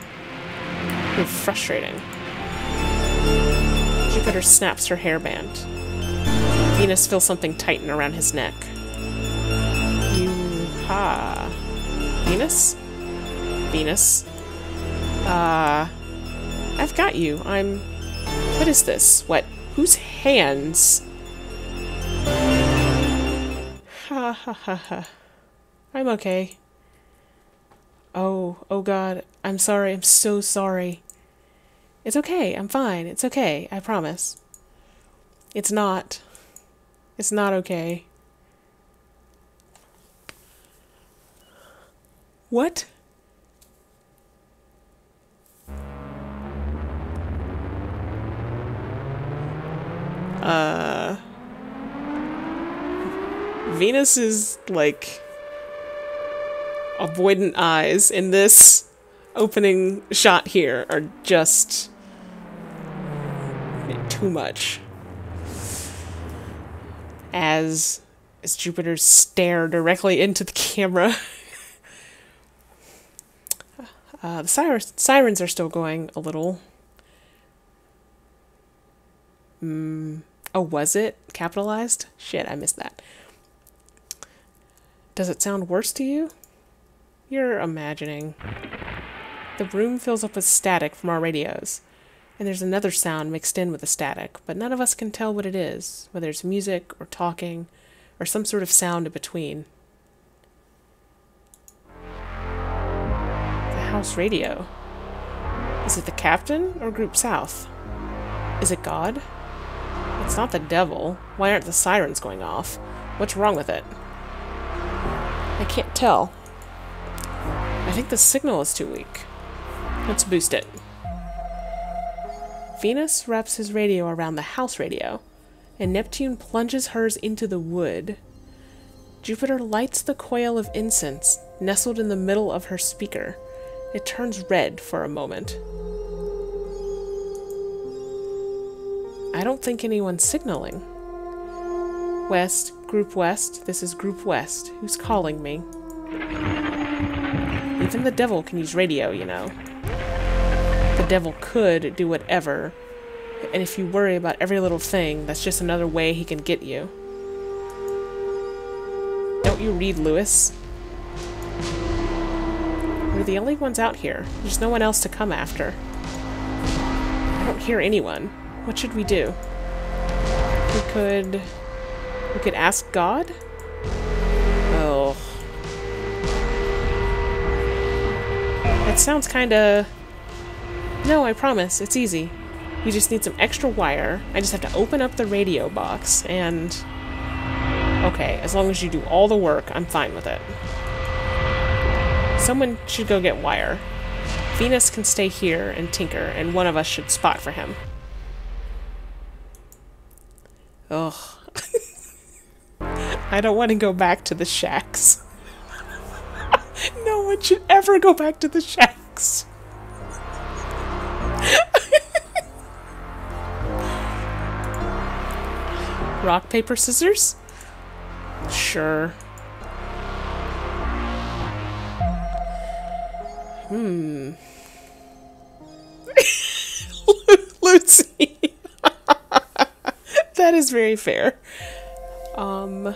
You're frustrating. Jupiter snaps her hairband. Venus feels something tighten around his neck. You... ha... Venus? Venus? Uh... I've got you. I'm... What is this? What? Whose hands? Ha ha ha ha. I'm okay. Oh, oh god. I'm sorry. I'm so sorry. It's okay. I'm fine. It's okay. I promise. It's not. It's not okay. What? Uh... Venus is, like, avoidant eyes in this opening shot here are just too much. As as Jupiter stare directly into the camera. (laughs) uh, the sirens, sirens are still going a little. Mm. Oh, was it capitalized? Shit, I missed that. Does it sound worse to you? You're imagining. The room fills up with static from our radios, and there's another sound mixed in with the static, but none of us can tell what it is, whether it's music or talking or some sort of sound in between. The house radio. Is it the captain or Group South? Is it God? It's not the devil. Why aren't the sirens going off? What's wrong with it? I can't tell. I think the signal is too weak. Let's boost it. Venus wraps his radio around the house radio, and Neptune plunges hers into the wood. Jupiter lights the coil of incense nestled in the middle of her speaker. It turns red for a moment. I don't think anyone's signaling. West, Group West, this is Group West. Who's calling me? Even the devil can use radio, you know. The devil could do whatever, and if you worry about every little thing, that's just another way he can get you. Don't you read Lewis? We're the only ones out here. There's no one else to come after. I don't hear anyone. What should we do? We could... We could ask God? Oh. That sounds kinda... No, I promise. It's easy. You just need some extra wire. I just have to open up the radio box, and... Okay, as long as you do all the work, I'm fine with it. Someone should go get wire. Venus can stay here and tinker, and one of us should spot for him. Ugh. (laughs) I don't want to go back to the shacks. (laughs) no one should ever go back to the shacks. (laughs) Rock, paper, scissors? Sure. Hmm. (laughs) Lucy. that is very fair. Um.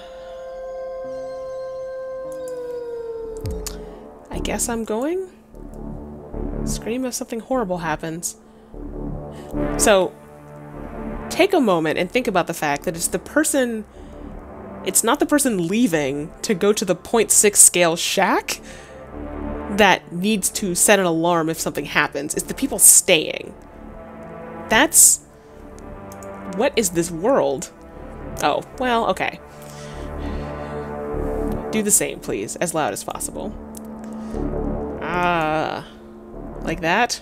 Guess I'm going? Scream if something horrible happens. So, take a moment and think about the fact that it's the person. It's not the person leaving to go to the 0.6 scale shack that needs to set an alarm if something happens. It's the people staying. That's. What is this world? Oh, well, okay. Do the same, please, as loud as possible. Ah, like that?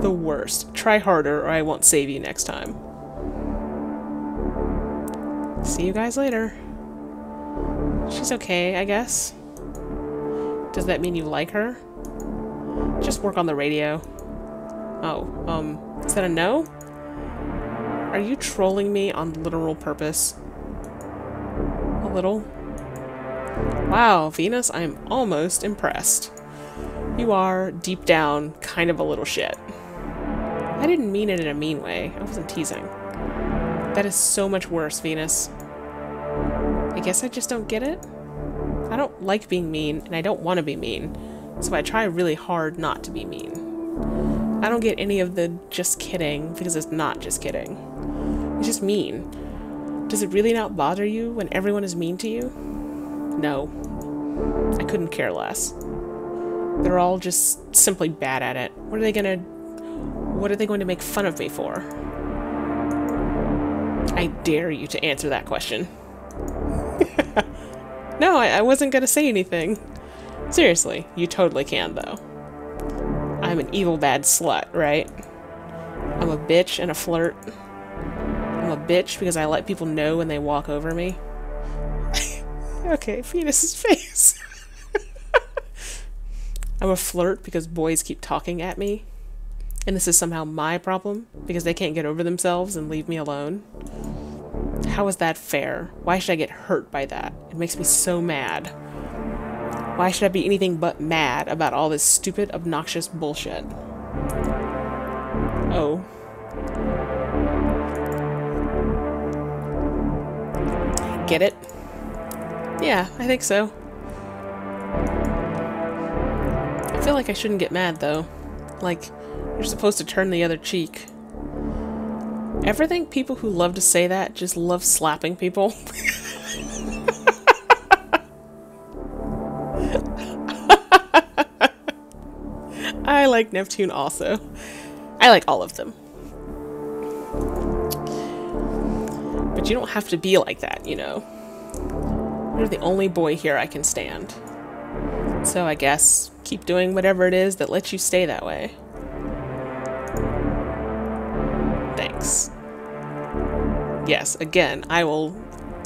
The worst. Try harder or I won't save you next time. See you guys later. She's okay, I guess. Does that mean you like her? Just work on the radio. Oh, um, is that a no? Are you trolling me on literal purpose? A little? Wow, Venus, I'm almost impressed. You are, deep down, kind of a little shit. I didn't mean it in a mean way. I wasn't teasing. That is so much worse, Venus. I guess I just don't get it? I don't like being mean, and I don't want to be mean, so I try really hard not to be mean. I don't get any of the just kidding, because it's not just kidding. It's just mean. Does it really not bother you when everyone is mean to you? No. I couldn't care less. They're all just simply bad at it. What are they gonna... What are they going to make fun of me for? I dare you to answer that question. (laughs) no, I, I wasn't gonna say anything. Seriously, you totally can, though. I'm an evil bad slut, right? I'm a bitch and a flirt. I'm a bitch because I let people know when they walk over me. Okay, Venus's face. (laughs) I'm a flirt because boys keep talking at me. And this is somehow my problem because they can't get over themselves and leave me alone. How is that fair? Why should I get hurt by that? It makes me so mad. Why should I be anything but mad about all this stupid, obnoxious bullshit? Oh. Get it? Yeah, I think so. I feel like I shouldn't get mad, though. Like, you're supposed to turn the other cheek. Ever think people who love to say that just love slapping people? (laughs) I like Neptune also. I like all of them. But you don't have to be like that, you know. You're the only boy here I can stand. So I guess keep doing whatever it is that lets you stay that way. Thanks. Yes, again, I will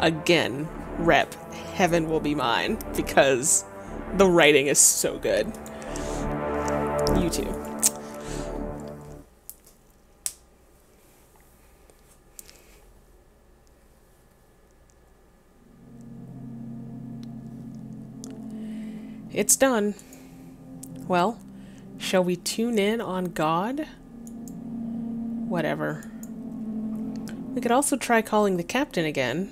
again rep Heaven Will Be Mine because the writing is so good. You too. It's done. Well, shall we tune in on God? Whatever. We could also try calling the captain again.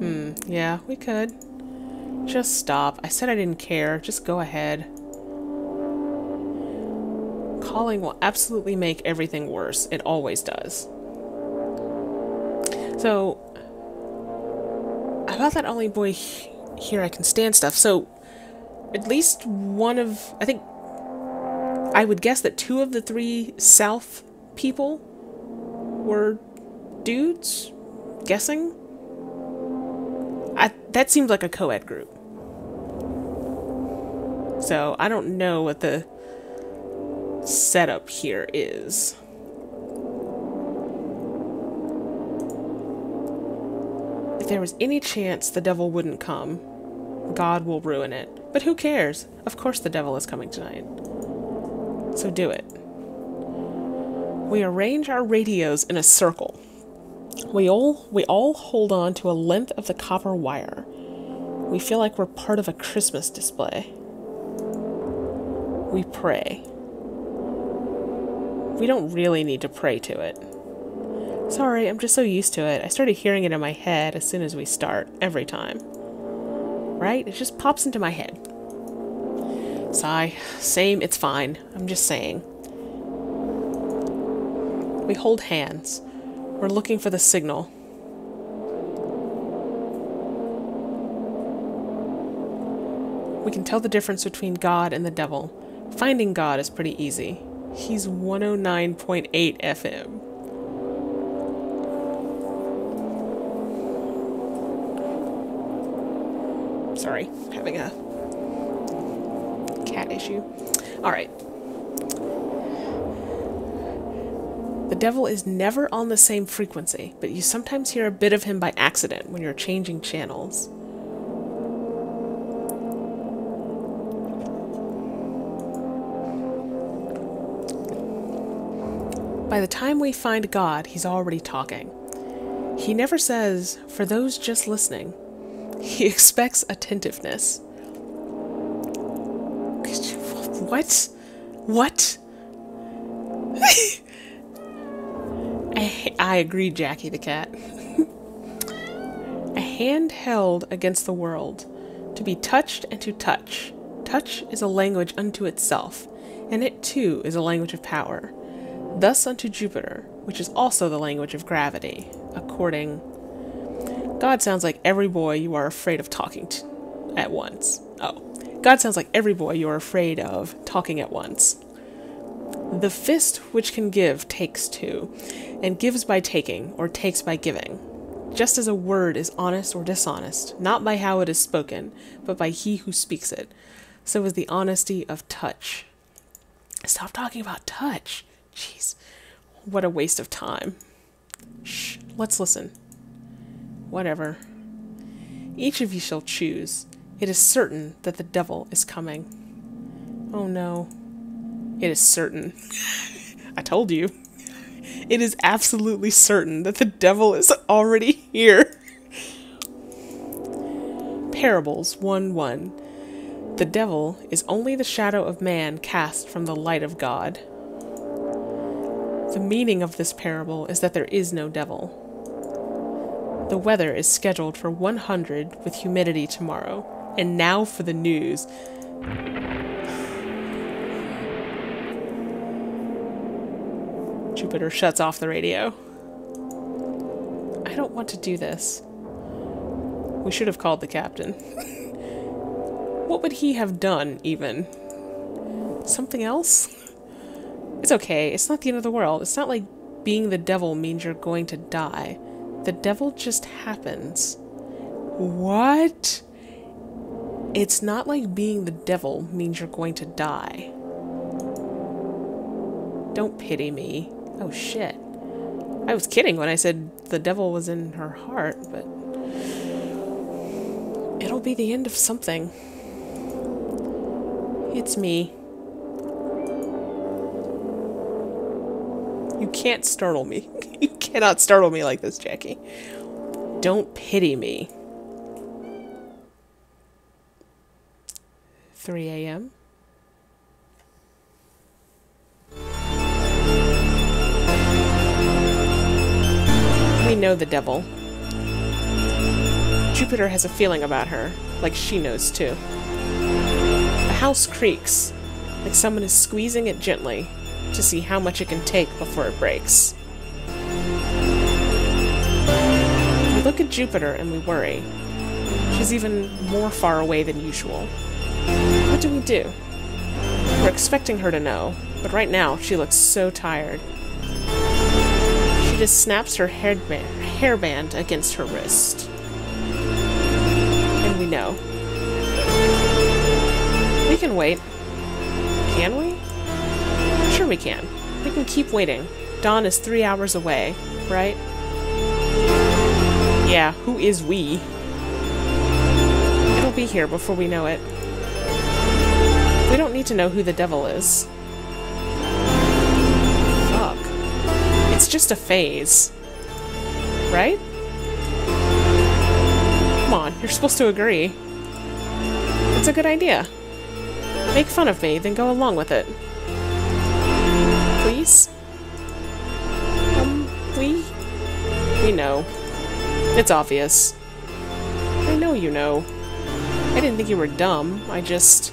Hmm, yeah, we could. Just stop. I said I didn't care. Just go ahead. Calling will absolutely make everything worse. It always does. So, about that only boy here I can stand stuff. So, at least one of, I think, I would guess that two of the three South people were dudes? Guessing? I, that seems like a co-ed group. So I don't know what the setup here is. If there was any chance the devil wouldn't come, God will ruin it. But who cares? Of course the devil is coming tonight. So do it. We arrange our radios in a circle. We all we all hold on to a length of the copper wire. We feel like we're part of a Christmas display. We pray. We don't really need to pray to it. Sorry, I'm just so used to it. I started hearing it in my head as soon as we start, every time. Right? It just pops into my head. Sigh. Same, it's fine. I'm just saying. We hold hands. We're looking for the signal. We can tell the difference between God and the devil. Finding God is pretty easy. He's 109.8 FM. Sorry, having a issue. Alright. The devil is never on the same frequency, but you sometimes hear a bit of him by accident when you're changing channels. By the time we find God, he's already talking. He never says, for those just listening. (laughs) He expects attentiveness. What? What? (laughs) I, I agree, Jackie the cat. (laughs) a hand held against the world, to be touched and to touch. Touch is a language unto itself, and it too is a language of power. Thus unto Jupiter, which is also the language of gravity, according. God sounds like every boy you are afraid of talking to at once. Oh. God sounds like every boy you are afraid of talking at once. The fist which can give takes two, and gives by taking, or takes by giving. Just as a word is honest or dishonest, not by how it is spoken, but by he who speaks it, so is the honesty of touch. Stop talking about touch. Jeez, what a waste of time. Shh, let's listen. Whatever. Each of you shall choose. It is certain that the devil is coming. Oh no. It is certain. I told you. It is absolutely certain that the devil is already here. Parables 1 1. The devil is only the shadow of man cast from the light of God. The meaning of this parable is that there is no devil. The weather is scheduled for 100 with humidity tomorrow. And now for the news. Jupiter shuts off the radio. I don't want to do this. We should have called the captain. (laughs) what would he have done, even? Something else? It's okay. It's not the end of the world. It's not like being the devil means you're going to die. The devil just happens. What? It's not like being the devil means you're going to die. Don't pity me. Oh shit. I was kidding when I said the devil was in her heart, but it'll be the end of something. It's me. You can't startle me. (laughs) you cannot startle me like this, Jackie. Don't pity me. 3 a.m. We know the devil. Jupiter has a feeling about her, like she knows too. The house creaks, like someone is squeezing it gently, to see how much it can take before it breaks. We look at Jupiter and we worry. She's even more far away than usual. What do we do? We're expecting her to know, but right now she looks so tired. She just snaps her hair hairband against her wrist. And we know. We can wait. Can we? Sure we can. We can keep waiting. Dawn is three hours away, right? Yeah, who is we? It'll be here before we know it. We don't need to know who the devil is. Fuck. It's just a phase. Right? Come on, you're supposed to agree. It's a good idea. Make fun of me, then go along with it please? Um, we? We know. It's obvious. I know you know. I didn't think you were dumb. I just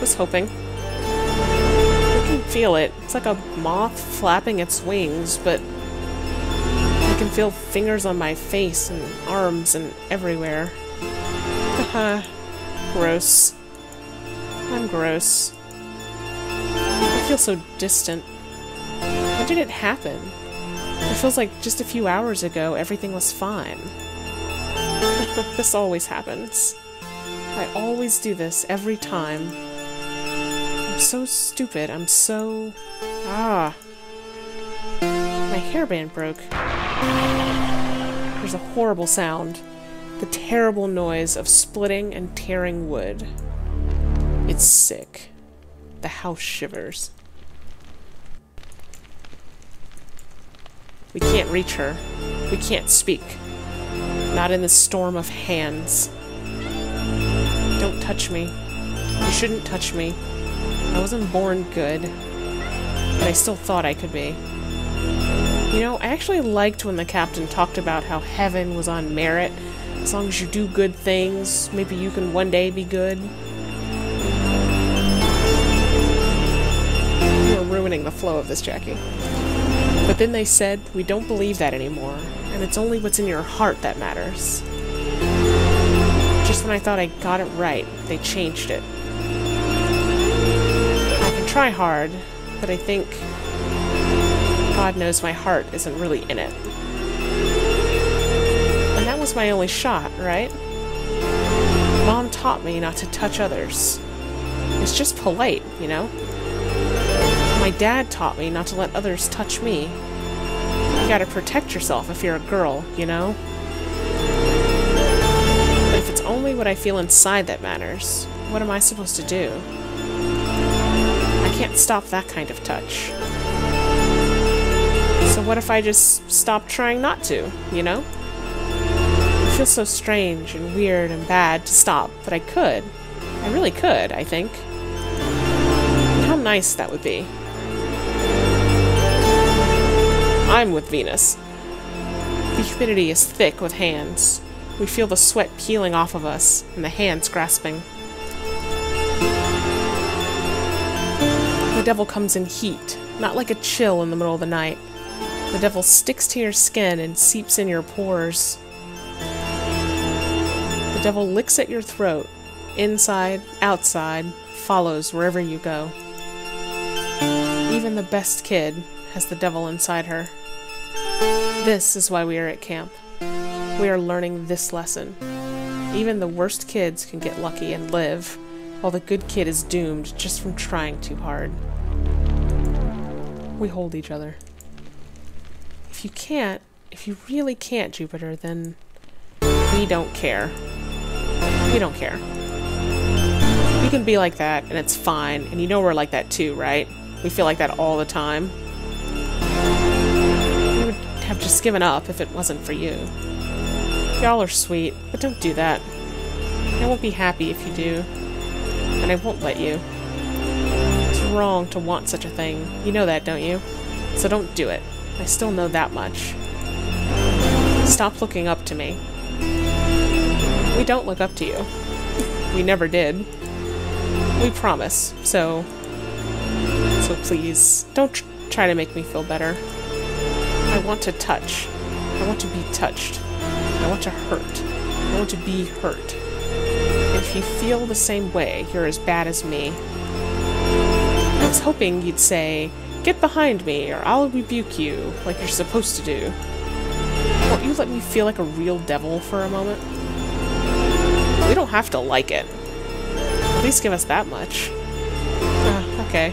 was hoping. I can feel it. It's like a moth flapping its wings, but I can feel fingers on my face and arms and everywhere. Haha. gross. I'm gross. I feel so distant. How did it happen? It feels like just a few hours ago everything was fine. (laughs) this always happens. I always do this every time. So stupid. I'm so... Ah. My hairband broke. There's a horrible sound. The terrible noise of splitting and tearing wood. It's sick. The house shivers. We can't reach her. We can't speak. Not in this storm of hands. Don't touch me. You shouldn't touch me. I wasn't born good. But I still thought I could be. You know, I actually liked when the captain talked about how heaven was on merit. As long as you do good things, maybe you can one day be good. You are ruining the flow of this, Jackie. But then they said, we don't believe that anymore, and it's only what's in your heart that matters. Just when I thought I got it right, they changed it. Try hard, but I think God knows my heart isn't really in it. And that was my only shot, right? Mom taught me not to touch others. It's just polite, you know? My dad taught me not to let others touch me. You gotta protect yourself if you're a girl, you know? But if it's only what I feel inside that matters, what am I supposed to do? Can't stop that kind of touch. So what if I just stop trying not to, you know? It feels so strange and weird and bad to stop, but I could. I really could, I think. How nice that would be. I'm with Venus. The humidity is thick with hands. We feel the sweat peeling off of us, and the hands grasping. The devil comes in heat, not like a chill in the middle of the night. The devil sticks to your skin and seeps in your pores. The devil licks at your throat, inside, outside, follows wherever you go. Even the best kid has the devil inside her. This is why we are at camp. We are learning this lesson. Even the worst kids can get lucky and live, while the good kid is doomed just from trying too hard. We hold each other. If you can't, if you really can't, Jupiter, then we don't care. We don't care. You can be like that, and it's fine, and you know we're like that too, right? We feel like that all the time. We would have just given up if it wasn't for you. Y'all are sweet, but don't do that. I won't be happy if you do, and I won't let you. It's wrong to want such a thing. You know that, don't you? So don't do it. I still know that much. Stop looking up to me. We don't look up to you. We never did. We promise, so... So please, don't tr try to make me feel better. I want to touch. I want to be touched. I want to hurt. I want to be hurt. If you feel the same way, you're as bad as me. I was hoping you'd say, Get behind me, or I'll rebuke you, like you're supposed to do. Won't you let me feel like a real devil for a moment? We don't have to like it. At least give us that much. Uh, okay.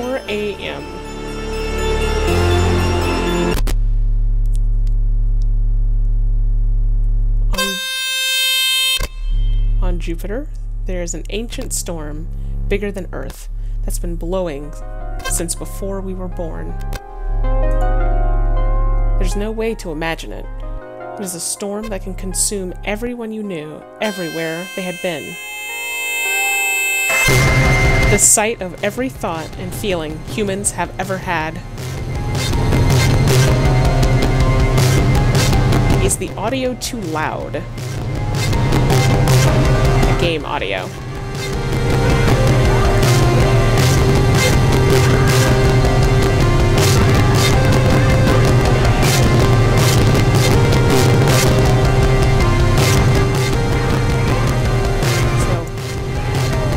4 a.m. Jupiter, there is an ancient storm, bigger than Earth, that's been blowing since before we were born. There's no way to imagine it. It is a storm that can consume everyone you knew, everywhere they had been. The sight of every thought and feeling humans have ever had. Is the audio too loud? Game audio.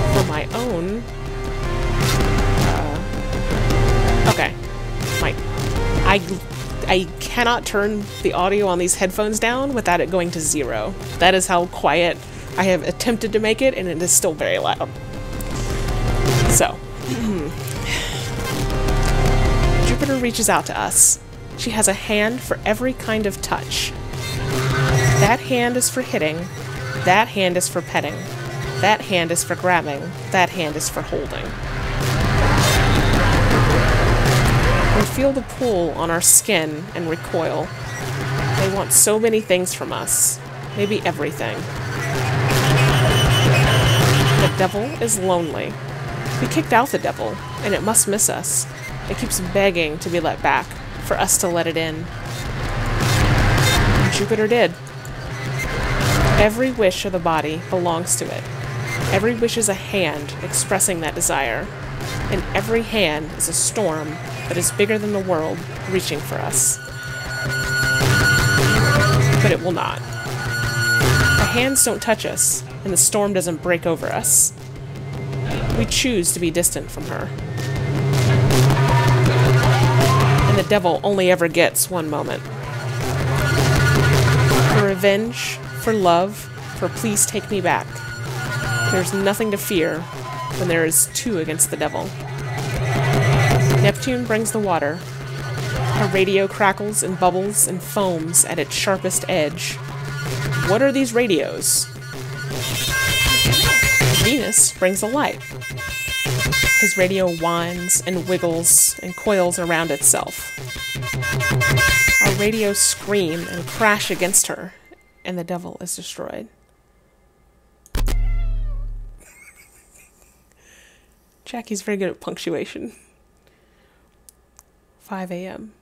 For my own, uh, I cannot turn the audio on these headphones down without it going to zero. That is how quiet I have attempted to make it, and it is still very loud. So, hmm. Jupiter reaches out to us. She has a hand for every kind of touch. That hand is for hitting. That hand is for petting. That hand is for grabbing. That hand is for holding. We feel the pull on our skin and recoil. They want so many things from us. Maybe everything. The devil is lonely. We kicked out the devil, and it must miss us. It keeps begging to be let back, for us to let it in. Jupiter did. Every wish of the body belongs to it. Every wish is a hand expressing that desire, and every hand is a storm that is bigger than the world reaching for us. But it will not. The hands don't touch us, and the storm doesn't break over us. We choose to be distant from her. And the devil only ever gets one moment. For revenge, for love, for please take me back. There's nothing to fear when there is two against the devil. Neptune brings the water. Her radio crackles and bubbles and foams at its sharpest edge. What are these radios? Venus brings the light. His radio whines and wiggles and coils around itself. Our radios scream and crash against her, and the devil is destroyed. Jackie's very good at punctuation. 5 a.m.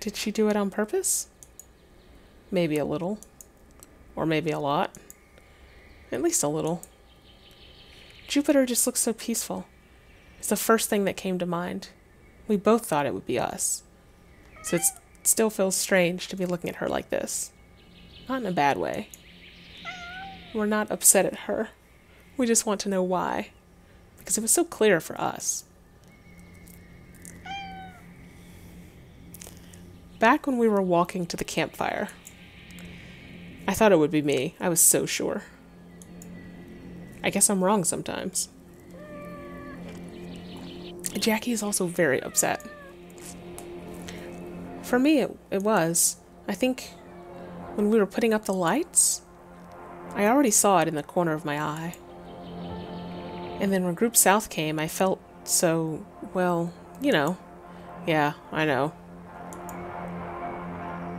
Did she do it on purpose? Maybe a little. Or maybe a lot. At least a little. Jupiter just looks so peaceful. It's the first thing that came to mind. We both thought it would be us. So it still feels strange to be looking at her like this. Not in a bad way. We're not upset at her. We just want to know why. Because it was so clear for us. Back when we were walking to the campfire, I thought it would be me. I was so sure. I guess I'm wrong sometimes. Jackie is also very upset. For me, it, it was. I think when we were putting up the lights, I already saw it in the corner of my eye. And then when Group South came, I felt so, well, you know. Yeah, I know.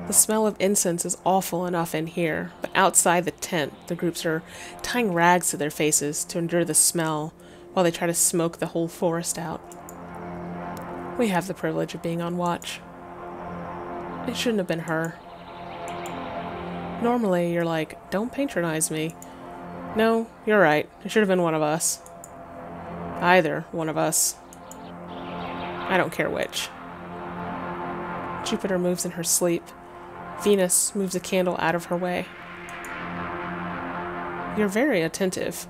The smell of incense is awful enough in here, but outside the tent, the groups are tying rags to their faces to endure the smell while they try to smoke the whole forest out. We have the privilege of being on watch. It shouldn't have been her. Normally, you're like, don't patronize me. No, you're right. It should have been one of us. Either one of us. I don't care which. Jupiter moves in her sleep. Venus moves a candle out of her way. You're very attentive.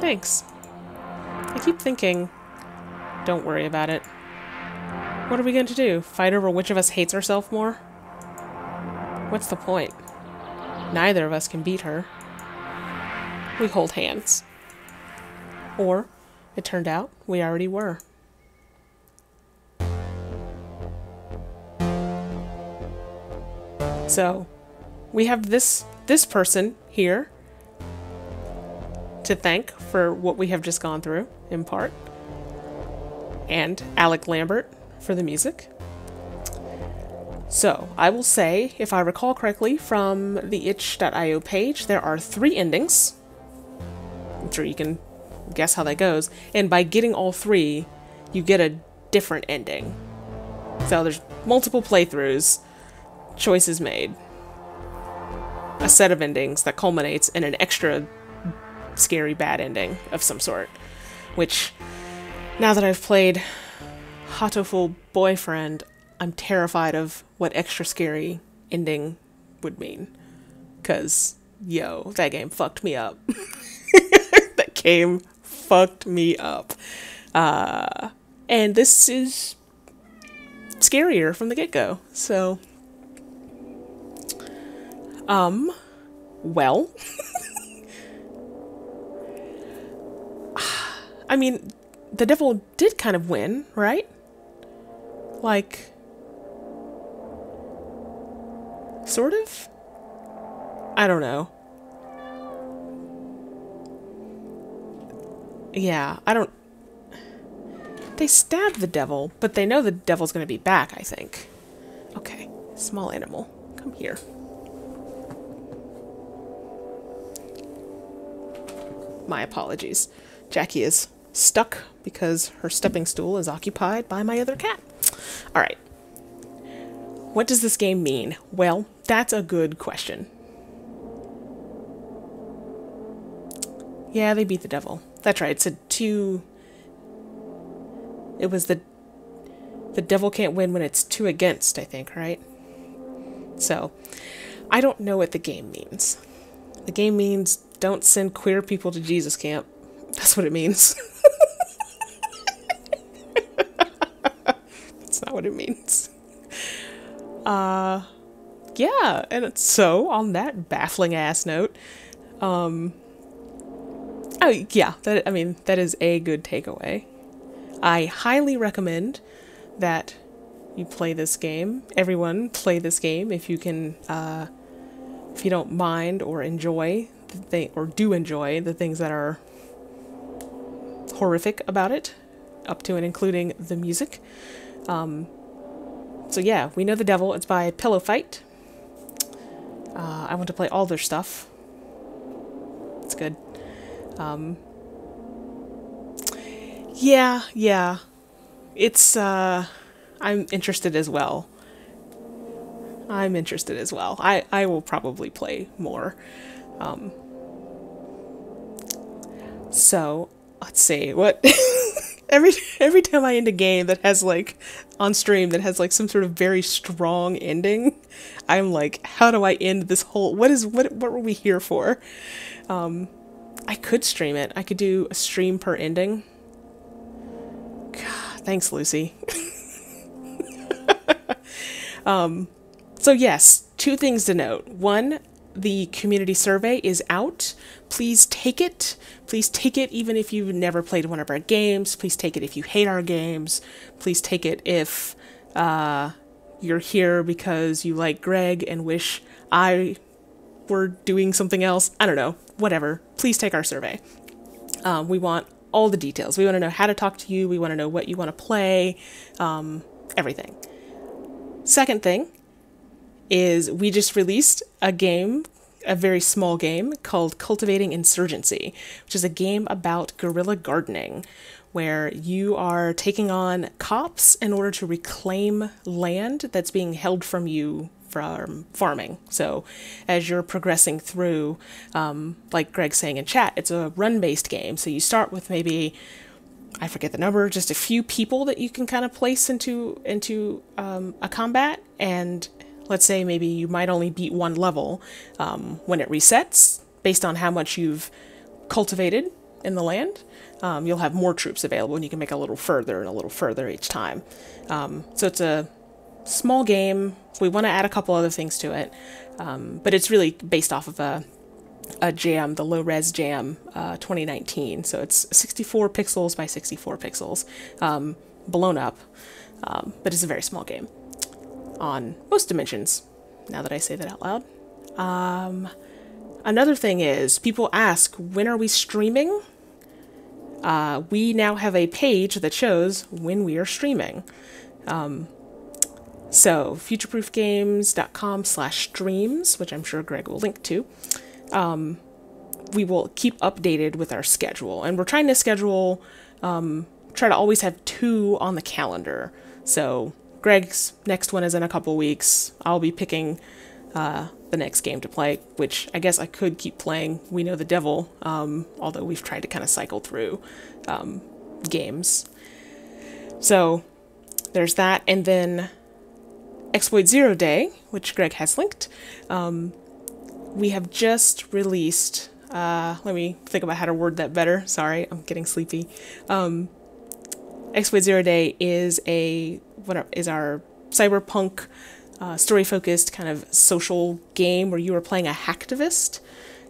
Thanks. I keep thinking, don't worry about it. What are we going to do? Fight over which of us hates herself more? What's the point? Neither of us can beat her. We hold hands. Or, it turned out, we already were. So, we have this this person here to thank for what we have just gone through, in part, and Alec Lambert for the music. So, I will say, if I recall correctly from the itch.io page, there are three endings. I'm sure you can guess how that goes. And by getting all three, you get a different ending. So there's multiple playthroughs, choices made, a set of endings that culminates in an extra scary bad ending of some sort. Which, now that I've played Hatoful Boyfriend, I'm terrified of what extra scary ending would mean. Because, yo, that game fucked me up. (laughs) that game fucked me up. Uh, And this is scarier from the get go. So, um, well, (sighs) I mean, the devil did kind of win, right? Like, sort of? I don't know. Yeah, I don't. They stabbed the devil, but they know the devil's to be back, I think. Okay, small animal, come here. My apologies. Jackie is stuck because her stepping stool is occupied by my other cat. All right. What does this game mean? Well, that's a good question. Yeah, they beat the devil. That's right. It's a two. It was the. The devil can't win when it's two against, I think, right? So, I don't know what the game means. The game means don't send queer people to Jesus camp. That's what it means. (laughs) That's not what it means. Uh, yeah, and so on that baffling ass note, um, oh yeah, that I mean that is a good takeaway. I highly recommend that you play this game. Everyone play this game if you can, uh, if you don't mind or enjoy the thing or do enjoy the things that are horrific about it, up to and including the music. Um, so yeah, we know the devil. It's by pillowfight. Uh, I want to play all their stuff. It's good. Um, yeah, yeah. It's, uh, I'm interested as well. I'm interested as well. I, I will probably play more. Um, so, let's see, what... (laughs) every every time I end a game that has like on stream that has like some sort of very strong ending, I'm like, how do I end this whole what is what what were we here for? Um I could stream it. I could do a stream per ending. God, (sighs) thanks, Lucy. (laughs) um so yes, two things to note. One, the community survey is out. Please take it. Please take it even if you've never played one of our games. Please take it if you hate our games. Please take it if uh, you're here because you like Greg and wish I were doing something else. I don't know. Whatever. Please take our survey. Um, we want all the details. We want to know how to talk to you. We want to know what you want to play. Um, everything. Second thing is we just released a game a very small game called Cultivating Insurgency, which is a game about guerrilla gardening, where you are taking on cops in order to reclaim land that's being held from you from farming. So, as you're progressing through, um, like Greg's saying in chat, it's a run based game. So, you start with maybe I forget the number, just a few people that you can kind of place into into um, a combat, and let's say maybe you might only beat one level um, when it resets based on how much you've cultivated in the land. Um, you'll have more troops available and you can make a little further and a little further each time. Um, so it's a small game. We want to add a couple other things to it, um, but it's really based off of a, a jam, the low res jam uh, 2019. So it's 64 pixels by 64 pixels, um, blown up, um, but it's a very small game on most dimensions, now that I say that out loud. Um, another thing is, people ask, when are we streaming? Uh, we now have a page that shows when we are streaming. Um, so, futureproofgames.com slash streams, which I'm sure Greg will link to. Um, we will keep updated with our schedule. And we're trying to schedule, um, try to always have two on the calendar. So Greg's next one is in a couple weeks. I'll be picking uh, the next game to play, which I guess I could keep playing We Know the Devil, um, although we've tried to kind of cycle through um, games. So there's that, and then Exploit Zero Day, which Greg has linked. Um, we have just released. Uh, let me think about how to word that better. Sorry, I'm getting sleepy. Um, Exploit Zero Day is a what is our cyberpunk uh, story focused kind of social game where you are playing a hacktivist.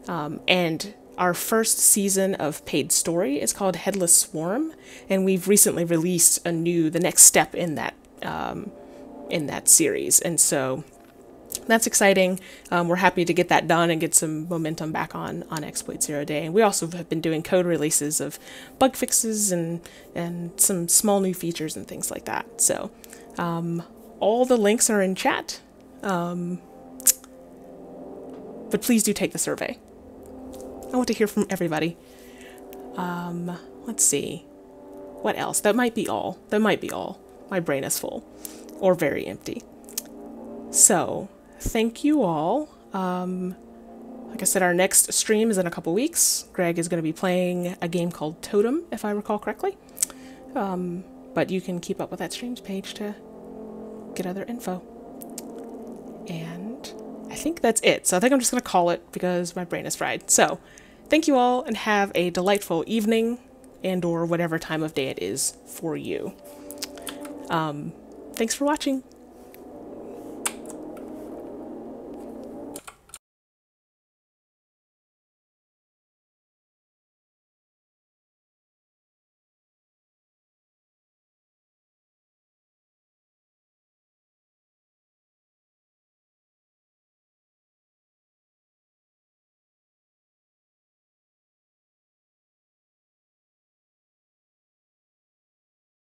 Um, and our first season of paid story is called Headless Swarm, and we've recently released a new the next step in that um, in that series, and so that's exciting. Um, we're happy to get that done and get some momentum back on on Exploit Zero Day. And we also have been doing code releases of bug fixes and and some small new features and things like that. So um, all the links are in chat. Um, but please do take the survey. I want to hear from everybody. Um, let's see. What else? That might be all. That might be all. My brain is full or very empty. So, thank you all. Um, like I said, our next stream is in a couple weeks. Greg is going to be playing a game called Totem, if I recall correctly. Um, but you can keep up with that streams page to get other info. And I think that's it. So I think I'm just going to call it because my brain is fried. So thank you all and have a delightful evening and or whatever time of day it is for you. Um, thanks for watching.